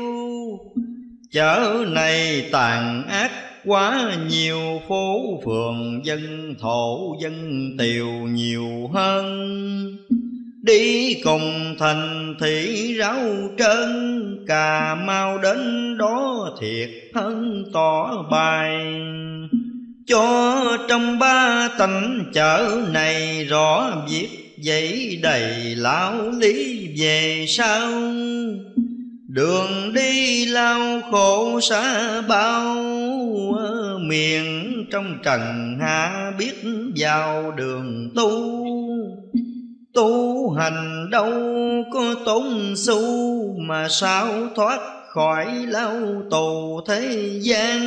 Speaker 1: Chợ này tàn ác quá, nhiều phố phường dân thổ dân tiều nhiều hơn. Đi cùng thành thị ráo trơn, Cà mau đến đó thiệt hơn tỏ bài. Cho trong ba tánh chợ này rõ việc Vậy đầy lão lý về sau. Đường đi lao khổ xa bao Miền trong trần hạ biết vào đường tu. Tu hành đâu có tốn xu Mà sao thoát khỏi lao tù thế gian?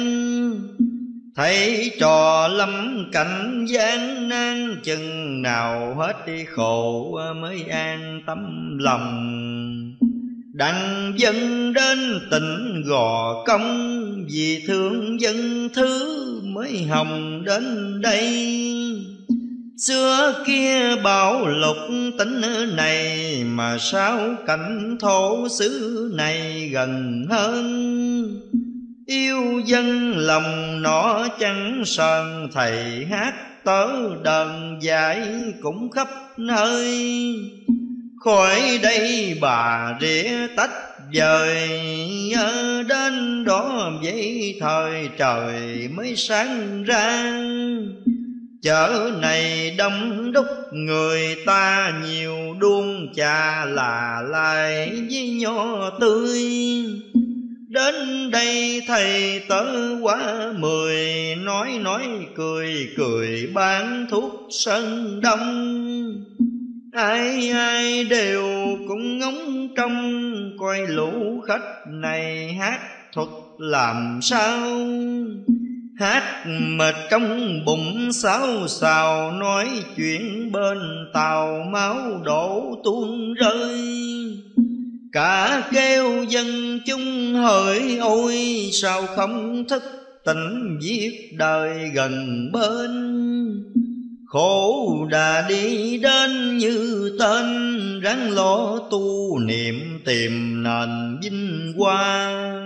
Speaker 1: Thấy trò lâm cảnh gian nan, Chừng nào hết đi khổ mới an tâm lòng. Đặng dân đến tỉnh gò công, Vì thương dân thứ mới hồng đến đây. Xưa kia bảo lục tính này, Mà sao cảnh thổ xứ này gần hơn? Yêu dân lòng nó chẳng sờn, Thầy hát tớ đờn dạy cũng khắp nơi. Khỏi đây bà rỉa tách dời Đến đó vậy thời trời mới sáng ra. Chợ này đông đúc, người ta nhiều đuông trà là lại với nho tươi. Đến đây thầy tớ quá mười, Nói nói cười cười bán thuốc sân đông. Ai ai đều cũng ngóng trong Coi lũ khách này hát thuật làm sao. Hát mệt trong bụng xáo xào, Nói chuyện bên tàu máu đổ tuôn rơi. Cả kêu dân chung hỡi, ôi Sao không thức tỉnh giết đời gần bên. Khổ đã đi đến như tên, Ráng lo tu niệm tìm nền vinh quang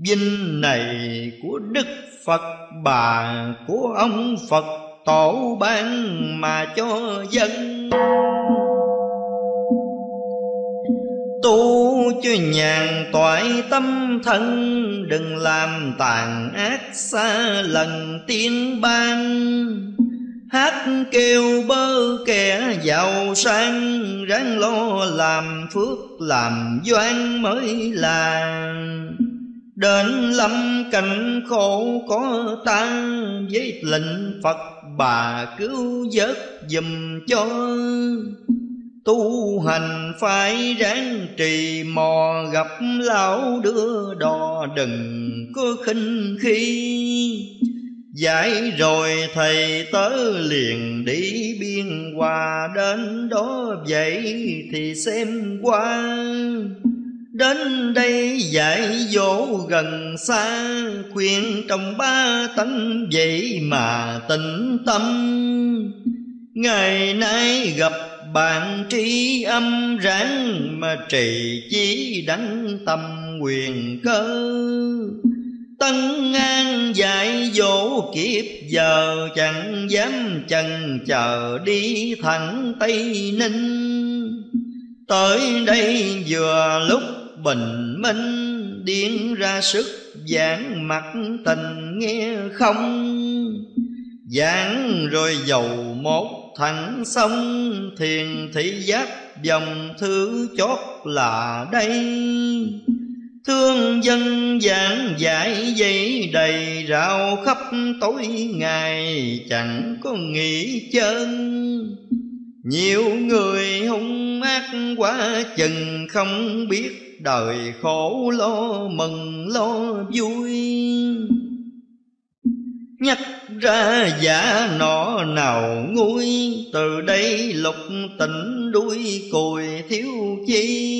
Speaker 1: Vinh này của Đức Phật bà của ông Phật tổ ban mà cho dân. Tu cho nhàn toại tâm thân, Đừng làm tàn ác xa lần tiên ban. Hát kêu bơ kẻ giàu sang, Ráng lo làm phước làm doan mới là. Đến lâm cảnh khổ có ta Với lệnh Phật bà cứu vớt dùm cho. Tu hành phải ráng trì, mò Gặp lão đưa đò đừng có khinh khi. Giải rồi thầy tớ liền đi biên hòa, Đến đó vậy thì xem qua. Đến đây dạy dỗ gần xa, Khuyên trong ba tánh vậy mà tĩnh tâm. Ngày nay gặp bạn tri âm ráng Mà trì chí đắng tâm quyền cơ. Tân an dạy dỗ kiếp, giờ Chẳng dám chần chờ đi thẳng Tây Ninh. Tới đây vừa lúc bình minh Điên ra sức giảng mặt tình nghe không? Giảng rồi dầu một thẳng sông, Thiền thị giác dòng thứ chót là đây. Thương dân giảng giải dây đầy rào khắp tối ngày, Chẳng có nghỉ chân. Nhiều người hung ác quá chừng Không biết đời khổ lo, mừng lo, vui. Nhắc ra giả nọ nào nguôi, Từ đây lục tỉnh đuôi cùi thiếu chi.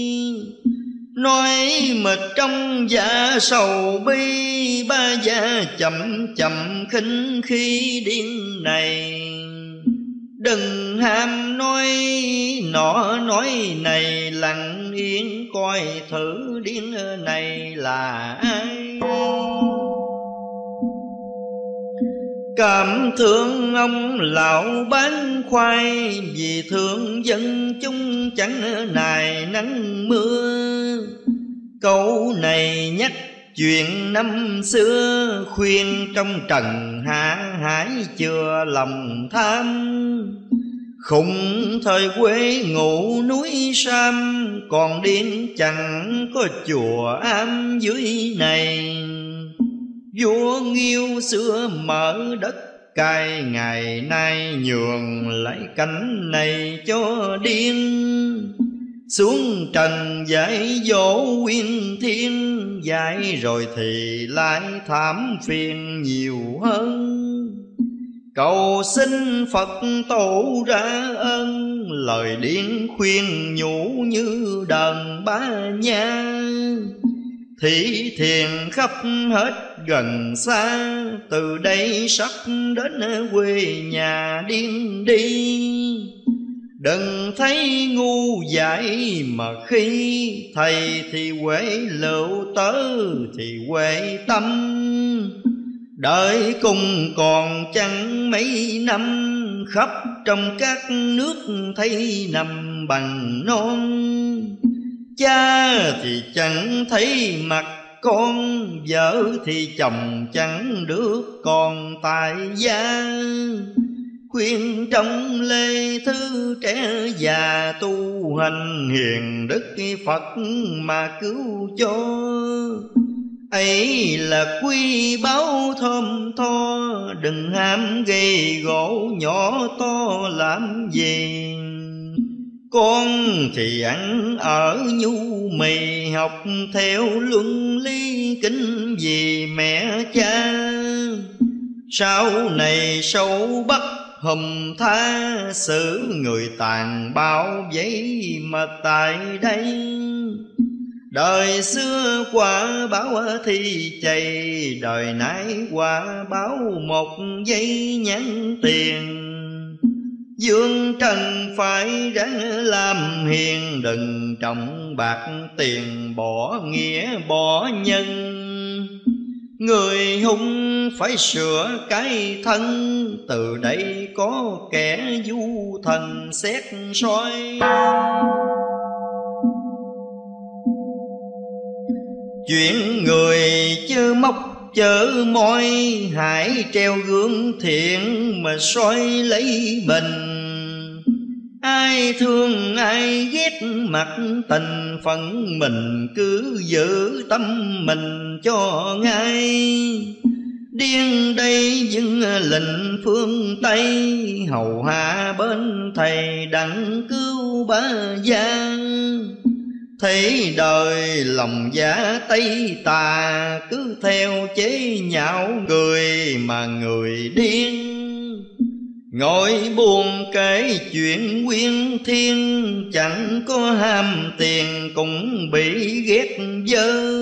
Speaker 1: Nói mệt trong dạ sầu bi, Ba gia chậm chậm khinh khi điên này. Đừng ham nói nọ nói này, Lặng yên coi thử điên này là ai. Cảm thương ông lão bán khoai, Vì thương dân chúng chẳng nài nắng mưa. Câu này nhắc chuyện năm xưa Khuyên trong trần hạ hải chưa lòng tham. Khủng thời quê ngủ núi Sam, Còn điên chẳng có chùa am dưới này. Vua nghiêu xưa mở đất cai, Ngày nay nhường lại cánh này cho điên xuống trần dạy dỗ quyên thiên Dạy rồi thì lại thảm phiền nhiều hơn. Cầu xin Phật tổ ra ân, Lời điển khuyên nhủ như đàn ba nha. Thị thiền khắp hết gần xa, Từ đây sắp đến quê nhà điên đi. Đừng thấy ngu dại mà khi Thầy thì quệ lựu tớ thì quệ tâm. Đợi cùng còn chẳng mấy năm, Khắp trong các nước thấy nằm bằng non. Cha thì chẳng thấy mặt con, Vợ thì chồng chẳng được còn tại gia khuyên trong lê thư trẻ già tu hành hiền đức phật mà cứu cho. Ấy là quy báo thơm tho, đừng ham gây gỗ nhỏ to làm gì con thì ăn ở nhu mì, học theo luân lý kính vì mẹ cha. Sau này sâu bắt hùm tha xử người tàn bao giấy mà tại đây. Đời xưa quả báo thi chày, Đời nay quả báo một giây nhắn tiền. Dương trần phải ráng làm hiền, Đừng trọng bạc tiền, bỏ nghĩa bỏ nhân. Người hung phải sửa cái thân, Từ đây có kẻ du thần xét soi. Chuyện người chớ móc chớ môi hãy treo gương thiện mà soi lấy mình ai thương ai ghét mặt tình phận mình, cứ giữ tâm mình cho ngay. Điên đây dưng lệnh phương tây, hầu hạ bên thầy đặng cứu ba gia thấy đời lòng giả tây tà, cứ theo chế nhạo người mà người điên. Ngồi buồn kể chuyện nguyên thiên, Chẳng có ham tiền cũng bị ghét dơ.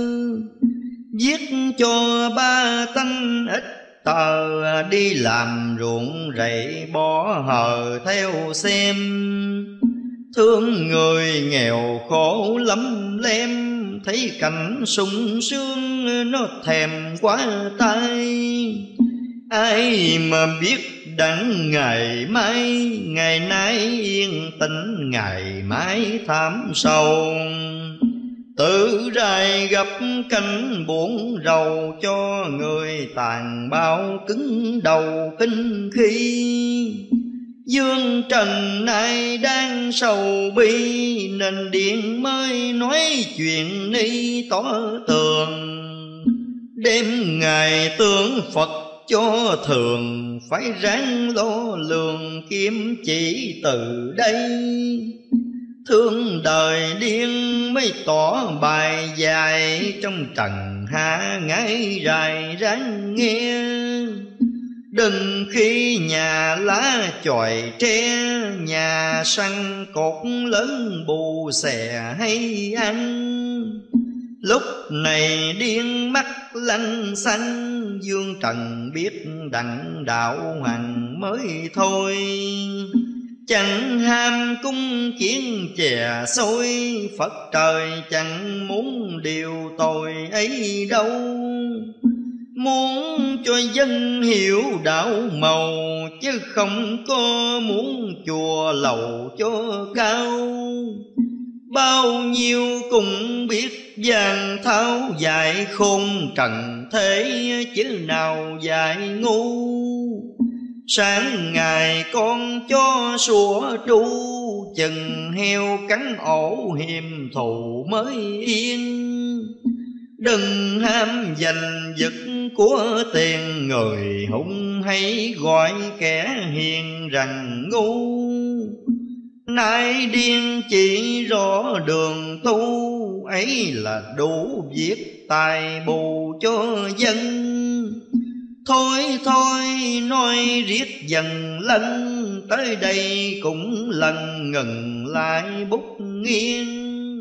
Speaker 1: Giết cho ba tanh ít tờ, Đi làm ruộng rẫy bỏ hờ theo xem. Thương người nghèo khổ lắm lem, Thấy cảnh sung sướng nó thèm quá tay. Ai mà biết đắng ngày mai, Ngày nay yên tĩnh, ngày mai thảm sâu. Tự rài gặp cánh buồn rầu Cho người tàn bao cứng đầu kinh khi. Dương trần nay đang sầu bi Nên điện mới nói chuyện ni tỏ tường. Đêm ngày tướng Phật cho thường, Phải ráng lo lường kiếm chỉ từ đây. Thương đời điên mới tỏ bài dài Trong trần hạ ngay rài ráng nghe. Đừng khi nhà lá chòi tre, Nhà săn cột lớn bù xè hay ăn. Lúc này điên mắt lanh xanh, Dương trần biết đặng đạo hoàng mới thôi. Chẳng ham cung chiến chè xôi, Phật trời chẳng muốn điều tội ấy đâu. Muốn cho dân hiểu đạo màu, Chứ không có muốn chùa lầu cho cao. Bao nhiêu cũng biết gian tháo dạy khôn trần thế Chứ nào dạy ngu. Sáng ngày con cho sủa tru, Chừng heo cắn ổ hiềm thù mới yên. Đừng ham giành giật của tiền người hung hay gọi kẻ hiền rằng ngu. Nay điên chỉ rõ đường tu, ấy là đủ việc tài bù cho dân. Thôi thôi, nói riết dần lân, Tới đây cũng lần ngừng lại bút nghiêng.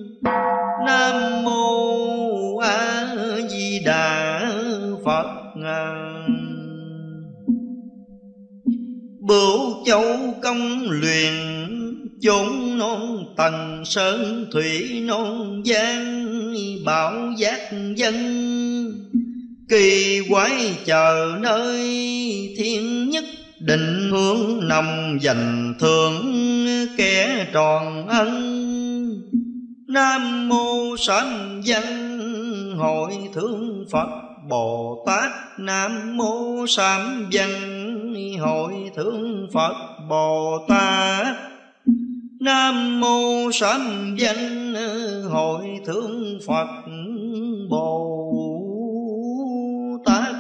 Speaker 1: Nam mô A Di Đà Phật. Bửu châu công luyện chốn non tầng sơn, thủy non giang bảo giác dân. Kỳ quái chờ nơi thiên nhất, định hướng nằm dành thượng kẻ tròn ân. Nam mô sanh văn hội thương phật bồ tát. Nam mô sám văn hội thương phật bồ tát. Nam mô sanh danh hội thượng Phật Bồ Tát.